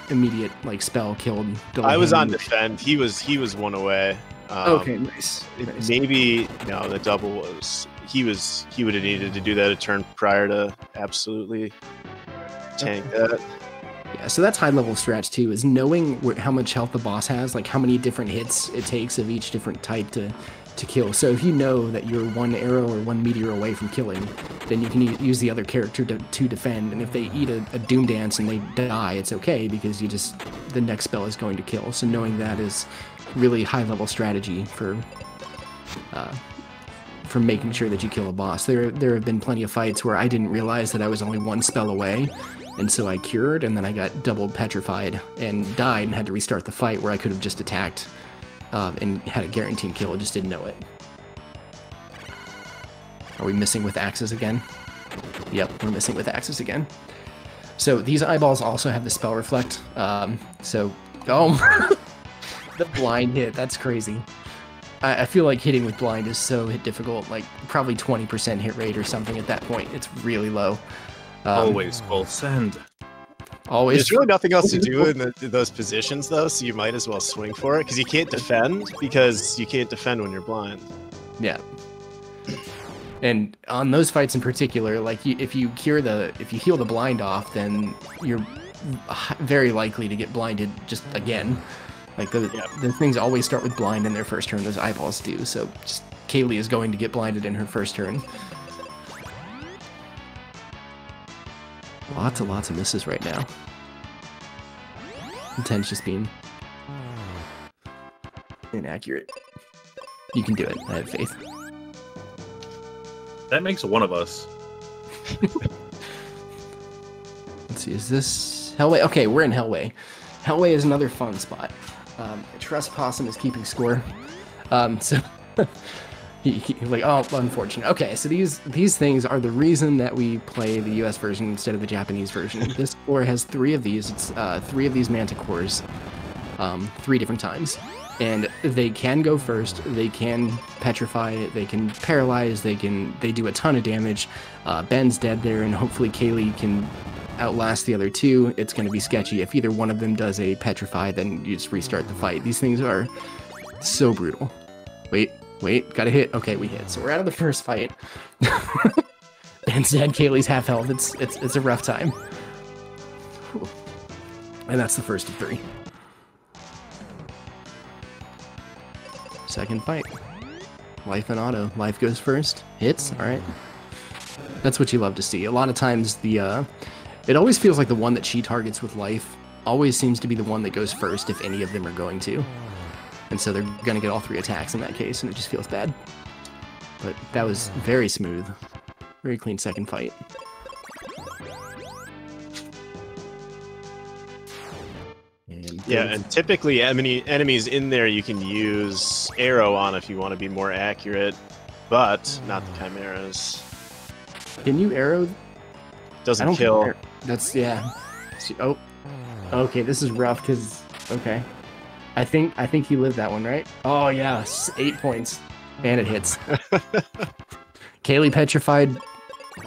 immediate like spell killed.
I was on defend. He was he was one away. Um,
Okay, nice. nice.
Maybe no, the double was he was he would have needed to do that a turn prior to absolutely tank that.
Yeah, so that's high level stretch too. Is knowing wh- how much health the boss has, like how many different hits it takes of each different type to to kill. So if you know that you're one arrow or one meteor away from killing, then you can use the other character to, to defend. And if they eat a, a doom dance and they die, it's okay because you just the next spell is going to kill. So knowing that is really high level strategy for uh, for making sure that you kill a boss. There there have been plenty of fights where I didn't realize that I was only one spell away, and so I cured, and then I got double petrified and died and had to restart the fight where I could have just attacked um, and had a guaranteed kill. Just didn't know it. Are we missing with axes again? Yep, we're missing with axes again. So these eyeballs also have the spell reflect. Um, so oh, the blind hit. That's crazy. I, I feel like hitting with blind is so hit difficult. Like probably 20% hit rate or something at that point. It's really low. Um,
Always full send.
always.
There's really nothing else to do in, the, in those positions though, so you might as well swing for it because you can't defend because you can't defend when you're blind.
Yeah. And on those fights in particular, like you, if you cure the, if you heal the blind off, then you're very likely to get blinded just again. Like the
Yeah.
the things always start with blind in their first turn. Those eyeballs do. So just, Kaeli is going to get blinded in her first turn. Lots and lots of misses right now. And Ten's just being inaccurate. You can do it. I have faith.
That makes one of us.
Let's see, is this Hellway? Okay, we're in Hellway. Hellway is another fun spot. Um, Trust Possum is keeping score. Um, so like oh unfortunate. Okay, so these these things are the reason that we play the U.S. version instead of the Japanese version. this score has three of these. It's uh, three of these manticores, um, three different times, and they can go first. They can petrify. They can paralyze. They can they do a ton of damage. Uh, Ben's dead there, and hopefully Kaeli can outlast the other two, it's going to be sketchy. If either one of them does a petrify, then you just restart the fight. These things are so brutal. Wait, wait, got to hit. Okay, we hit. So we're out of the first fight. Ben's dead. Kaeli's half health. It's it's it's a rough time. And that's the first of three. Second fight. Life and auto. Life goes first. Hits. All right. That's what you love to see. A lot of times the uh it always feels like the one that she targets with life always seems to be the one that goes first if any of them are going to. And so they're going to get all three attacks in that case, and it just feels bad. But that was very smooth. Very clean second fight. And
Yeah, and typically enemy enemies in there you can use arrow on if you want to be more accurate, but not the chimeras.
can you arrow?
Doesn't kill.
That's yeah. Oh, okay. This is rough because okay. I think I think he lived that one right. Oh yeah, eight points, and it hits. Kaeli petrified.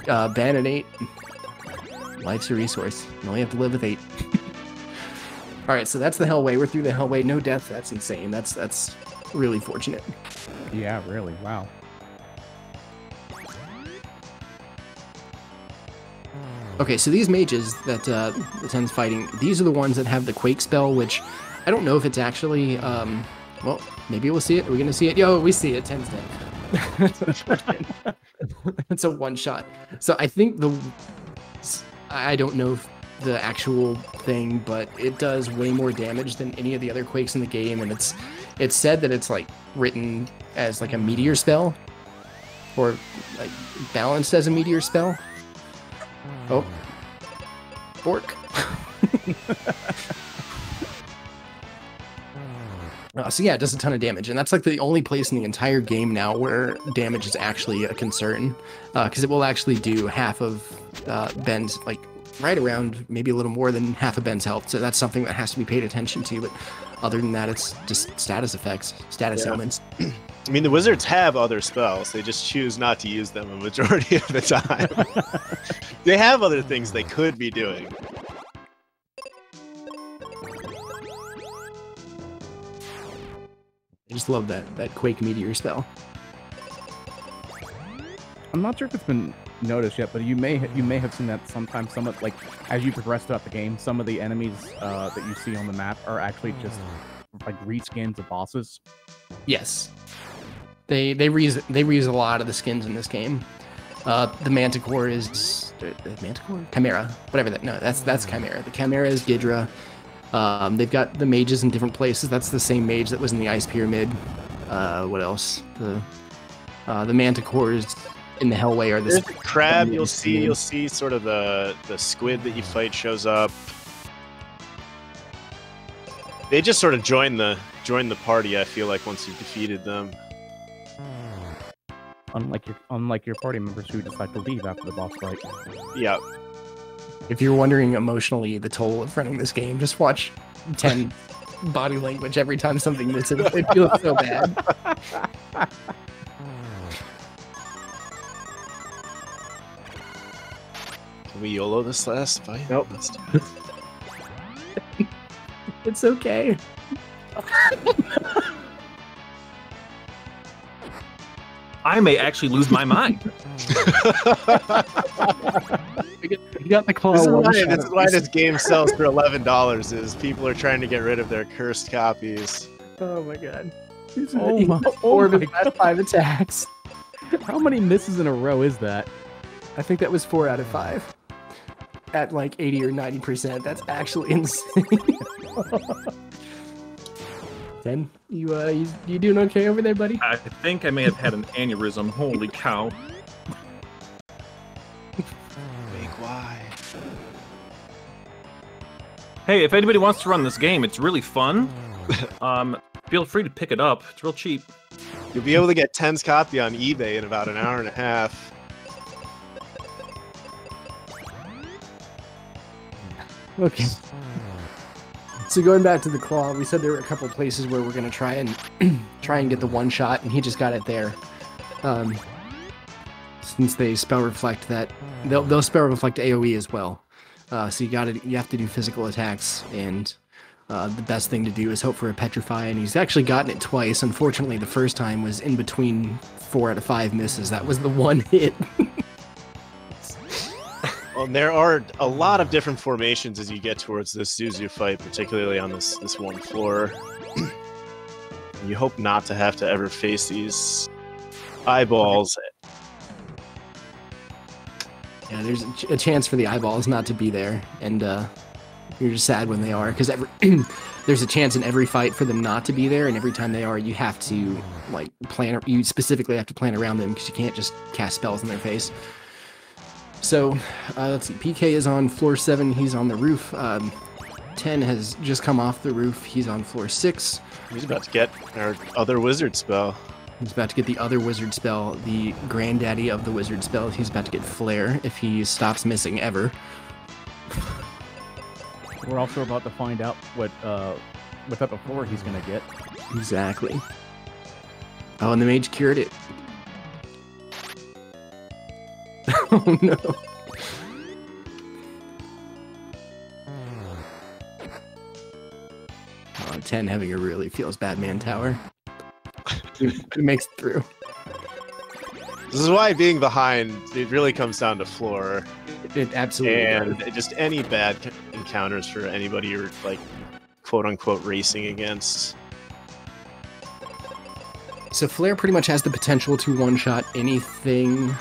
Uh, Ben at eight. Life's a resource. You only have to live with eight. All right, so that's the Hellway. We're through the Hellway. No death. That's insane. That's that's really fortunate.
Yeah, really. Wow.
Okay, so these mages that uh, the Ten's fighting, these are the ones that have the Quake spell, which I don't know if it's actually. Um, well, maybe we'll see it. Are we gonna see it? Yo, we see it. Ten's dead. it's a one shot. So I think the. I don't know if the actual thing, but it does way more damage than any of the other Quakes in the game, and it's it's said that it's like written as like a meteor spell, or like balanced as a meteor spell. Oh. Bork. Uh, so yeah, it does a ton of damage, and that's like the only place in the entire game now where damage is actually a concern, because it will actually do half of uh, Ben's, like right around maybe a little more than half of Ben's health. So that's something that has to be paid attention to. But other than that, it's just status effects, status
Yeah.
elements.
I mean, the wizards have other spells. They just choose not to use them a majority of the time. they have other things they could be doing.
I just love that that Quake Meteor spell.
I'm not sure if it's been noticed yet, but you may you may have seen that sometimes. Some of like as you progress throughout the game, some of the enemies uh, that you see on the map are actually just like reskins of bosses.
Yes, they they reuse they reuse a lot of the skins in this game. Uh, the Manticore is uh, uh, Manticore Chimera, whatever that. No, that's that's Chimera. The Chimera is Gidrah. Um, they've got the mages in different places. That's the same mage that was in the Ice Pyramid. Uh, what else? The uh, the Manticores in the Hellway are
There's
this.
the crab. You'll see.
cool.
You'll see sort of the the squid that you fight shows up. They just sort of join the join the party. I feel like once you've defeated them.
Unlike your unlike your party members who decide to leave after the boss fight.
Yeah.
If you're wondering emotionally the toll of running this game, just watch 10 body language every time something misses. It feels so bad.
Can we YOLO this last fight?
Nope.
Let's do it.
It's okay.
I may actually lose my mind.
You got the claw
This is,
one
why, this is why this game sells for eleven dollars. Is people are trying to get rid of their cursed copies.
Oh my god.
Oh my, oh
Four of
my
his last five attacks.
How many misses in a row is that?
I think that was four out of five. At like 80 or 90%. That's actually insane. Ten, you uh, you, you doing okay over there, buddy?
I think I may have had an aneurysm. Holy cow.
Make why?
Hey, if anybody wants to run this game, it's really fun. Um, feel free to pick it up. It's real cheap.
You'll be able to get Ten's copy on eBay in about an hour and a half.
Okay. So going back to the claw, we said there were a couple places where we're gonna try and try and get the one shot, and he just got it there. Um, since they spell reflect that, they'll they'll spell reflect AOE as well. Uh, so you got to you have to do physical attacks, and uh, the best thing to do is hope for a petrify. And he's actually gotten it twice. Unfortunately, the first time was in between four out of five misses. That was the one hit.
Well, there are a lot of different formations as you get towards this Zuzu fight, particularly on this this one floor. you hope not to have to ever face these eyeballs.
Yeah, there's a, ch- a chance for the eyeballs not to be there, and uh, you're just sad when they are because there's a chance in every fight for them not to be there, and every time they are, you have to like plan. You specifically have to plan around them because you can't just cast spells in their face. So uh, let's see. PK is on floor seven. He's on the roof. Um, Ten has just come off the roof. He's on floor six.
He's about to get our other wizard spell.
He's about to get the other wizard spell, the granddaddy of the wizard spell. He's about to get flare if he stops missing ever.
We're also about to find out what uh what type of floor he's gonna get.
Exactly. Oh, and the mage cured it. oh no. Oh, 10 having a really feels bad man tower. it makes it through.
This is why being behind it really comes down to floor
It absolutely
and
does.
just any bad encounters for anybody you're like quote unquote racing against.
So Flare pretty much has the potential to one-shot anything,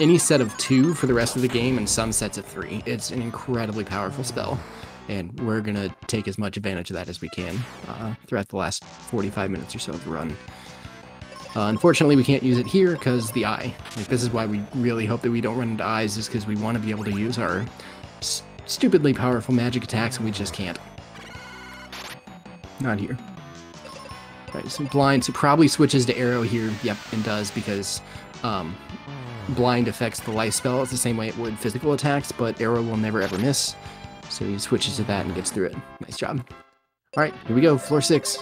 any set of two for the rest of the game, and some sets of three. It's an incredibly powerful spell, and we're gonna take as much advantage of that as we can uh, throughout the last 45 minutes or so of the run. Uh, unfortunately, we can't use it here because the eye. Like this is why we really hope that we don't run into eyes, is because we want to be able to use our s- stupidly powerful magic attacks, and we just can't. Not here. Right, so blind, so probably switches to arrow here. Yep, and does because um, blind affects the life spell. It's the same way it would physical attacks, but arrow will never ever miss. So he switches to that and gets through it. Nice job. All right, here we go. Floor six.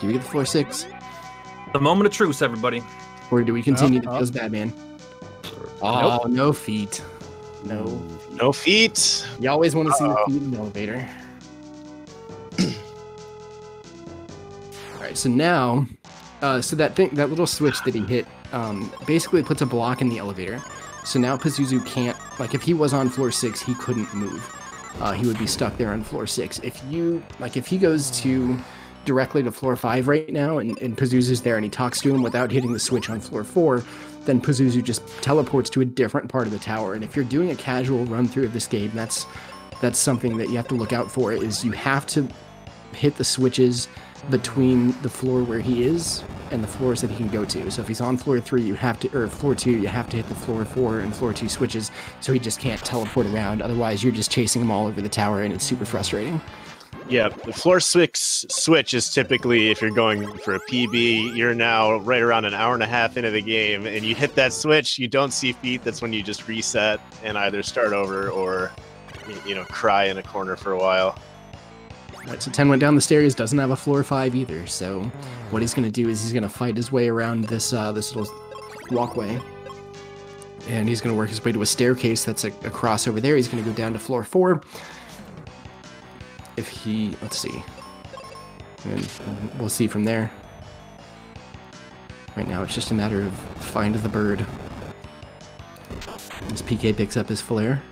Do we get the floor six?
The moment of truce, everybody.
Or do we continue to
Oh, oh.
feels bad, man? Oh, no feet. No.
No feet.
You always want to see the feet in the elevator. All right, so now, uh, so that thing, that little switch that he hit, um, basically puts a block in the elevator. So now Pazuzu can't, like, if he was on floor six, he couldn't move. Uh, he would be stuck there on floor six. If you, like, if he goes to directly to floor five right now, and, and Pazuzu's there, and he talks to him without hitting the switch on floor four, then Pazuzu just teleports to a different part of the tower. And if you're doing a casual run through of this game, that's that's something that you have to look out for. Is you have to hit the switches between the floor where he is and the floors that he can go to. So if he's on floor three, you have to, or floor two, you have to hit the floor four and floor two switches, so he just can't teleport around. Otherwise, you're just chasing him all over the tower, and it's super frustrating.
Yeah, the floor six switch is typically if you're going for a PB, you're now right around an hour and a half into the game, and you hit that switch, you don't see feet. That's when you just reset and either start over or, you know, cry in a corner for a while.
So 10 went down the stairs, doesn't have a floor 5 either. So what he's going to do is he's going to fight his way around this uh, this little walkway. And he's going to work his way to a staircase that's across over there. He's going to go down to floor 4. If he, let's see. And we'll see from there. Right now, it's just a matter of find the bird. As PK picks up his flare.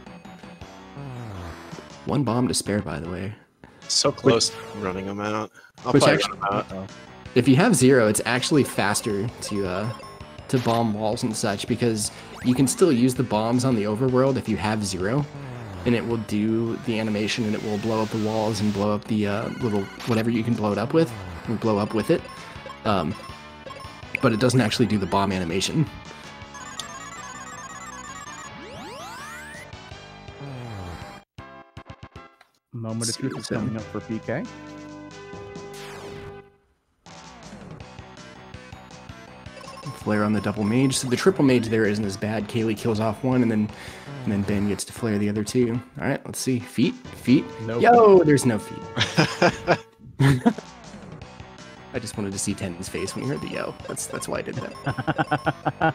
One bomb to spare, by the way.
So close to running them out. I'll
Which actually-
out.
If you have zero, it's actually faster to uh, to bomb walls and such because you can still use the bombs on the overworld if you have zero, and it will do the animation and it will blow up the walls and blow up the uh, little whatever you can blow it up with, and blow up with it. Um, but it doesn't actually do the bomb animation.
Moment of truth is coming up for PK.
Flare on the double mage. So the triple mage there isn't as bad. Kaeli kills off one, and then and then Ben gets to flare the other two. All right, let's see. Feet, feet.
No
Yo, there's no feet. I just wanted to see Ten's face when he heard the yo. That's that's why I did that.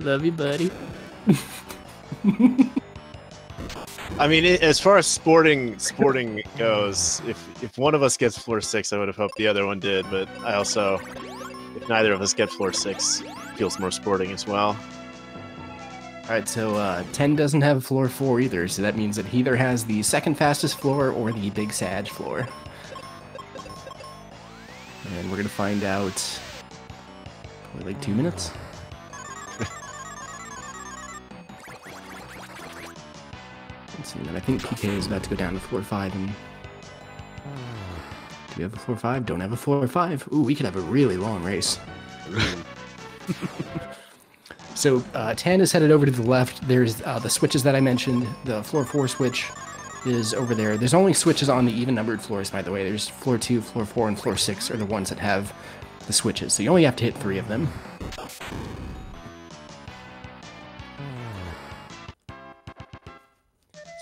Love you, buddy.
I mean, as far as sporting sporting goes, if if one of us gets floor six, I would have hoped the other one did. But I also, if neither of us get floor six, feels more sporting as well.
All right, so uh, Ten doesn't have floor four either, so that means that he either has the second fastest floor or the Big Sag floor. And we're gonna find out. Probably like two minutes. And I think PK is about to go down to floor five and. Do we have a floor five? Don't have a floor five. Ooh, we could have a really long race. So uh, 10 is headed over to the left. There's uh, the switches that I mentioned. The floor 4 switch is over there. There's only switches on the even numbered floors, by the way. There's floor 2, floor 4, and floor 6 are the ones that have the switches. So you only have to hit three of them.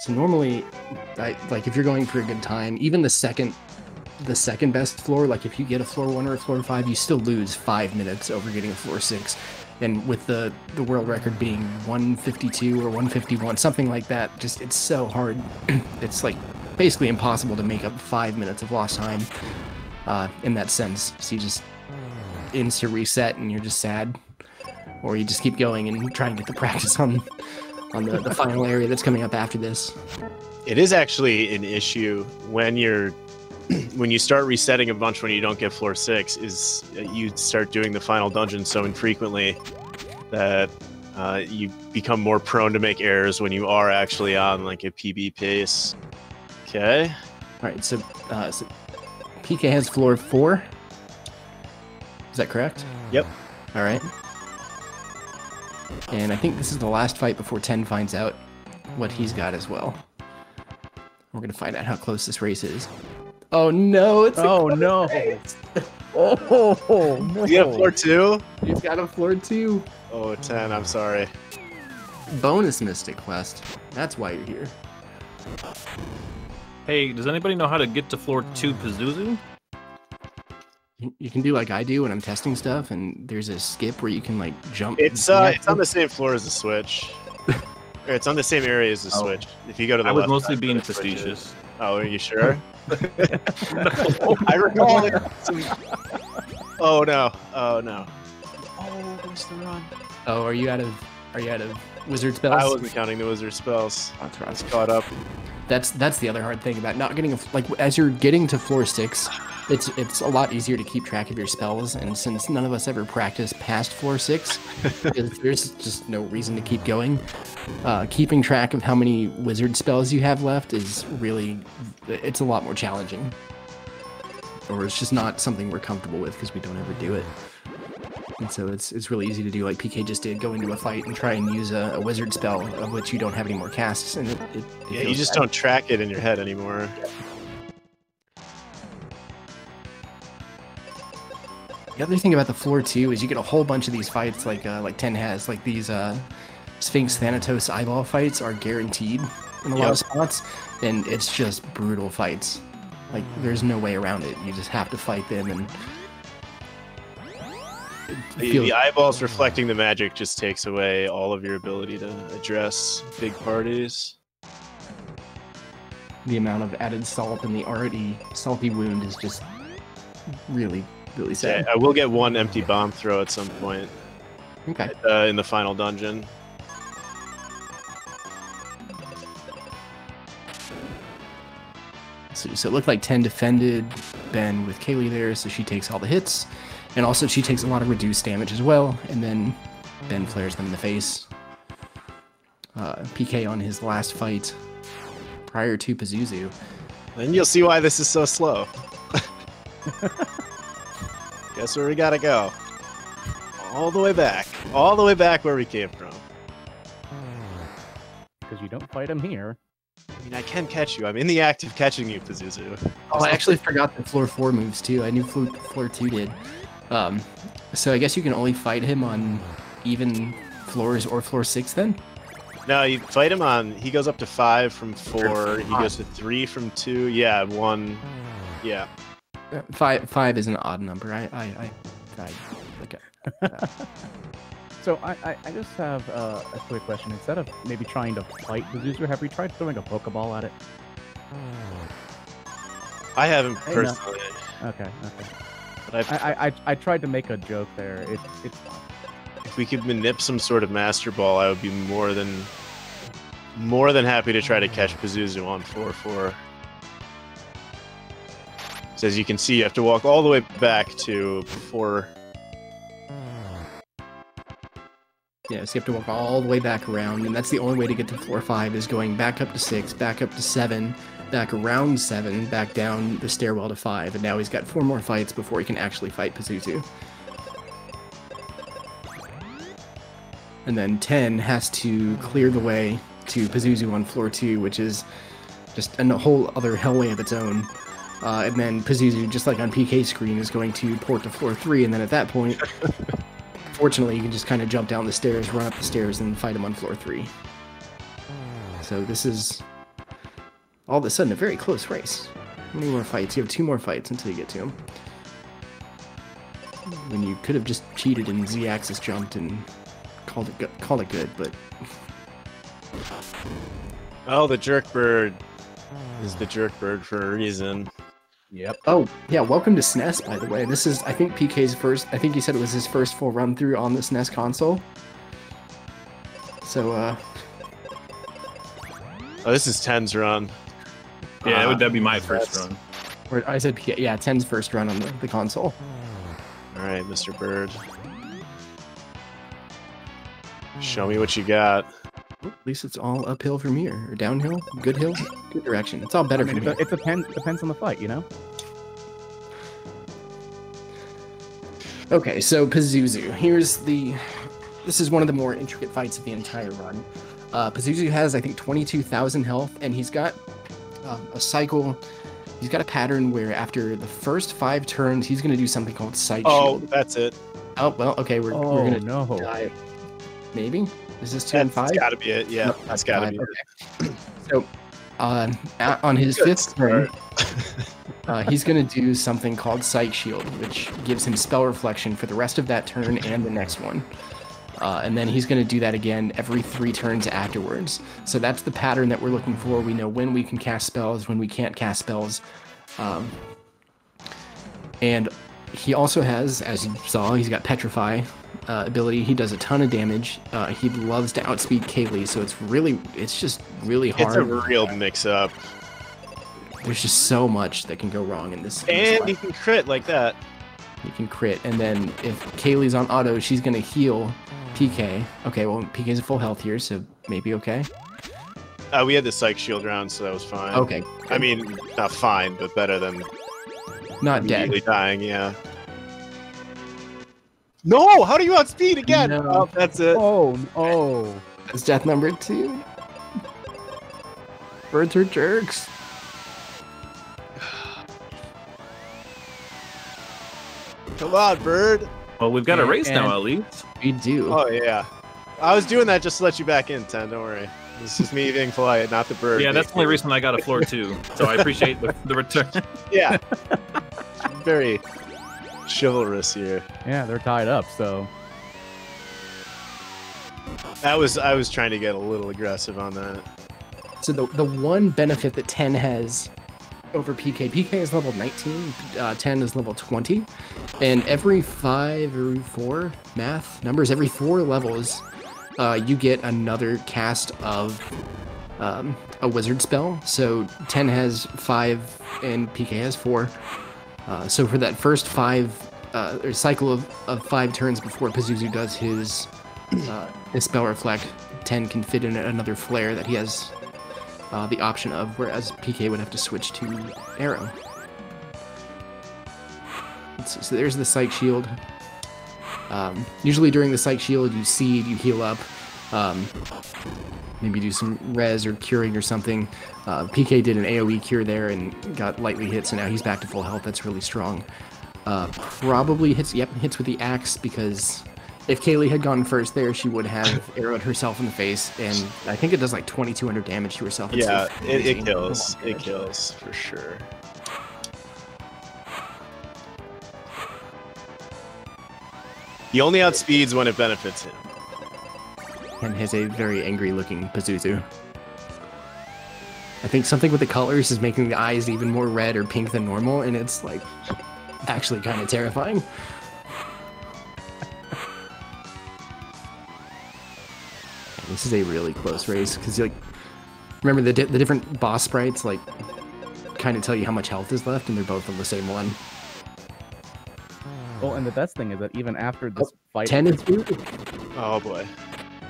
So normally, I, like if you're going for a good time, even the second the second best floor, like if you get a floor one or a floor five, you still lose five minutes over getting a floor six. And with the the world record being 152 or 151, something like that, just it's so hard. it's like basically impossible to make up five minutes of lost time uh, in that sense. So you just insta reset and you're just sad, or you just keep going and try and get the practice on on the, the final area that's coming up after this.
It is actually an issue when you're when you start resetting a bunch when you don't get floor six. Is uh, you start doing the final dungeon so infrequently that uh, you become more prone to make errors when you are actually on like a PB pace. Okay.
All right, so, uh, so PK has floor four. Is that correct?
Yep.
All right. And I think this is the last fight before 10 finds out what he's got as well. We're going to find out how close this race is. Oh no, it's a
Oh no! Oh no!
You have floor two?
He's got a floor two.
Oh, 10. I'm sorry.
Bonus Mystic Quest. That's why you're here.
Hey, does anybody know how to get to floor two Pazuzu?
You you can do like I do when I'm testing stuff, and there's a skip where you can like jump.
It's uh, it's on the same floor as the switch. or it's on the same area as the
Oh.
switch. If you go to the
I was
left
mostly being
where the switch is.
facetious.
Oh, are you sure? I recall it. Some... Oh no! Oh no! Oh, where's the run?
Oh, are you out of are you out of wizard spells?
I wasn't counting the wizard spells.
That's
I
right.
was caught up.
That's that's the other hard thing about not getting a like as you're getting to floor six, it's it's a lot easier to keep track of your spells. And since none of us ever practice past floor six, there's- there's just no reason to keep going. Uh, keeping track of how many wizard spells you have left is really it's a lot more challenging. Or it's just not something we're comfortable with because we don't ever do it. And so it's it's really easy to do like PK just did, go into a fight and try and use a, a wizard spell of which you don't have any more casts, and it, it, it
Yeah, you just
bad.
don't track it in your head anymore.
The other thing about the floor too is you get a whole bunch of these fights like uh, like Ten has like these uh, Sphinx Thanatos eyeball fights are guaranteed in a lot of spots, and it's just brutal fights. Like there's no way around it. You just have to fight them and.
The,
feels-
the eyeballs reflecting the magic just takes away all of your ability to address big parties.
the amount of added salt in the already salty wound is just really really
Yeah, I will get one empty bomb throw at some point
Okay.
uh, in the final dungeon.
So, so it looked like 10 defended Ben with Kaeli there, so she takes all the hits. And also she takes a lot of reduced damage as well, and then Ben flares them in the face. Uh, PK on his last fight prior to Pazuzu.
Then you'll see why this is so slow. Guess where we gotta go? All the way back. All the way back where we came from.
Because you don't fight him here.
I mean, I can catch you. I'm in the act of catching you, Pazuzu.
Oh, I actually forgot the floor 4 moves too. I knew floor, floor 2 did. Um, so I guess you can only fight him on even floors or floor 6 then?
No, you fight him on. He goes up to five from four. He goes to three from two. Yeah, one. Yeah.
Five, five is an odd number. I, I, I, I okay.
So I, I, I just have uh, a quick question. Instead of maybe trying to fight the Pazuzu, have we tried throwing a Pokeball at it?
I haven't
Hey, no.
personally,
Okay, okay.
but I've,
I, I, I, I tried to make a joke there. It, it's fine.
if we could manip some sort of master ball, I would be more than more than happy to try to catch Pazuzu on four four. So as you can see, you have to walk all the way back to before.
Yeah, so you have to walk all the way back around, and that's the only way to get to floor five is going back up to six, back up to seven, back around seven, back down the stairwell to five, and now he's got four more fights before he can actually fight Pazuzu. And then 10 has to clear the way to Pazuzu on floor two, which is just a whole other hellway of its own. Uh, and then Pazuzu, just like on PK screen, is going to port to floor three, and then at that point, fortunately, you can just kind of jump down the stairs, run up the stairs, and fight him on floor three. So this is all of a sudden a very close race. How many more fights? You have two more fights until you get to him. When you could have just cheated and Z-axis jumped and called it called it good, but
Oh, the jerk bird is the jerk bird for a reason.
Yep.
oh yeah, welcome to SNES by the way. This is I think PK's first. I think he said it was his first full run through on the SNES console. So uh,
Oh, this is Ten's run.
Yeah, that
Uh,
would that'd be my first run.
or I said PK, yeah, 10's first run on the, the console.
All right, Mr. Bird. Show me what you got.
At least it's all uphill from here, or downhill, good hill, good direction. It's all
I
better
mean,
from
it,
here.
it depends depends on the fight, you know.
Okay, so Pazuzu. Here's the. This is one of the more intricate fights of the entire run. Uh, Pazuzu has, I think, 22,000 health, and he's got um, a cycle. He's got a pattern where after the first five turns, he's going to do something called sight
Oh,
shield.
that's it.
Oh, well, okay, we're,
Oh
we're going to
no!
die. Maybe? Is this two and
That's
five?
got to be it. Yeah,
Nope,
that's got to be it.
So, uh, on his
Good
fifth turn. Uh, he's going to do something called Psych Shield, which gives him spell reflection for the rest of that turn and the next one. Uh, and then he's going to do that again every three turns afterwards. So that's the pattern that we're looking for. We know when we can cast spells, when we can't cast spells. Um, and he also has, as you saw, he's got Petrify uh, ability. He does a ton of damage. Uh, he loves to outspeed Kaeli, so it's really, it's just really hard.
It's a real mix-up,
There's just so much that can go wrong in this.
and you can crit like that.
You can crit, and then if Kaeli's on auto, she's gonna heal PK. Okay, well PK's at full health here, so maybe okay.
Uh, we had the psych shield round, so that was fine.
Okay,
I mean, not fine, but better than
not dead.
dying. Yeah. No! How do you outspeed again?
No.
Oh, that's it.
Oh, oh.
That's death number two. Birds are jerks.
Come on, bird.
Well, we've got a
And-
race now,
and-
at least.
We do.
Oh yeah. I was doing that just to let you back in, Ten. Don't worry. This is me being polite, not the bird.
Yeah, that's the only reason I got a floor too. So I appreciate the, the return.
Yeah. Very chivalrous here.
Yeah, they're tied up, so
That was I was trying to get a little aggressive on that.
So the the one benefit that 10 has over PK, PK is level 19, uh, 10 is level 20, and every five or four math numbers, every four levels, uh, you get another cast of um, a wizard spell. So 10 has five and PK has four. Uh, so for that first five uh, or cycle of, of five turns before Pazuzu does his uh, his spell reflect, 10 can fit in another flare that he has uh, the option of, whereas PK would have to switch to arrow. So there's the psych shield. Um, usually during the psych shield, you seed, you heal up, um, maybe do some res or curing or something. Uh, PK did an AOE cure there and got lightly hit, so now he's back to full health. That's really strong. Uh, probably hits, yep, hits with the axe because if Kaeli had gone first there, she would have arrowed herself in the face, and I think it does like 2,200 damage to herself. It's
Yeah, it, it kills. It kills for sure. He only outspeeds when it benefits him.
And has a very angry looking Pazuzu. I think something with the colors is making the eyes even more red or pink than normal, and it's like actually kind of terrifying. This is a really close race because like remember the di- the different boss sprites like kind of tell you how much health is left, and they're both on the same one.
well, and the best thing is that even after this oh, fight,
Ten is blue.
Oh boy.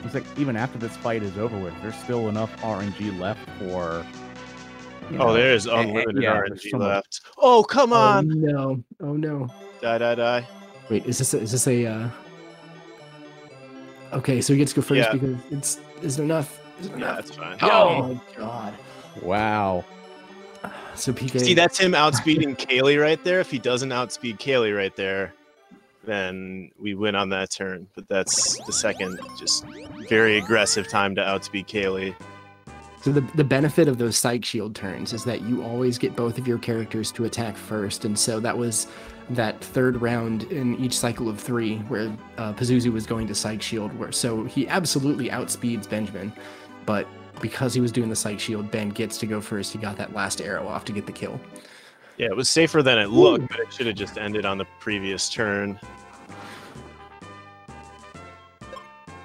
It's like even after this fight is over with, there's still enough RNG left for. you
Oh, there's
a- a-
unlimited
yeah,
RNG left. Oh, come
Oh
on.
no! Oh no!
Die, die, die.
Wait, is this a, is this a? Uh... Okay, so he gets to go first
Yeah.
because it's is it enough? Is it
Yeah,
enough?
that's fine.
Oh my god!
Wow.
So PK.
See, that's him outspeeding Kaeli right there. If he doesn't outspeed Kaeli right there, then we win on that turn. But that's the second, just very aggressive time to outspeed Kaeli.
So the the benefit of those psych shield turns is that you always get both of your characters to attack first, and so that was that third round in each cycle of three where uh, Pazuzu was going to psych shield. Where so he absolutely outspeeds Benjamin, but because he was doing the psych shield, Ben gets to go first. He got that last arrow off to get the kill.
Yeah, it was safer than it looked, but it should have just ended on the previous turn.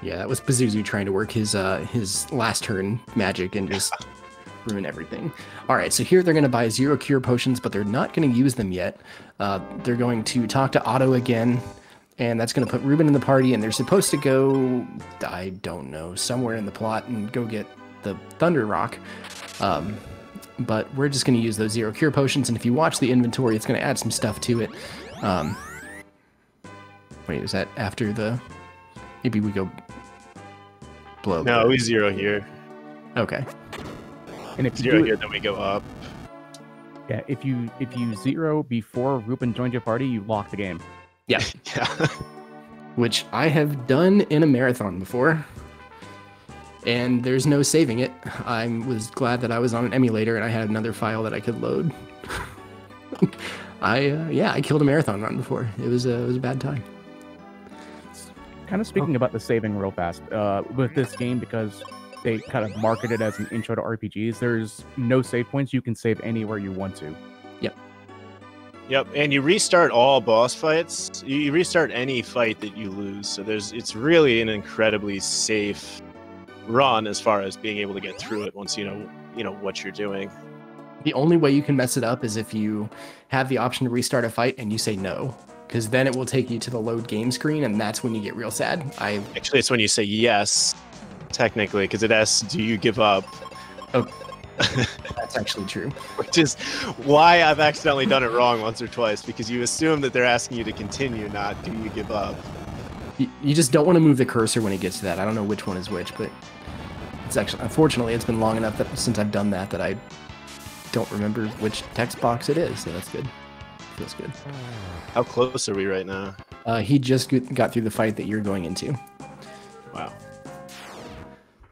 Yeah, that was Pazuzu trying to work his uh his last turn magic and just ruin everything. All right, so here they're going to buy zero cure potions, but they're not going to use them yet. Uh, they're going to talk to Otto again, and that's going to put Reuben in the party, and they're supposed to go, I don't know, somewhere in the plot and go get the Thunder Rock. Um, but we're just going to use those zero cure potions, and if you watch the inventory, it's going to add some stuff to it. Um, wait, is that after the? Maybe we go blow.
No, we zero here.
Okay.
And if you
Zero
do,
here, then we go up.
yeah, if you if you zero before Reuben joined your party, you lock the game.
Yeah. Yeah.
Which I have done in a marathon before. And there's no saving it. I was glad that I was on an emulator and I had another file that I could load. I uh, yeah, I killed a marathon run before. It was a it was a bad time.
Kind of speaking about the saving real fast uh, with this game because they kind of market it as an intro to RPGs. There's no save points. You can save anywhere you want to.
Yep, Yep, and you restart all boss fights. You you restart any fight that you lose. So there's it's really an incredibly safe run as far as being able to get through it once you know you know what you're doing.
The only way you can mess it up is if you have the option to restart a fight and you say no, because then it will take you to the load game screen, and that's when you get real sad. I
Actually, it's when you say yes, technically, because it asks, "Do you give up?" Oh.
that's actually true.
Which is why I've accidentally done it wrong once or twice because you assume that they're asking you to continue, not "Do you give up?"
You, you just don't want to move the cursor when it gets to that. I don't know which one is which, but it's actually unfortunately it's been long enough that since I've done that that I don't remember which text box it is. So that's good. Feels good.
How close are we right now?
Uh, he just got through the fight that you're going into.
Wow.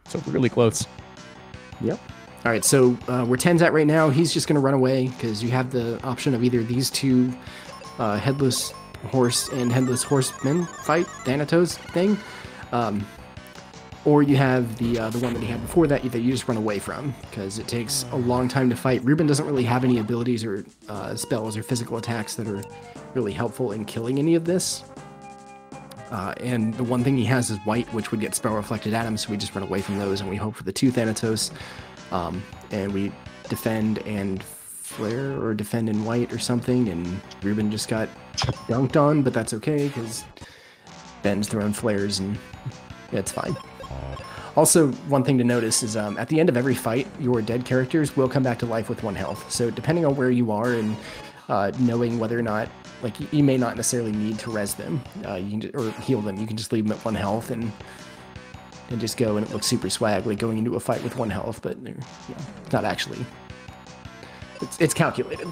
So really close. Yep.
All right, so uh, where Ten's at right now, he's just going to run away because you have the option of either these two uh, headless horse and headless horsemen fight, Thanatos thing, um, or you have the uh, the one that he had before that that you just run away from because it takes a long time to fight. Reuben doesn't really have any abilities or uh, spells or physical attacks that are really helpful in killing any of this. Uh, and the one thing he has is white, which would get spell reflected at him, so we just run away from those and we hope for the two Thanatos. Um, and we defend and flare or defend in white or something. And Reuben just got dunked on, but that's okay because Ben's throwing flares and it's fine. Also, one thing to notice is um, at the end of every fight, your dead characters will come back to life with one health. So depending on where you are and uh, knowing whether or not, like you, may not necessarily need to res them, uh, you can or heal them. You can just leave them at one health and and just go, and it looks super swag, like going into a fight with one health, but it's not actually. It's it's calculated.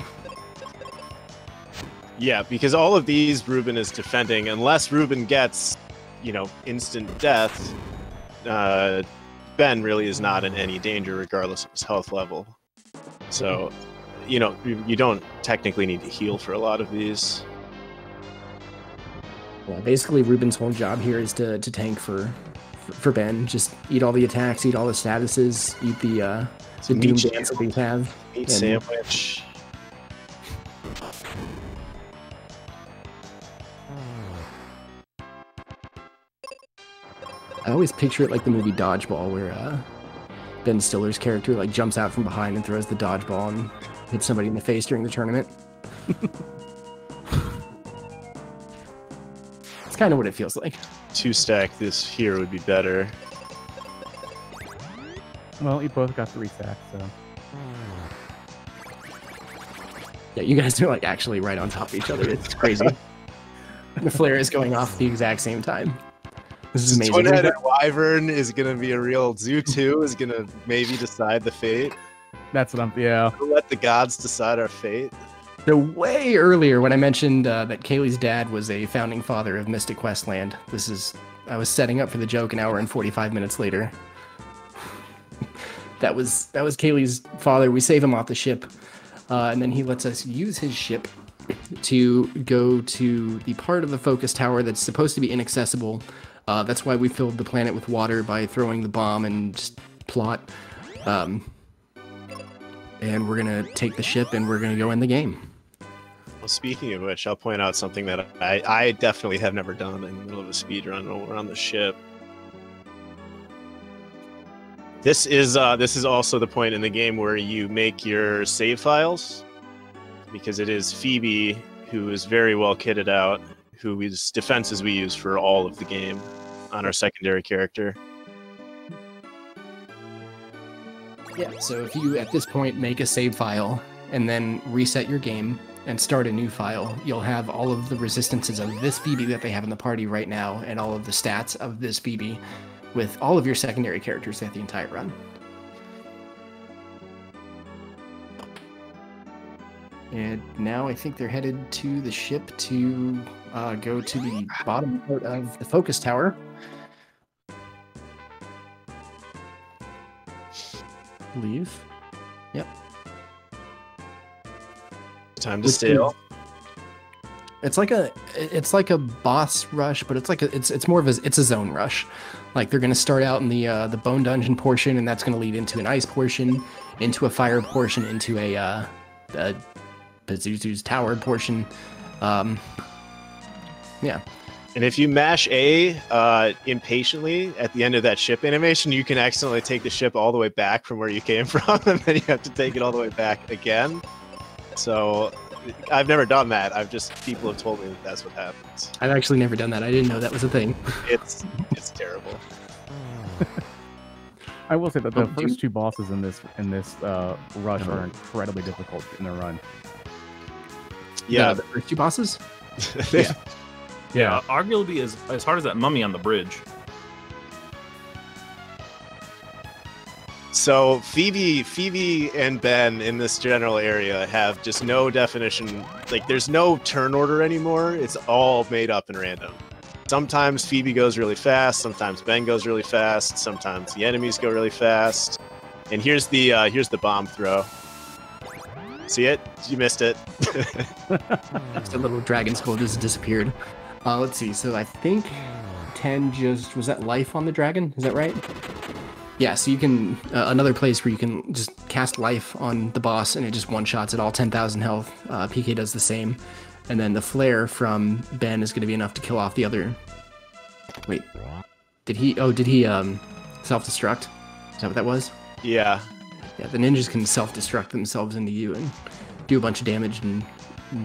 Yeah, because all of these Reuben is defending, unless Reuben gets, you know, instant death. Uh, ben really is not in any danger, regardless of his health level. So, you know, you, you don't technically need to heal for a lot of these.
Yeah, basically, Reuben's whole job here is to, to tank for for Ben. Just eat all the attacks, eat all the statuses, eat the uh, the doom dance that we have.
meat
and-
sandwich.
I always picture it like the movie Dodgeball, where uh, Ben Stiller's character like jumps out from behind and throws the dodgeball and hits somebody in the face during the tournament. it's kind of what it feels like.
Two stack this here would be better.
Well, you both got three stacks, so
Yeah, you guys are like actually right on top of each other. It's crazy. the flare is going off at the exact same time. This is amazing.
Twin-headed wyvern is gonna be a real zoo too. Is gonna maybe decide the fate.
that's what I'm. Yeah,
We'll let the gods decide our fate.
So way earlier, when I mentioned uh, that Kaeli's dad was a founding father of Mystic Questland, this is I was setting up for the joke an hour and forty five minutes later. that was that was Kaeli's father. We save him off the ship, uh, and then he lets us use his ship to go to the part of the focus tower that's supposed to be inaccessible. Uh, that's why we filled the planet with water by throwing the bomb and just plot. Um, and we're gonna take the ship and we're gonna go in the game.
Well, speaking of which, I'll point out something that I, I definitely have never done in the middle of a speed run we're on the ship. This is uh, this is also the point in the game where you make your save files, because it is Phoebe who is very well kitted out, who is defenses we use for all of the game on our secondary character.
Yeah, so if you at this point make a save file and then reset your game and start a new file, you'll have all of the resistances of this BB that they have in the party right now and all of the stats of this BB with all of your secondary characters at the entire run. And now I think they're headed to the ship to uh, go to the bottom part of the focus tower. Leave. Yep.
Time to
Which
steal.
It's like a it's like a boss rush, but it's like a, it's it's more of a it's a zone rush. Like they're gonna start out in the uh, the bone dungeon portion, and that's gonna lead into an ice portion, into a fire portion, into a uh, a Pazuzu's tower portion. Um, yeah,
And if you mash A uh, impatiently at the end of that ship animation, you can accidentally take the ship all the way back from where you came from, and then you have to take it all the way back again. So I've never done that. I've just people have told me that that's what happens.
I've actually never done that. I didn't know that was a thing.
It's it's terrible.
I will say that the
Oh, do you-
first two bosses in this in this uh, rush are incredibly difficult in the run.
Yeah,
the first two bosses.
yeah.
Yeah, arguably as as hard as that mummy on the bridge.
So Phoebe, Phoebe, and Ben in this general area have just no definition. Like, there's no turn order anymore. It's all made up and random. Sometimes Phoebe goes really fast. Sometimes Ben goes really fast. Sometimes the enemies go really fast. And here's the uh, here's the bomb throw. See it? You missed it.
The little dragon skull just disappeared. Uh, let's see. So I think ten just was that life on the dragon. Is that right? Yeah. So you can uh, another place where you can just cast life on the boss and it just one shots it all ten thousand health. Uh, PK does the same, and then the flare from Ben is going to be enough to kill off the other. Wait, did he? Oh, did he um self destruct? Is that what that was?
yeah.
Yeah, the ninjas can self-destruct themselves into you and do a bunch of damage and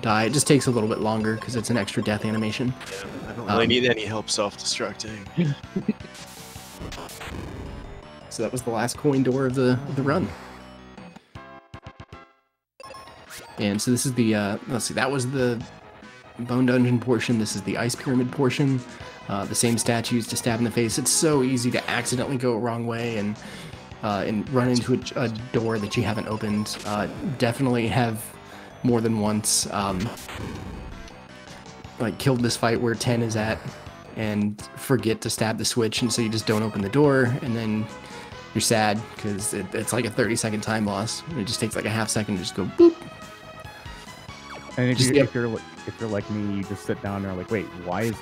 die. It just takes a little bit longer because it's an extra death animation.
I don't really
Um,
need any help self-destructing.
So that was the last coin door of the of the run. And so this is the uh, let's see, that was the bone dungeon portion. This is the ice pyramid portion. Uh, the same statues to stab in the face. It's so easy to accidentally go a wrong way and uh, and run into a, a door that you haven't opened. Uh, definitely have more than once um, like killed this fight where 10 is at and forget to stab the switch and so you just don't open the door and then you're sad because it, it's like a 30 second time loss. It just takes like a half second to just go boop.
And if,
Just
you,
get-
if if you're like me, you just sit down and are like, wait, why is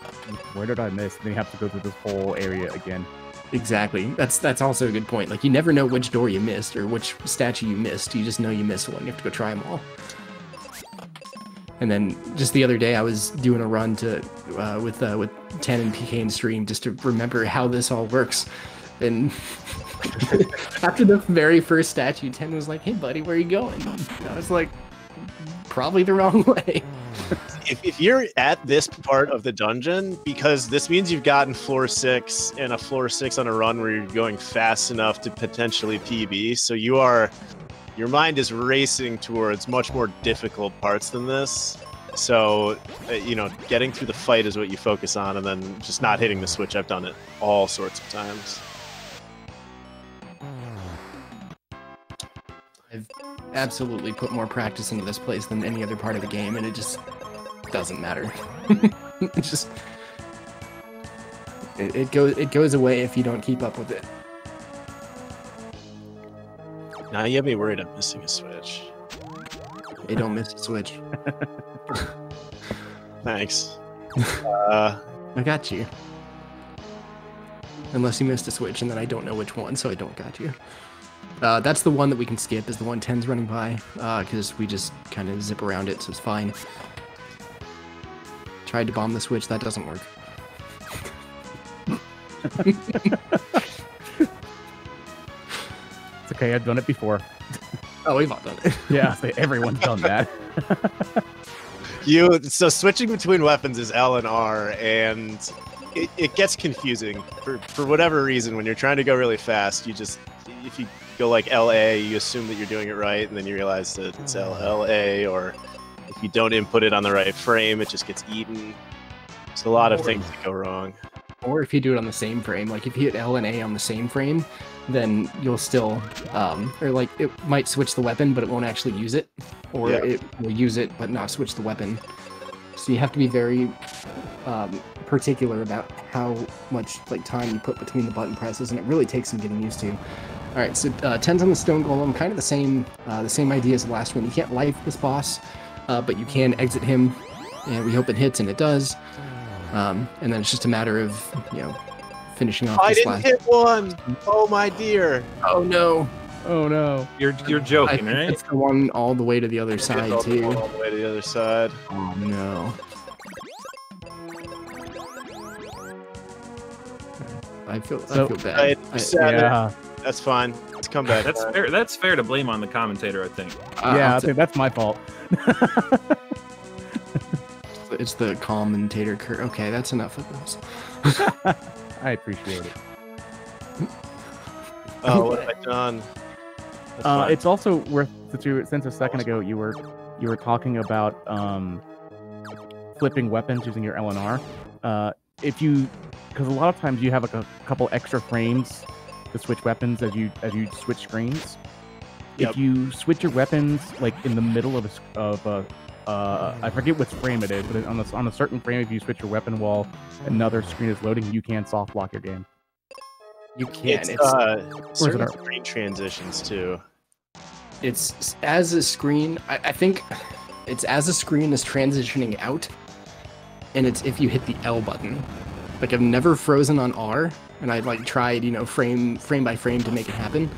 where did I miss? and Then you have to go through this whole area again.
exactly. That's that's also a good point. Like you never know which door you missed or which statue you missed. You just know you missed one. You have to go try them all and then just the other day i was doing a run to uh, with uh, with 10 and pk in stream just to remember how this all works. And after the very first statue 10 was like hey buddy where are you going? And i was like probably the wrong way.
If, if you're at this part of the dungeon, because this means you've gotten floor six and a floor six on a run where you're going fast enough to potentially PB, so you are, your mind is racing towards much more difficult parts than this. So, uh, you know, getting through the fight is what you focus on, and then just not hitting the switch. I've done it all sorts of times.
I've absolutely put more practice into this place than any other part of the game, and it just doesn't matter. it just it, it goes it goes away if you don't keep up with it.
Now you have me worried I'm missing a switch.
It don't miss a switch.
Thanks. Uh,
I got you. Unless you missed a switch, and then I don't know which one, so I don't got you. Uh, that's the one that we can skip. Is the one 10's running by? Because we just kind of zip around it, so it's fine. Tried to bomb the switch. That doesn't work.
It's okay, I've done it before.
Oh, we've all done it.
Yeah, everyone's done that.
You so switching between weapons is L and R, and it, it gets confusing for for whatever reason. When you're trying to go really fast, you just if you go like LA, you assume that you're doing it right, and then you realize that it's LLA, or if you don't input it on the right frame, it just gets eaten. There's a lot of things that go wrong.
Or if you do it on the same frame, like if you hit L and A on the same frame, then you'll still, um, or like it might switch the weapon, but it won't actually use it, or
Yeah.
it will use it but not switch the weapon. So you have to be very um, particular about how much like time you put between the button presses, and it really takes some getting used to. All right, so uh, tens on the stone golem, kind of the same, uh, the same idea as the last one. You can't life this boss. uh, but you can exit him, and we hope it hits, and it does. Um, and then it's just a matter of you know finishing off
I
this
didn't
last.
hit one. Oh my dear.
Oh no!
Oh no.
You're you're
I
joking,
think
right?
it's the one all the way to the other side
All
too.
the way to the other side.
Oh no. I feel
So-
I feel bad.
I-
I-
Yeah.
That's fine. Let's come back.
That's fair. That's fair to blame on the commentator, I think.
I-
yeah,
I'll
I
t-
think that's my fault.
it's the commentator cur Okay, that's enough of this.
I appreciate it.
Oh, what have I done?
Uh, it's also worth since you since a second ago you were you were talking about um, flipping weapons using your LNR. Uh, if you because a lot of times you have like a couple extra frames to switch weapons as you as you switch screens.
Yep.
If you switch your weapons like in the middle of a s- of a uh, I forget which frame it is, but on a, on a certain frame, if you switch your weapon while another screen is loading, you can soft lock your game.
You can.
it's,
It's,
uh, certain
our-
screen transitions too.
it's as a screen. I, I think it's as a screen is transitioning out, and it's if you hit the L button. Like I've never frozen on R, and I like tried, you know, frame frame by frame to make it happen.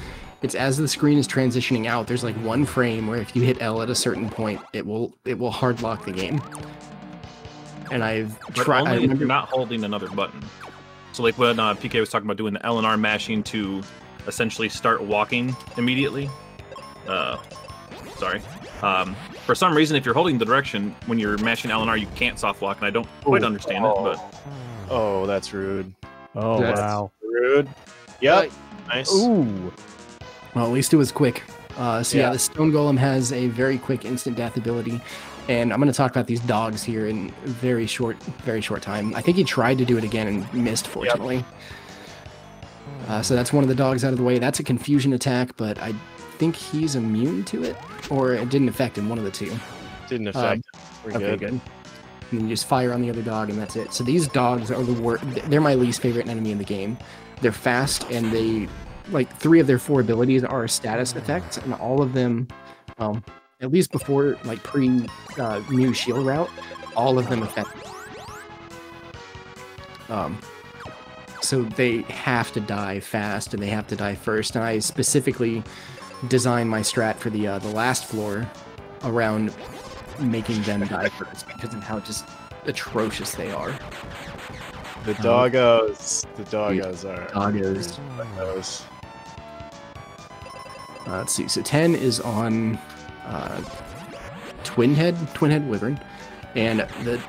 It's as the screen is transitioning out. There's like one frame where if you hit L at a certain point, it will it will hard lock the game. And I've tried. I remember
you're not holding another button. So like when uh, PK was talking about doing the LNR mashing to essentially start walking immediately. Uh, sorry. Um, for some reason, if you're holding the direction when you're mashing LNR, you can't soft lock, and I don't quite
Ooh.
understand
Oh.
it. But
Oh, that's rude.
Oh
That's-
wow!
Rude. Yep. Nice.
Ooh,
Well, at least it was quick. Uh, so yeah.
Yeah.
the stone golem has a very quick instant death ability, and I'm going to talk about these dogs here in very short, very short time. I think he tried to do it again and missed, fortunately. Uh, so that's one of the dogs out of the way. That's a confusion attack, but I think he's immune to it, or it didn't affect him. One of the two.
Didn't affect. it. We're
Okay,
good.
good. And then you just fire on the other dog, and that's it. So these dogs are the worst. They're my least favorite enemy in the game. They're fast, and they like three of their four abilities are status effects, and all of them, um, at least before like pre uh, new shield route, all of them affect. Um, so they have to die fast, and they have to die first. And I specifically designed my strat for the uh, the last floor around making them die first because of how just atrocious they are.
The doggos. The doggos are.
Doggos.
Doggos.
Uh, let's see. So 10 is on uh, Twin Head, Twin Head Wyvern, and the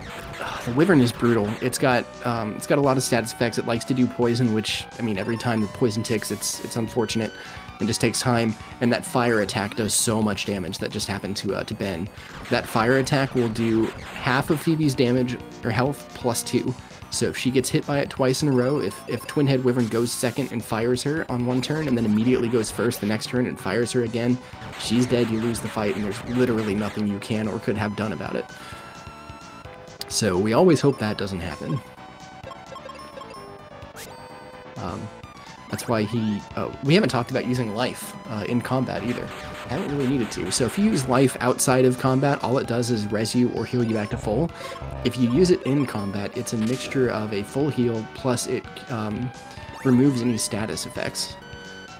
the Wyvern is brutal. It's got um, it's got a lot of status effects. It likes to do poison, which I mean, every time the poison ticks, it's it's unfortunate and just takes time. And that fire attack does so much damage that just happened to uh, to Ben. That fire attack will do half of Phoebe's damage or health plus two. So if she gets hit by it twice in a row, if if Twin Head Wyvern goes second and fires her on one turn, and then immediately goes first the next turn and fires her again, she's dead. You lose the fight, and there's literally nothing you can or could have done about it. So we always hope that doesn't happen. Um, that's why he. Uh, we haven't talked about using life uh, in combat either. I haven't really needed to. So if you use life outside of combat, all it does is res you or heal you back to full. If you use it in combat, it's a mixture of a full heal plus it um, removes any status effects.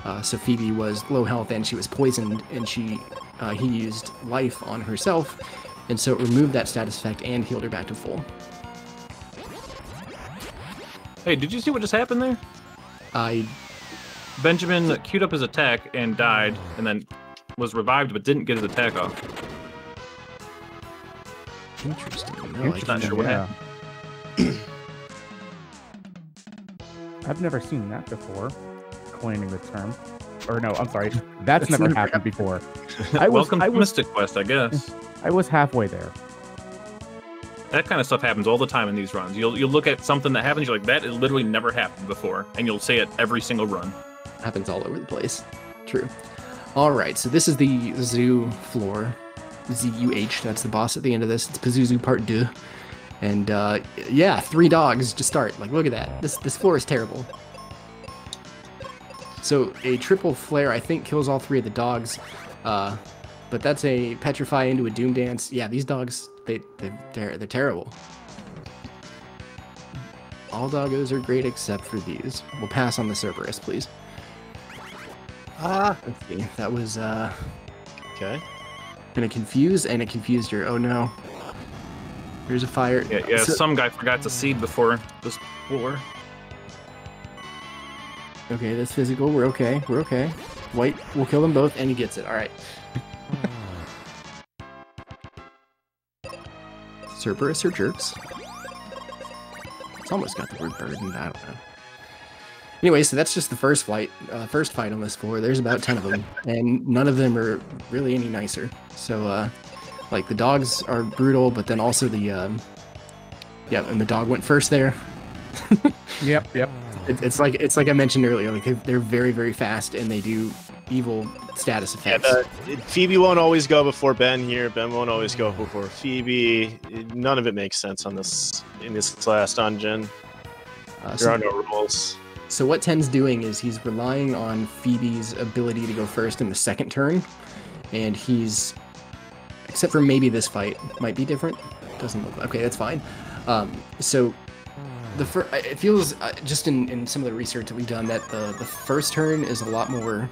Uh, so Phoebe was low health and she was poisoned, and she uh, he used life on herself, and so it removed that status effect and healed her back to full.
hey, did you see what just happened there?
I
Benjamin queued up his attack and died, and then was revived but didn't get his attack off.
interesting. No, I
Interesting,
not sure what
yeah. I've never seen that before. Coining the term, or no, I'm sorry, that's,
That's
never
never
happened before. I was,
Welcome
I
to
was,
Mystic Quest, I guess.
I was halfway there.
That kind of stuff happens all the time in these runs. You'll you'll look at something that happens, you're like, that has literally never happened before, and you'll say it every single run.
happens all over the place. True. All right, so this is the zoo floor. ZUH, that's the boss at the end of this. It's Pazuzu Part 2. And uh, yeah, three dogs to start. Like, look at that. This this floor is terrible. So a triple flare, I think, kills all three of the dogs. Uh, but that's a petrify into a doom dance. Yeah, these dogs they, they they're they're terrible. All doggos are great except for these. We'll pass on the Cerberus, please.
Ah.
Let's see. That was uh
Okay.
gonna confuse and it confused her. Oh no. There's a fire.
Yeah, yeah.
So-
some guy forgot to seed before this war.
Okay, that's physical. We're okay. We're okay. White will kill them both, and he gets it. All right. Cerberus or jerks? It's almost got the word. I don't know. Anyway, so that's just the first flight, uh, first fight on this floor. There's about ten of them, and none of them are really any nicer. So, uh, like the dogs are brutal, but then also the, um, yeah, and the dog went first there.
Yep, yep.
It, it's like it's like I mentioned earlier. Like they're, they're very very fast and they do evil status
Yeah,
effects.
the, Phoebe won't always go before Ben here. Ben won't always go before Phoebe. None of it makes sense on this in this last dungeon.
Uh,
There
so,
are no rules.
So what Ten's doing is he's relying on Phoebe's ability to go first in the second turn, and he's except for maybe this fight might be different. Doesn't look okay. That's fine. Um, so the fir- it feels uh, just in, in some of the research that we've done that the the first turn is a lot more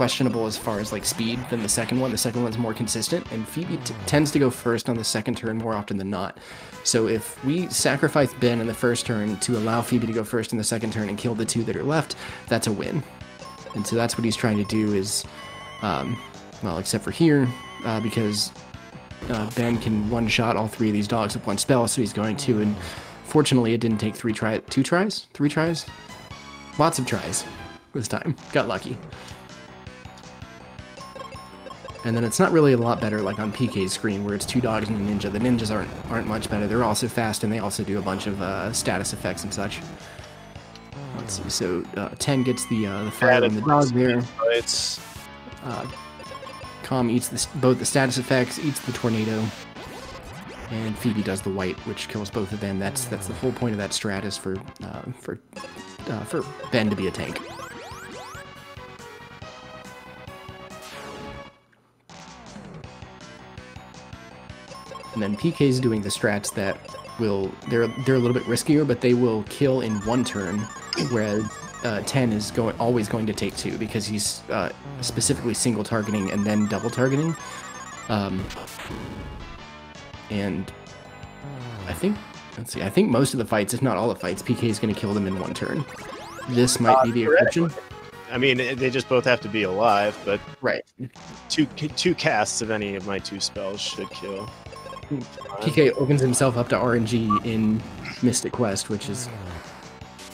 questionable as far as like speed than the second one. The second one's more consistent, and Phoebe tends to go first on the second turn more often than not. So if we sacrifice Ben in the first turn to allow Phoebe to go first in the second turn and kill the two that are left, that's a win. And so that's what he's trying to do is, um, well, except for here, uh, because uh, Ben can one shot all three of these dogs with one spell, so he's going to. And fortunately, it didn't take three try, two tries, three tries, lots of tries this time. Got lucky. And then it's not really a lot better like on PK's screen where it's two dogs and a ninja. The ninjas aren't aren't much better. They're also fast and they also do a bunch of uh, status effects and such. Let's see. So uh, ten gets the uh, the fire and the dog there.
It's
Uh, Com eats the, both the status effects, eats the tornado, and Phoebe does the white, which kills both of them. That's that's the whole point of that strat is for uh, for uh, for Ben to be a tank. And then PK is doing the strats that will they're they're a little bit riskier, but they will kill in one turn, whereas uh, Ten is going always going to take two because he's uh, specifically single targeting and then double targeting. Um, and I think let's see, I think most of the fights, if not all the fights, PK is going to kill them in one turn. This might
Uh,
be the exception,
I mean they just both have to be alive, but
right?
two two casts of any of my two spells should kill.
PK opens himself up to RNG in Mystic Quest, which is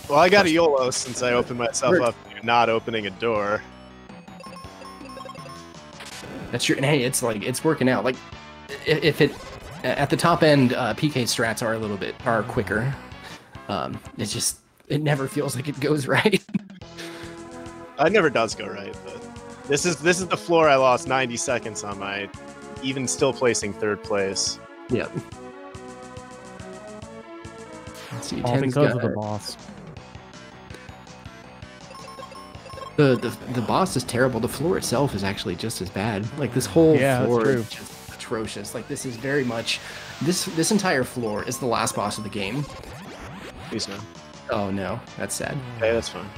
Well, I got a YOLO since I opened myself up to not opening a door.
That's true. And hey, it's like it's working out. Like if it at the top end, uh, PK strats are a little bit are quicker. Um, it's just it never feels like it goes right.
It never does go right, but this is this is the floor I lost 90 seconds on my even still placing third place.
Yeah. Let's see.
All because
got-
of the boss.
the, the the boss is terrible. The floor itself is actually just as bad. Like this whole
Yeah,
floor is just atrocious. Like this is very much this this entire floor is the last boss of the game.
Please no.
Oh no, that's sad.
Okay, that's fine.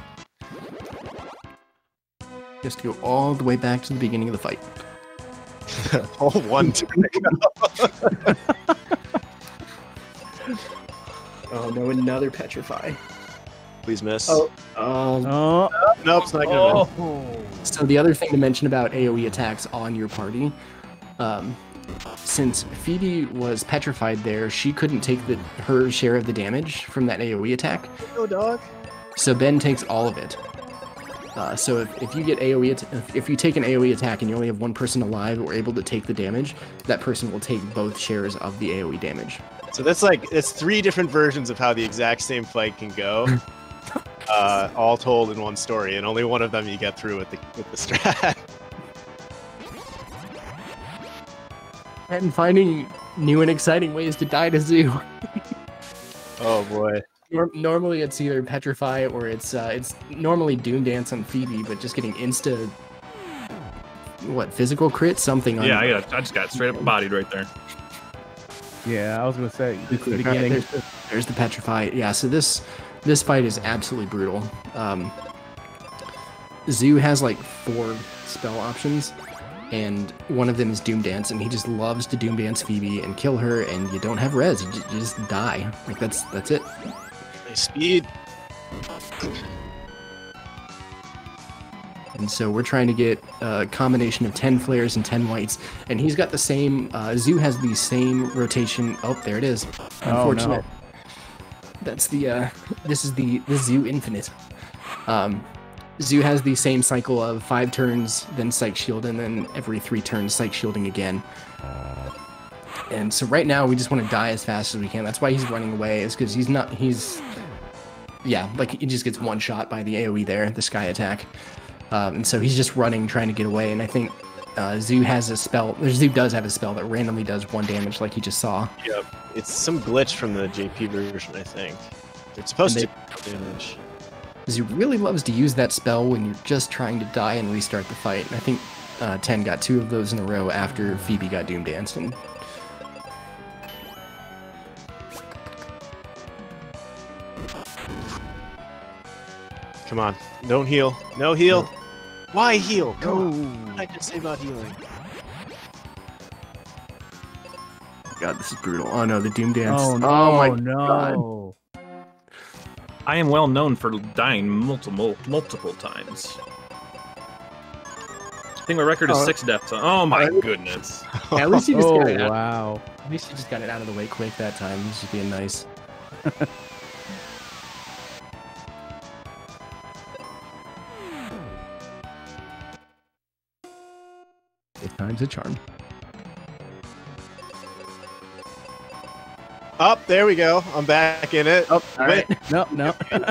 Just to go all the way back to the beginning of the fight.
All one turn ago.
Oh no, another petrify.
Please miss.
Oh. Um,
Oh,
nope, it's not gonna miss.
oh.
So the other thing to mention about AoE attacks on your party, um, since Phoebe was petrified there, she couldn't take the her share of the damage from that AoE attack.
Go, dog.
So Ben takes all of it. Uh, so if, if you get AoE, at- if, if you take an AoE attack and you only have one person alive or able to take the damage, that person will take both shares of the AoE damage.
So that's like it's three different versions of how the exact same fight can go. uh, all told in one story, and only one of them you get through with the with the strat.
And finding new and exciting ways to die to Zoo.
oh boy.
Nor- normally it's either petrify or it's uh, it's normally doom dance on Phoebe, but just getting insta what physical crit something. On,
Yeah, I got. I just got straight up bodied right there.
Yeah, I was gonna say
the
the
quick-
beginning.
There's, the, there's the petrify. Yeah, so this this fight is absolutely brutal. Um, Zoo has like four spell options, and one of them is Doom Dance, and he just loves to Doom Dance Phoebe and kill her, and you don't have res, you just die. Like that's that's it.
Nice speed.
And so we're trying to get a combination of 10 flares and 10 whites. And he's got the same, uh, Zoo has the same rotation. Oh, there it is.
Oh, no.
Unfortunate. That's the, uh, this is the, the Zoo Infinite. Um, Zoo has the same cycle of five turns, then Psych Shield, and then every three turns, Psych Shielding again. And so right now we just want to die as fast as we can. That's why he's running away, is because he's not, he's, yeah, like he just gets one shot by the AoE there, the Sky Attack. Um, and so he's just running, trying to get away. And I think uh, Zoo has a spell. Zoo does have a spell that randomly does one damage, like you just saw.
Yep. It's some glitch from the JP version, I think. It's supposed
And
to damage.
Zoo really loves to use that spell when you're just trying to die and restart the fight. And I think uh, Ten got two of those in a row after Phoebe got Doom Danced. And
Come on. Don't heal. No heal. Why heal? Come on. What did I just say about healing?
God, this is brutal. Oh no, the Doom Dance.
Oh no!
Oh my
no!
I am well known for dying multiple multiple times. I think my record is
Oh.
six deaths. Oh my goodness!
Yeah, at least you just
Oh
got it out.
wow!
At least you just got it out of the way quick that time. This just being nice. Eight times a charm.
Up, there we go. I'm back in it.
Oh, all
Wait.
right.
No, no.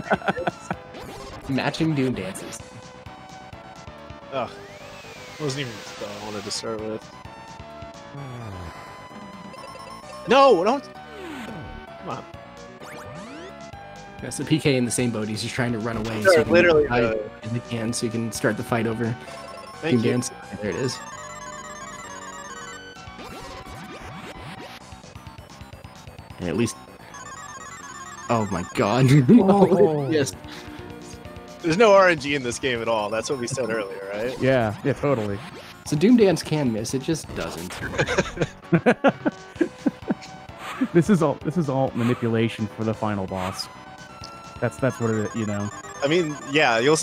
Matching Doom dances.
Ugh. Wasn't even the spell I wanted to start with. No, don't. Come on.
Yeah, so PK in the same boat. He's just trying to run away.
Sure,
so
literally, uh,
as can, so he can start the fight over.
Thank
Doom
you.
dance. There it is. And at least. Oh my god.
Oh.
yes.
There's no RNG in this game at all. That's what we said earlier, right?
Yeah, yeah, totally.
So Doom Dance can miss, it just doesn't.
this is all. This is all manipulation for the final boss. That's that's what it. You know.
I mean, yeah, you'll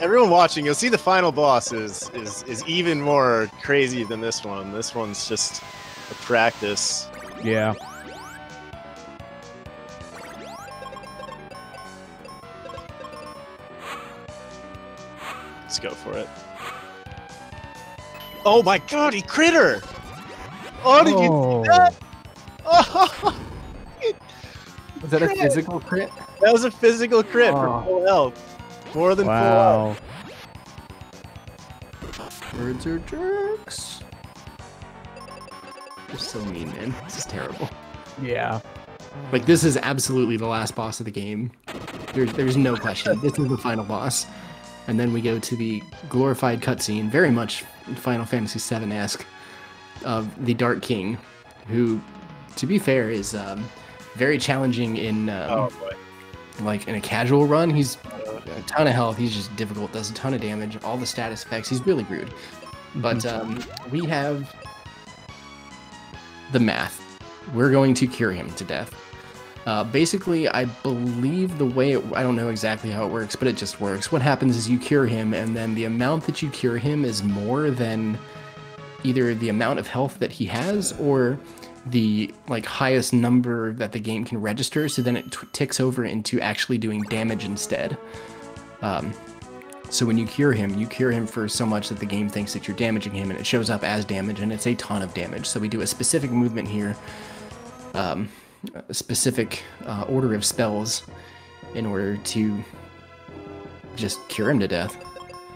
everyone watching, you'll see the final boss is is is even more crazy than this one. This one's just a practice.
Yeah.
Let's go for it. Oh my god, he critter! Oh, did you
Oh,
see that? Oh,
Was that a physical crit?
that was a physical crit
Oh.
for full health. More than full health.
Birds are jerks. You're so mean, man. This is terrible.
Yeah.
Like this is absolutely the last boss of the game. There's there's no question. This is the final boss. And then we go to the glorified cutscene, very much Final Fantasy VII esque, of the Dark King, who, to be fair, is um, very challenging in um,
Oh boy.
like in a casual run. He's a ton of health. He's just difficult. Does a ton of damage. All the status effects. He's really rude. But um, we have the math. We're going to cure him to death. Uh, basically, I believe the way it, I don't know exactly how it works, but it just works. What happens is you cure him, and then the amount that you cure him is more than either the amount of health that he has or the like highest number that the game can register. So then it ticks over into actually doing damage instead. Um, so when you cure him, you cure him for so much that the game thinks that you're damaging him, and it shows up as damage, and it's a ton of damage. So we do a specific movement here, um, a specific uh, order of spells, in order to just cure him to death.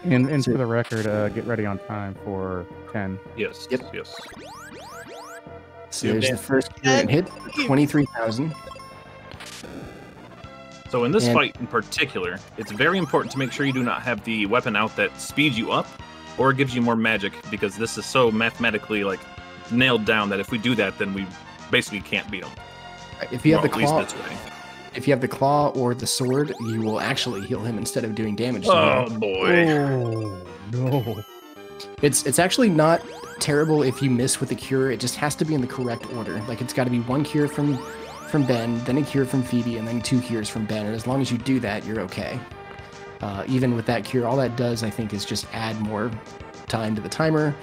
And and
So-
for the record, uh, get ready on time for ten.
Yes.
Yep.
Yes.
So
Doom
there's the first cure hit, twenty-three thousand.
So in this
And-
fight in particular, it's very important to make sure you do not have the weapon out that speeds you up or gives you more magic because this is so mathematically like nailed down that if we do that, then we basically can't beat them.
If you have the claw, if you have the claw or the sword, you will actually heal him instead of doing damage. to him.
Oh boy.
Oh no.
It's it's actually not terrible if you miss with the cure. It just has to be in the correct order. Like it's got to be one cure from from Ben, then a cure from Phoebe, and then two cures from Ben. And as long as you do that, you're okay. Uh, even with that cure, all that does, I think, is just add more time to the timer.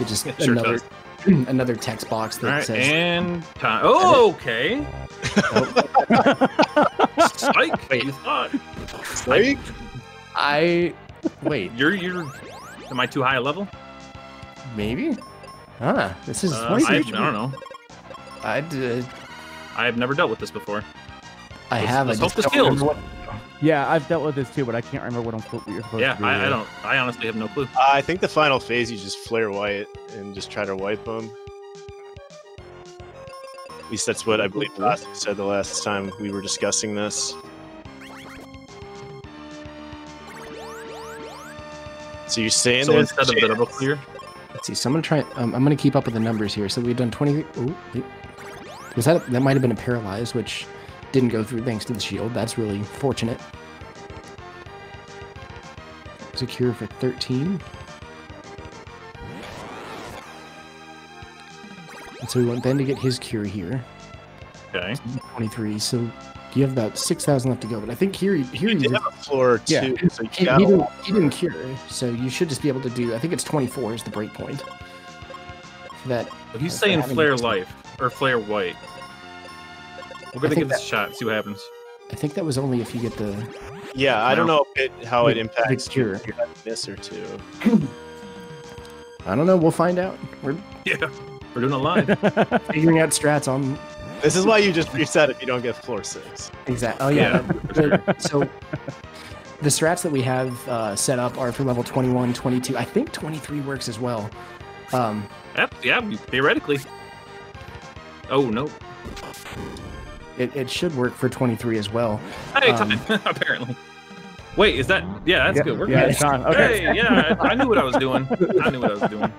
It just
It sure
another
does.
another text box that
All right,
says
and time. Oh, okay. Psych.
Wait.
You thought
Like,
I wait
you're you're. Am I too high a level?
maybe. Ah, this is
Uh, I, I don't know.
I did.
I have never dealt with this before.
I
Let's-
have.
let's
I
hope
just
this kills.
Remember what-
Yeah, I've dealt with this too, but I can't remember what I'm supposed what you're supposed
Yeah,
to do.
I, I don't. I honestly have no clue.
I think the final phase you just flare white and just try to wipe them. At least that's what I believe Plastic said the last time we were discussing this. So you're saying
So instead of the double clear,
Let's see. So I'm gonna try. Um, I'm gonna keep up with the numbers here. So we've done 20. Oh, was that that might have been a paralyzed, which didn't go through thanks to the shield. That's really fortunate. It's a cure for 13. And so we want Ben to get his cure here.
okay.
23. So you have about 6,000 left to go. But I think here, here
you
he's
did have a floor
Yeah.
too, so
he, he didn't, he didn't cure, so you should just be able to do. I think it's 24 is the break point. Uh, for that
But he's
Okay,
saying flare life or flare white. We're gonna
think
give this a shot. See what happens.
I think that was only if you get the
Yeah, I don't know if it, how it
The- the
impacts
cure.
if you have a miss or two.
I don't know. We'll find out. We're
Yeah, we're doing a live.
figuring out strats on
This is why you just reset if you don't get floor six.
Exactly. Oh yeah. the- so the strats that we have uh, set up are for level 21, 22. I think 23 works as well. Um,
Yep, yeah, theoretically. Oh no.
It, it should work for 23 as well.
Hey,
Um,
time. apparently. Wait, is that? Yeah, that's
Yeah,
good. We're
yeah,
good.
it's on. Okay.
Hey, yeah, I, I knew what I was doing. I knew what I was doing.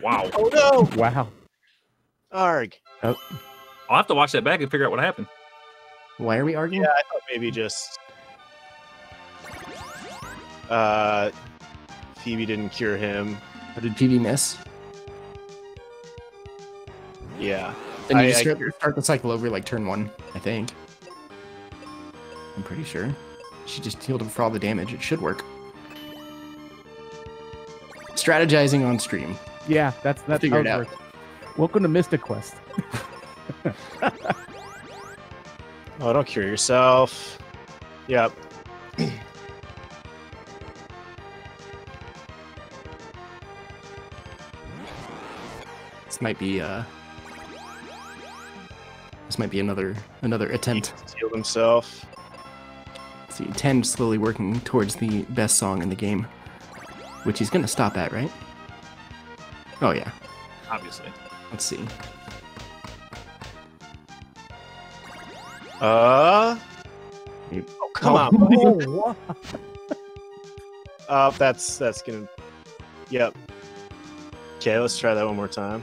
Wow.
Oh no!
Wow.
Arg.
I'll have to watch that back and figure out what happened.
Why are we arguing?
Yeah, I thought maybe just uh Phoebe didn't cure him.
Or did PB miss?
Yeah.
Then you
I-
just
I-
start, start the cycle over like turn one, I think. I'm pretty sure. She just healed him for all the damage. It should work. Strategizing on stream.
Yeah, that's that's
figure
how
it
it
out.
works. Welcome to Mystic Quest.
Oh, don't cure yourself. Yep.
This might be uh This might be another another attempt.
just healed himself.
Let's see, 10 slowly working towards the best song in the game. Which he's gonna stop at, right? Oh yeah.
Obviously.
Let's see.
Uh Oh, come on.
Oh, wow.
Uh that's that's gonna Yep. Okay, let's try that one more time.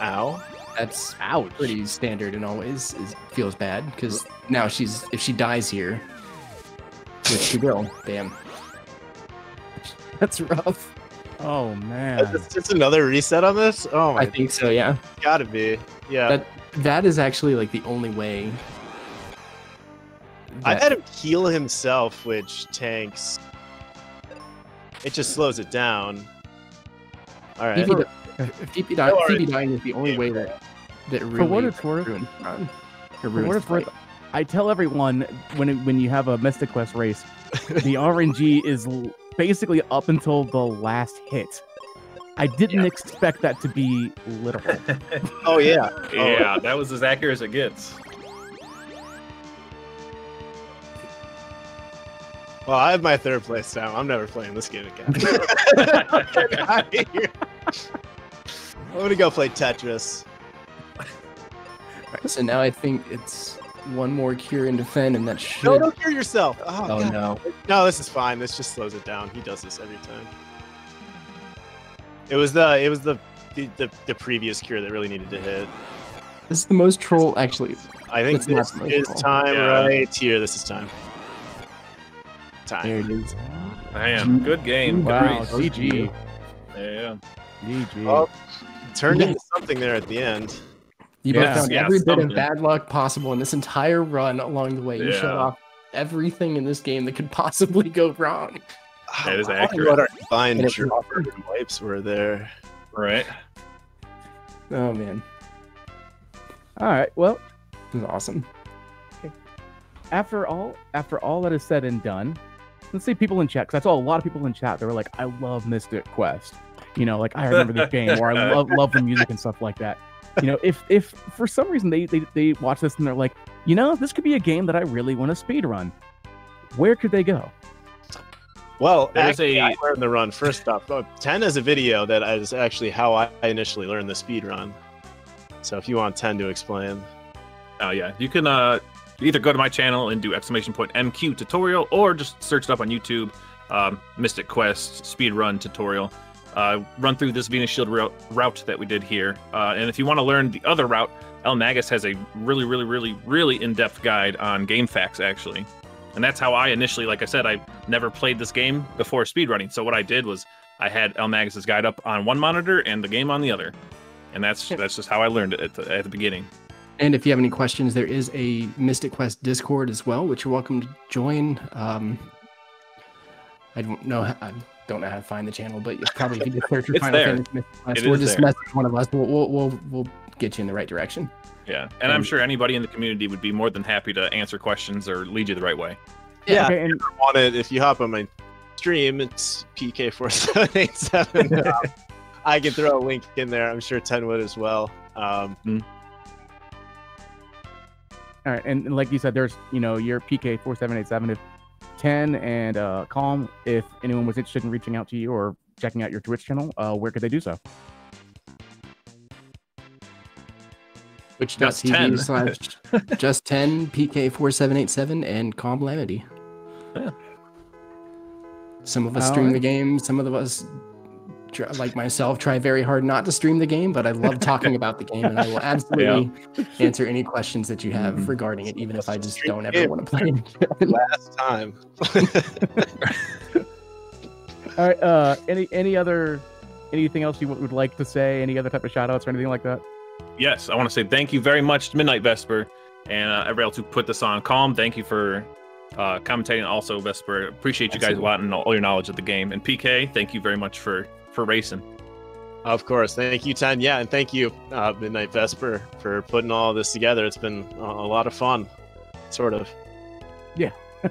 Ow.
That's
Ouch.
pretty standard and always is, feels bad because now she's if she dies here, which she will. Damn, that's rough.
Oh man.
Is this another reset on this? Oh my
I think so. Yeah,
gotta be. Yeah.
that that is actually like the only way.
I've had him heal himself, which tanks. It just slows it down. All right.
Phoebe, di- Phoebe, di-
No.
Phoebe dying is the only way that that really
For what it's worth,
ruined Ron. Or
for what it's worth. I tell everyone when it, when you have a Mystic Quest race, the RNG is basically up until the last hit. I didn't
Yeah.
expect that to be literal.
Oh yeah.
Yeah, oh. that was as accurate as it gets.
Well, I have my third place now. I'm never playing this game again. Get outta here. I'm gonna go play Tetris.
Right, so now I think it's one more cure and defend, and that should.
No, don't cure yourself. Oh,
Oh no!
No, this is fine. This just slows it down. He does this every time. It was the it was the the, the, the previous cure that really needed to hit.
This is the most troll. Actually,
I think
It's
this is
troll.
time
Yeah.
right here. This is time. Time.
there it is.
Man, good game. Good
Wow,
race.
GG.
Yeah.
GG.
Oh, turned into something there at the end.
You
Yeah,
both found
yeah,
every bit of bad luck possible in this entire run along the way. You showed
Yeah.
off everything in this game that could possibly go wrong.
Ah, that is
I
accurate.
What our combined
And it-
dropper and wipes were there.
Right.
Oh man,
All right. Well,
this is awesome.
after all, after all that is said and done, let's see people in chat because I saw a lot of people in chat that were like, "I love Mystic Quest," you know, like I remember this game, or I love love the music and stuff like that. You know, if if for some reason they they they watch this and they're like, you know, this could be a game that I really want to speed run, where could they go?
Well,
There's
actually,
a-
I learned the run first off. Oh, 10 is a video that is actually how I initially learned the speed run. So if you want 10 to explain.
Oh yeah, you can uh, either go to my channel and do exclamation point MQ tutorial, or just search it up on YouTube, um, Mystic Quest speed run tutorial. Uh, run through this Venus Shield route, route that we did here, uh, and if you want to learn the other route, El Magus has a really, really, really, really in-depth guide on GameFAQs actually, and that's how I initially, like I said, I never played this game before speedrunning. So what I did was I had El Magus's guide up on one monitor and the game on the other, and that's that's just how I learned it at the, at the beginning.
And if you have any questions, there is a Mystic Quest Discord as well, which you're welcome to join. Um, I don't know. how- I don't know how to find the channel, but you probably if you just search for
It's
Final
there.
Fantasy Mystic Quest,
It
or just
there.
message one of us. We'll, we'll we'll we'll get you in the right direction.
Yeah, and I'm sure anybody in the community would be more than happy to answer questions or lead you the right way.
Yeah.
Okay, and
Want it, if you hop on my stream, it's PK4787. Um, I can throw a link in there. I'm sure 10 would as well. Um,
All right, and, and like you said, there's you know your PK four seven eight seven if ten and uh, Calm. If anyone was interested in reaching out to you or checking out your Twitch channel, uh, where could they do so?
Which
Just 10.
slash just ten PK four seven eight seven and Calm Lamity.
Yeah.
Some of us
Oh,
stream the game. Some of us, try, like myself, try very hard not to stream the game. But I love talking about the game, and I will absolutely answer any questions that you have
Mhm.
regarding it, even if I just don't ever want to play it.
last time.
All right. Uh, any any other anything else you would would like to say? Any other type of shout outs or anything like that?
Yes, I want to say thank you very much to Midnight Vesper and uh, everybody else who put this on. Calm, thank you for uh, commentating. Also, Vesper, appreciate you guys a lot and all your knowledge of the game. And PK, thank you very much for for racing.
Of course. Thank you, 10. Yeah, and thank you, uh, Midnight Vesper, for putting all this together. It's been a, a lot of fun, sort of. Yeah.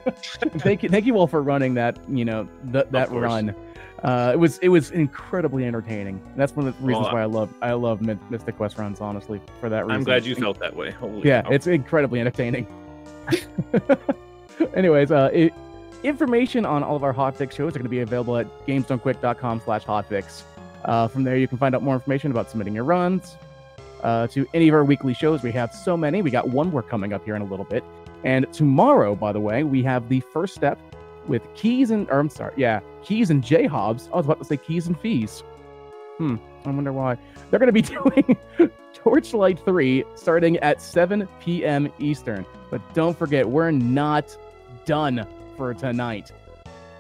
thank you, thank you all for running that. You know th- that run. Uh, it was it was incredibly entertaining. That's one of the reasons
Well, uh,
why I love I love My- Mystic Quest runs. Honestly, for that reason.
I'm glad you felt that way. Holy
yeah,
cow.
it's incredibly entertaining. Anyways, uh, it, information on all of our hotfix shows are going to be available at gamesdonequick.com slash hotfix. Uh, from there, you can find out more information about submitting your runs uh, to any of our weekly shows. We have so many. We got one more coming up here in a little bit. And tomorrow, by the way, we have the first step with Keys and, or I'm sorry, yeah, Keys and J Hobbs. I was about to say Keys and Fees. Hmm, I wonder why. They're going to be doing Torchlight 3 starting at 7 p.m. Eastern. But don't forget, we're not done for tonight.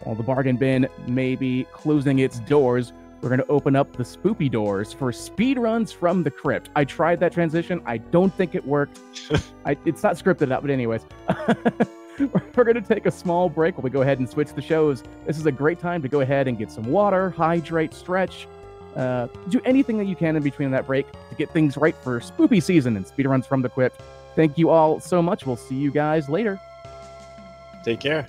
While the bargain bin may be closing its doors, we're going to open up the spoopy doors for speedruns from the crypt. I tried that transition. I don't think it worked. I, it's not scripted out, but anyways. we're going to take a small break while we go ahead and switch the shows. This is a great time to go ahead and get some water, hydrate, stretch, uh, do anything that you can in between that break to get things right for spoopy season and speedruns from the crypt. Thank you all so much. We'll see you guys later.
Take care.